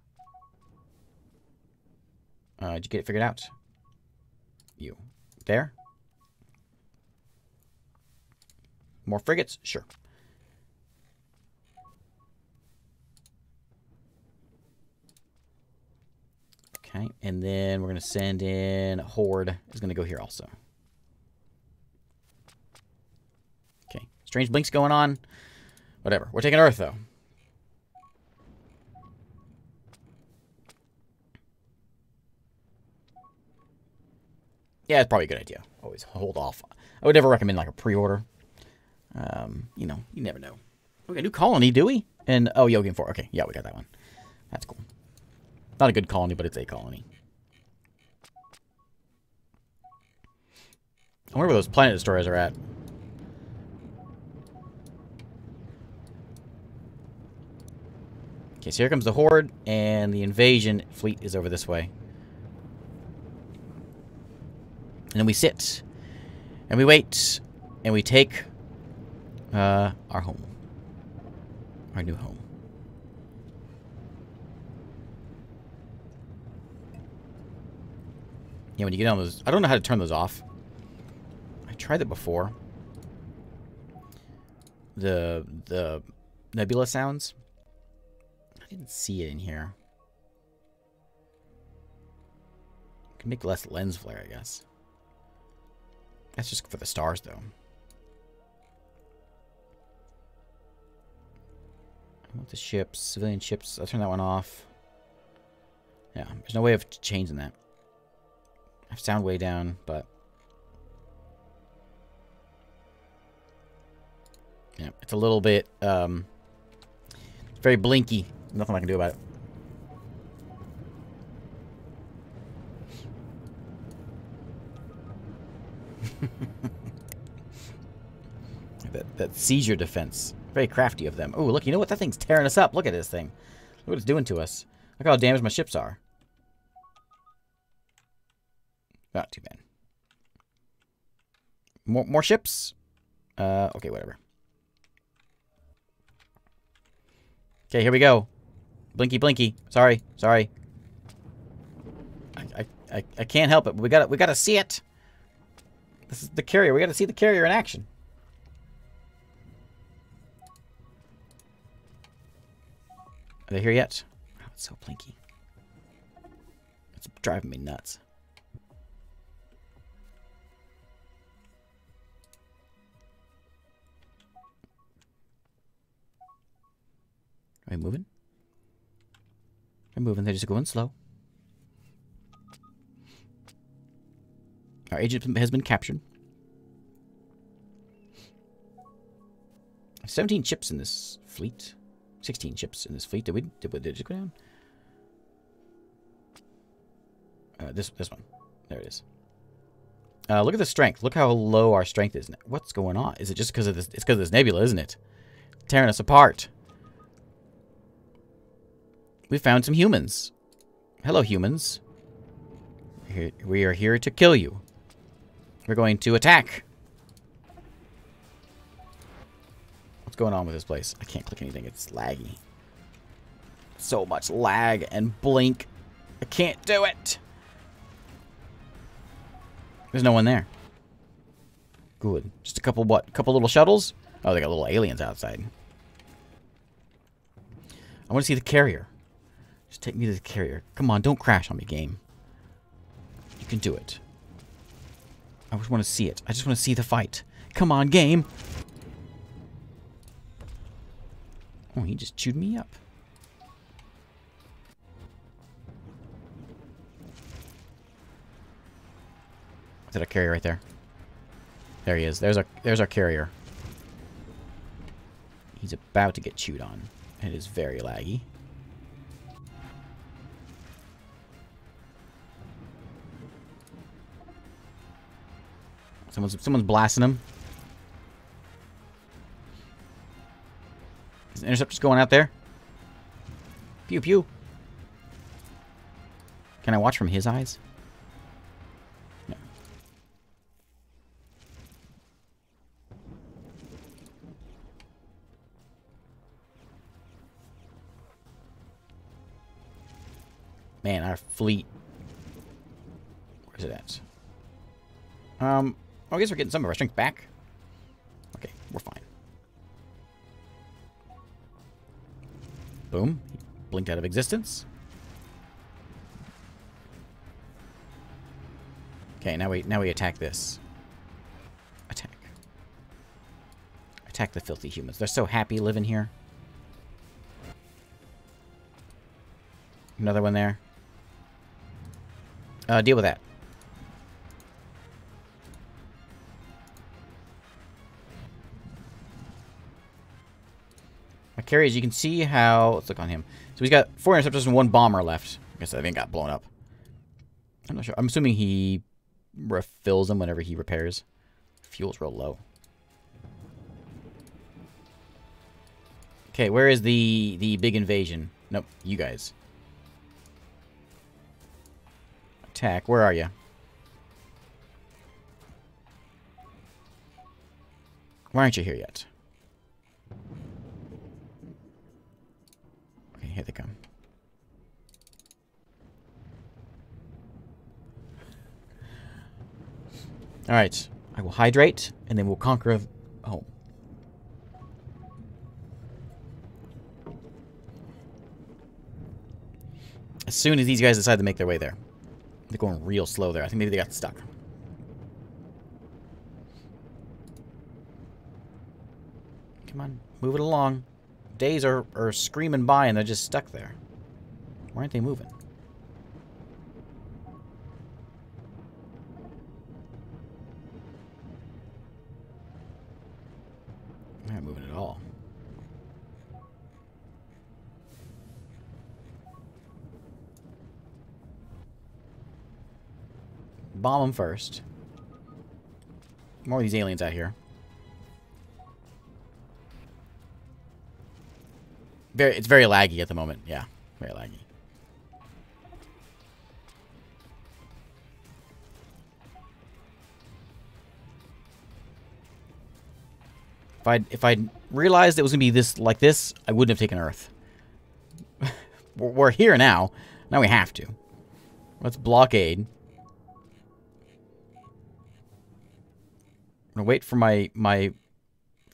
Uh, did you get it figured out? You. There? More frigates? Sure. Okay, and then we're going to send in Horde is going to go here also. Okay, strange blinks going on. Whatever. We're taking Earth, though. Yeah, it's probably a good idea. Always hold off. I would never recommend like a pre-order. Um, you know, you never know. A new colony, do we? And oh, Yogan 4. Okay, yeah, we got that one. That's cool. Not a good colony, but it's a colony. I wonder where those planet destroyers are at. Okay, so here comes the Horde, and the invasion fleet is over this way. And then we sit, and we wait, and we take uh, our home. Our new home. Yeah, when you get on those... I don't know how to turn those off. I tried it before. The... The... Nebula sounds. I didn't see it in here. Can make less lens flare, I guess. That's just for the stars, though. I want the ships, civilian ships. I'll turn that one off. Yeah, there's no way of changing that. I have sound way down, but... Yeah, it's a little bit, um... Very blinky. Nothing I can do about it. That, seizure defense. Very crafty of them. Oh, look, you know what? That thing's tearing us up. Look at this thing. Look what it's doing to us. Look how damaged my ships are. Not too bad. More, more ships? Uh, okay, whatever. Okay, here we go. Blinky, blinky. Sorry, sorry. I, I, I, I can't help it. We gotta, we gotta see it. This is the carrier. We gotta see the carrier in action. Are they here yet? It's so blinky. It's driving me nuts. Are we moving? They're moving. They're just going slow. Our agent has been captured. 17 ships in this fleet. 16 ships in this fleet. Did we did, we, did it go down? Uh, this this one. There it is. Uh, look at the strength. Look how low our strength is. What's going on? Is it just because of this? It's because of this nebula, isn't it? Tearing us apart. We found some humans. Hello, humans. We are here to kill you. We're going to attack. Going on with this place? I can't click anything. It's laggy. So much lag and blink. I can't do it. There's no one there. Good. Just a couple, what? A couple little shuttles? Oh, they got little aliens outside. I want to see the carrier. Just take me to the carrier. Come on, don't crash on me, game. You can do it. I just want to see it. I just want to see the fight. Come on, game. Oh, he just chewed me up. Is that a carrier right there? There he is. There's our there's our carrier. He's about to get chewed on. It is very laggy. Someone's someone's blasting him. Interceptor's going out there? Pew pew. Can I watch from his eyes? No. Man, our fleet. Where's it at? Um, I guess we're getting some of our strength back. Okay, we're fine. Boom. Blinked out of existence. Okay, now we now we attack this. Attack. Attack the filthy humans. They're so happy living here. Another one there. Uh, deal with that. Carries, you can see how... Let's look on him. So he's got four interceptors and one bomber left. I guess that thing got blown up. I'm not sure. I'm assuming he refills them whenever he repairs. Fuel's real low. Okay, where is the the big invasion? Nope, you guys. Attack, where are you? Why aren't you here yet? Here they come. Alright. I will hydrate, and then we'll conquer home. As soon as these guys decide to make their way there. They're going real slow there. I think maybe they got stuck. Come on, move it along days are, are screaming by and they're just stuck there. Why aren't they moving? They're not moving at all. Bomb them first. More of these aliens out here. very it's very laggy at the moment. Yeah, very laggy. If I if I realized it was gonna be this like this, I wouldn't have taken Earth. We're here now. Now we have to. Let's blockade. I'm gonna wait for my my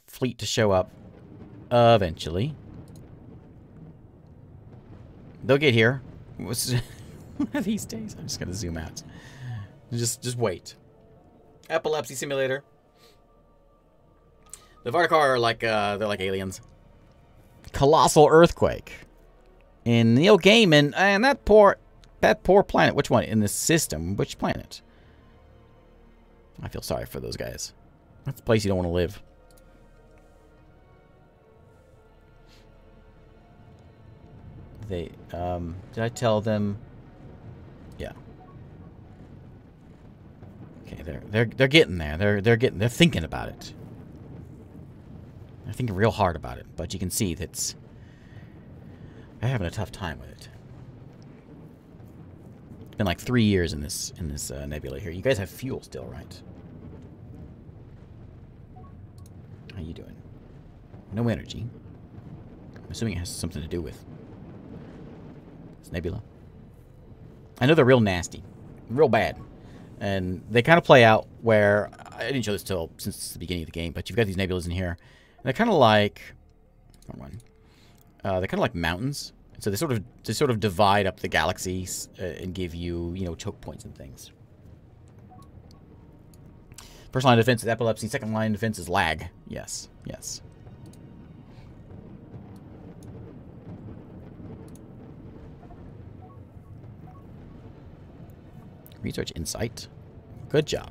fleet to show up eventually. They'll get here. One of these days, I'm just gonna zoom out. Just just wait. Epilepsy simulator. The Vardacar are like uh they're like aliens. Colossal earthquake. In Neil Gaiman and that poor that poor planet. Which one? In the system. Which planet? I feel sorry for those guys. That's a place you don't want to live. They, um, did I tell them? Yeah. Okay, they're they're they're getting there. They're they're getting they're thinking about it. They're thinking real hard about it, but you can see that's they're having a tough time with it. It's been like three years in this in this uh, nebula here. You guys have fuel still, right? How you doing? No energy. I'm assuming it has something to do with this nebula. I know they're real nasty. Real bad. And they kind of play out where... I didn't show this till since the beginning of the game, but you've got these nebulas in here. And they're kind of like... One. Uh, they're kind of like mountains. So they sort of they sort of divide up the galaxies uh, and give you, you know, choke points and things. First line of defense is epilepsy. Second line of defense is lag. Yes. Yes. Research insight. Good job.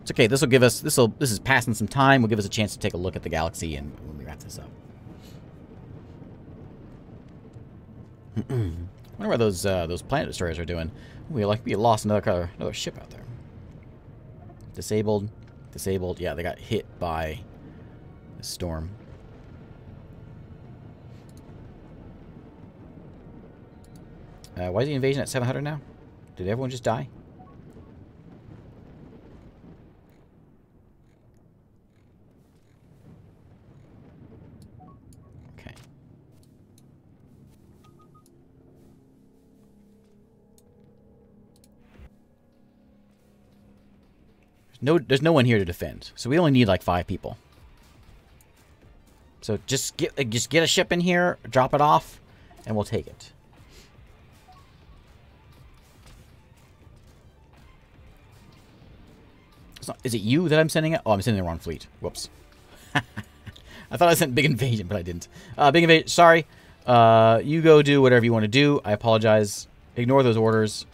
It's okay. This will give us this will this is passing some time. Will give us a chance to take a look at the galaxy and when we wrap this up. wonder what those uh, those planet destroyers are doing. We like we lost another another ship out there. Disabled, disabled. Yeah, they got hit by the storm. Uh, why is the invasion at 700 now? Did everyone just die? Okay. No, there's no one here to defend, so we only need like five people. So just get just get a ship in here, drop it off, and we'll take it. Not, is it you that I'm sending it? Oh, I'm sending the wrong fleet. Whoops. I thought I sent Big Invasion, but I didn't. Uh, Big Invasion, sorry. Uh, you go do whatever you want to do. I apologize. Ignore those orders.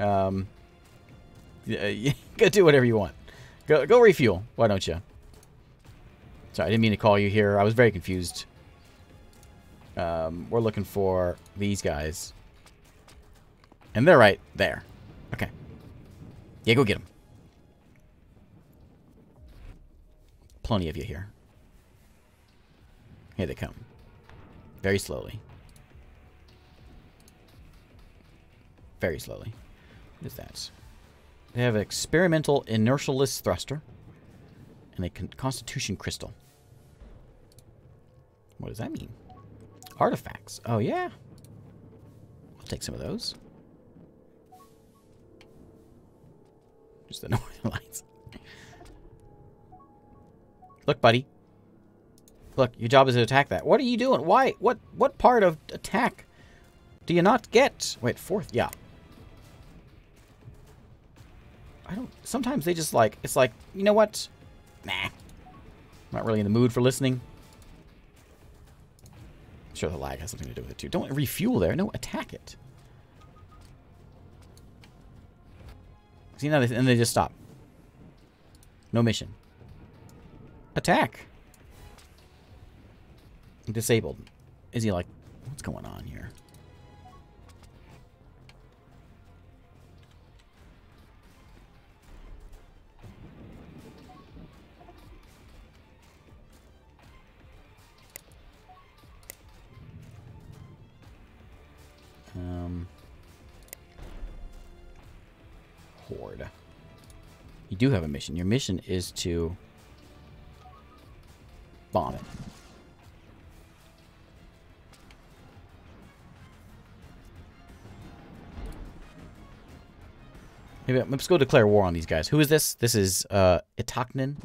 Um, yeah, go do whatever you want. Go, go refuel. Why don't you? Sorry, I didn't mean to call you here. I was very confused. Um, we're looking for these guys. And they're right there. Okay. Yeah, go get them. Plenty of you here. Here they come. Very slowly. Very slowly. What is that? They have an experimental inertialess thruster and a con constitution crystal. What does that mean? Artifacts. Oh, yeah. I'll take some of those. Just the northern lights. Look, buddy. Look, your job is to attack that. What are you doing? Why? What What part of attack do you not get? Wait, fourth? Yeah. I don't... Sometimes they just like... It's like, you know what? Nah. I'm Not really in the mood for listening. I'm sure the lag has something to do with it, too. Don't refuel there. No, attack it. See, now they, and they just stop. No mission. Attack. Disabled. Is he like, what's going on here? Um, Horde. You do have a mission. Your mission is to bomb it. Maybe let's go declare war on these guys. Who is this? This is uh Itaknin.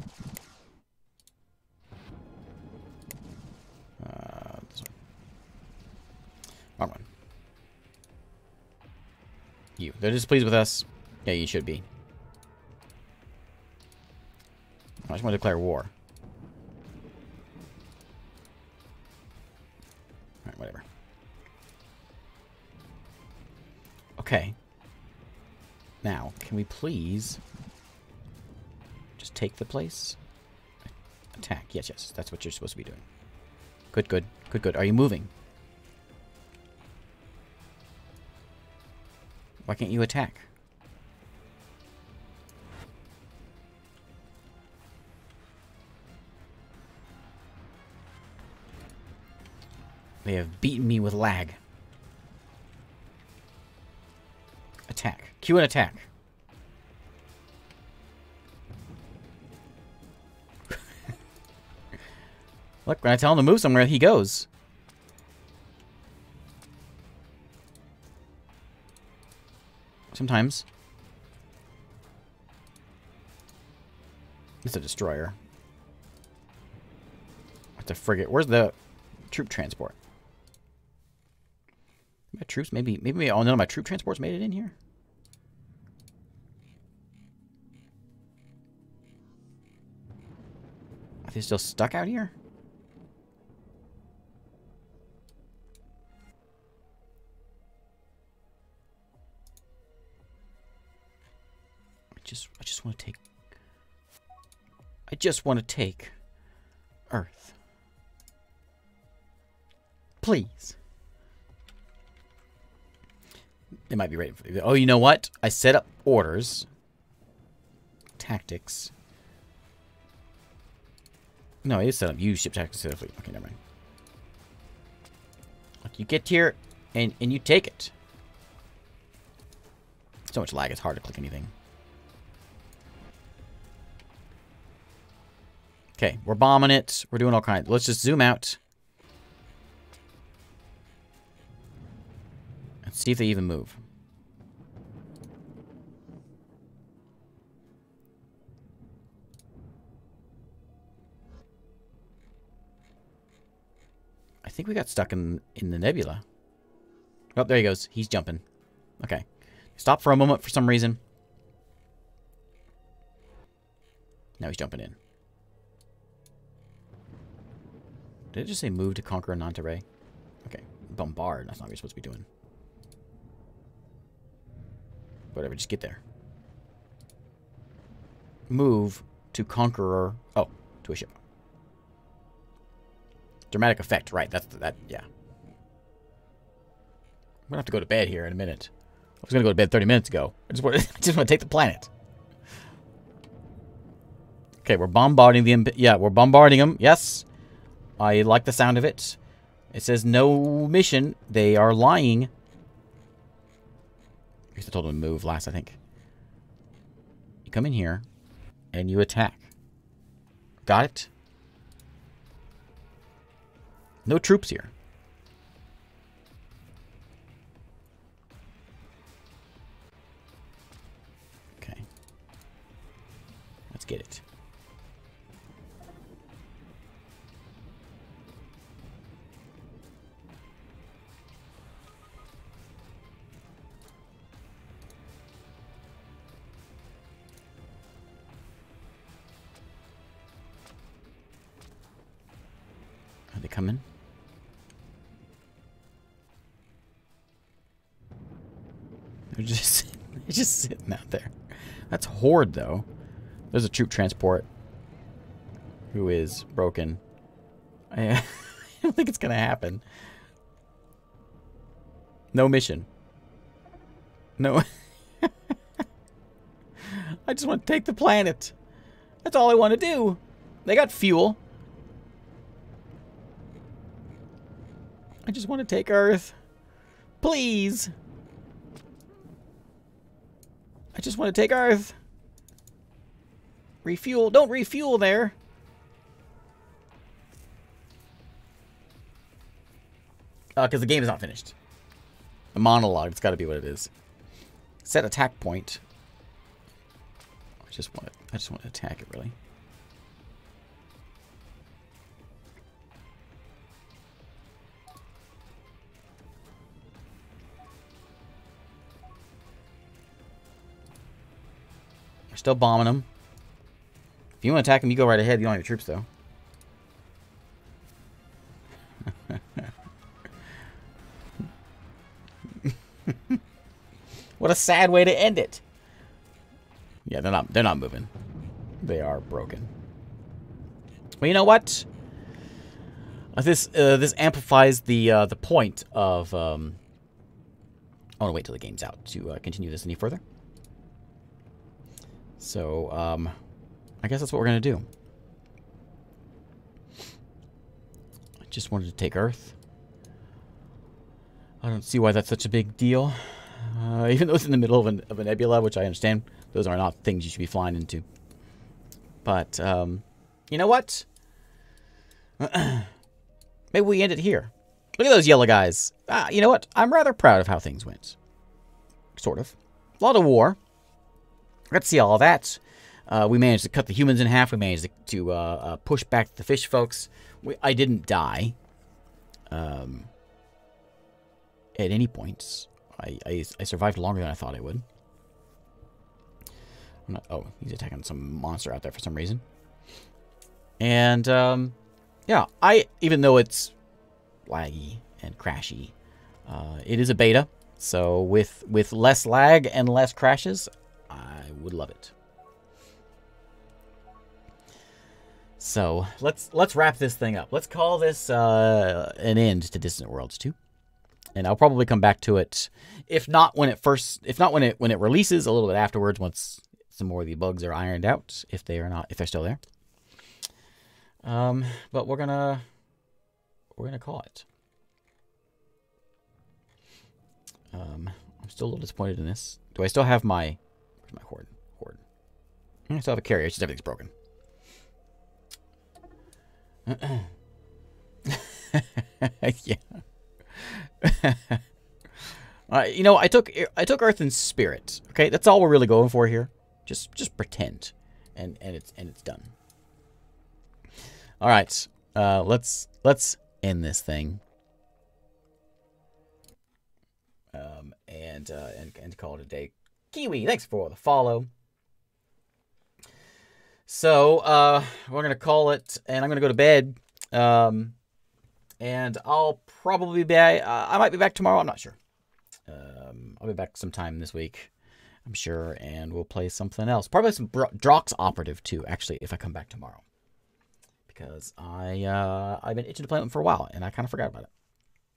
Uh, one. You. They're displeased with us. Yeah, you should be. I just want to declare war. Okay. Now, can we please just take the place? Attack. Yes, yes. That's what you're supposed to be doing. Good, good. Good, good. Are you moving? Why can't you attack? They have beaten me with lag. Attack. Q and attack. Look, when I tell him to move somewhere, he goes. Sometimes. It's a destroyer. It's a frigate. Where's the troop transport? My troops, maybe, maybe all none of my troop transports made it in here. They still stuck out here? I just, I just want to take, I just want to take Earth. Please. They might be for Oh, you know what? I set up orders. Tactics. No, it is set up. Use ship tactics. Okay, never mind. You get here and, and you take it. So much lag, it's hard to click anything. Okay, we're bombing it. We're doing all kinds. Let's just zoom out. Let's see if they even move. I think we got stuck in in the nebula. Oh, there he goes. He's jumping. Okay. Stop for a moment for some reason. Now he's jumping in. Did it just say move to conquer Manta Ray? Okay. Bombard. That's not what you're supposed to be doing. Whatever, just get there. Move to Conqueror. Oh, to a ship. Dramatic effect, right. That's that, yeah. I'm gonna have to go to bed here in a minute. I was gonna go to bed 30 minutes ago. I just want, I just want to take the planet. Okay, we're bombarding the... Yeah, we're bombarding them. Yes. I like the sound of it. It says no mission. They are lying. I guess I told them to move last, I think. You come in here, and you attack. Got it? No troops here. Okay. Let's get it. coming. They're just, they're just sitting out there. That's Horde, though. There's a troop transport who is broken. I, don't think it's going to happen. No mission. No. I just want to take the planet. That's all I want to do. They got fuel. I just want to take Earth. Please just want to take Earth. Refuel. Don't refuel there. Uh, because the game is not finished. The monologue. It's got to be what it is. Set attack point. I just want. To, I just want to attack it really. Still bombing them. If you want to attack them, you go right ahead. You don't have your troops, though. what a sad way to end it. Yeah, they're not they're not moving. They are broken. Well, you know what? Uh, this uh, this amplifies the uh, the point of. Um, I want to wait till the game's out to uh, continue this any further. So, um, I guess that's what we're gonna do. I just wanted to take Earth. I don't see why that's such a big deal. Uh, even though it's in the middle of, an, of a nebula, which I understand, those are not things you should be flying into. But, um, you know what? Maybe we end it here. Look at those yellow guys. Uh, you know what? I'm rather proud of how things went. Sort of. A lot of war. Got to see all that. Uh, we managed to cut the humans in half. We managed to, uh, uh push back the fish folks. We, I didn't die. Um, at any point. I, I, I survived longer than I thought I would. Not, oh, he's attacking some monster out there for some reason. And, um, yeah, I, even though it's laggy and crashy, uh, it is a beta. So with, with less lag and less crashes, I would love it. So let's let's wrap this thing up. Let's call this uh, an end to Distant Worlds 2 and I'll probably come back to it if not when it first if not when it when it releases a little bit afterwards once some more of the bugs are ironed out if they are not if they're still there um but we're gonna we're gonna call it um I'm still a little disappointed in this do I still have my my horde horde I still have a carrier it's just everything's broken yeah uh, you know, I took I took Earth and Spirit. Okay, that's all we're really going for here. Just just pretend, and and it's and it's done. All right, uh, let's let's end this thing. Um, and uh, and and call it a day. Kiwi, thanks for the follow. So uh, we're gonna call it, and I'm gonna go to bed. Um, and I'll probably be, uh, I might be back tomorrow. I'm not sure. Um, I'll be back sometime this week, I'm sure, and we'll play something else. Probably some Drox Operative 2. Actually, if I come back tomorrow, because I uh, I've been itching to play them for a while, and I kind of forgot about it.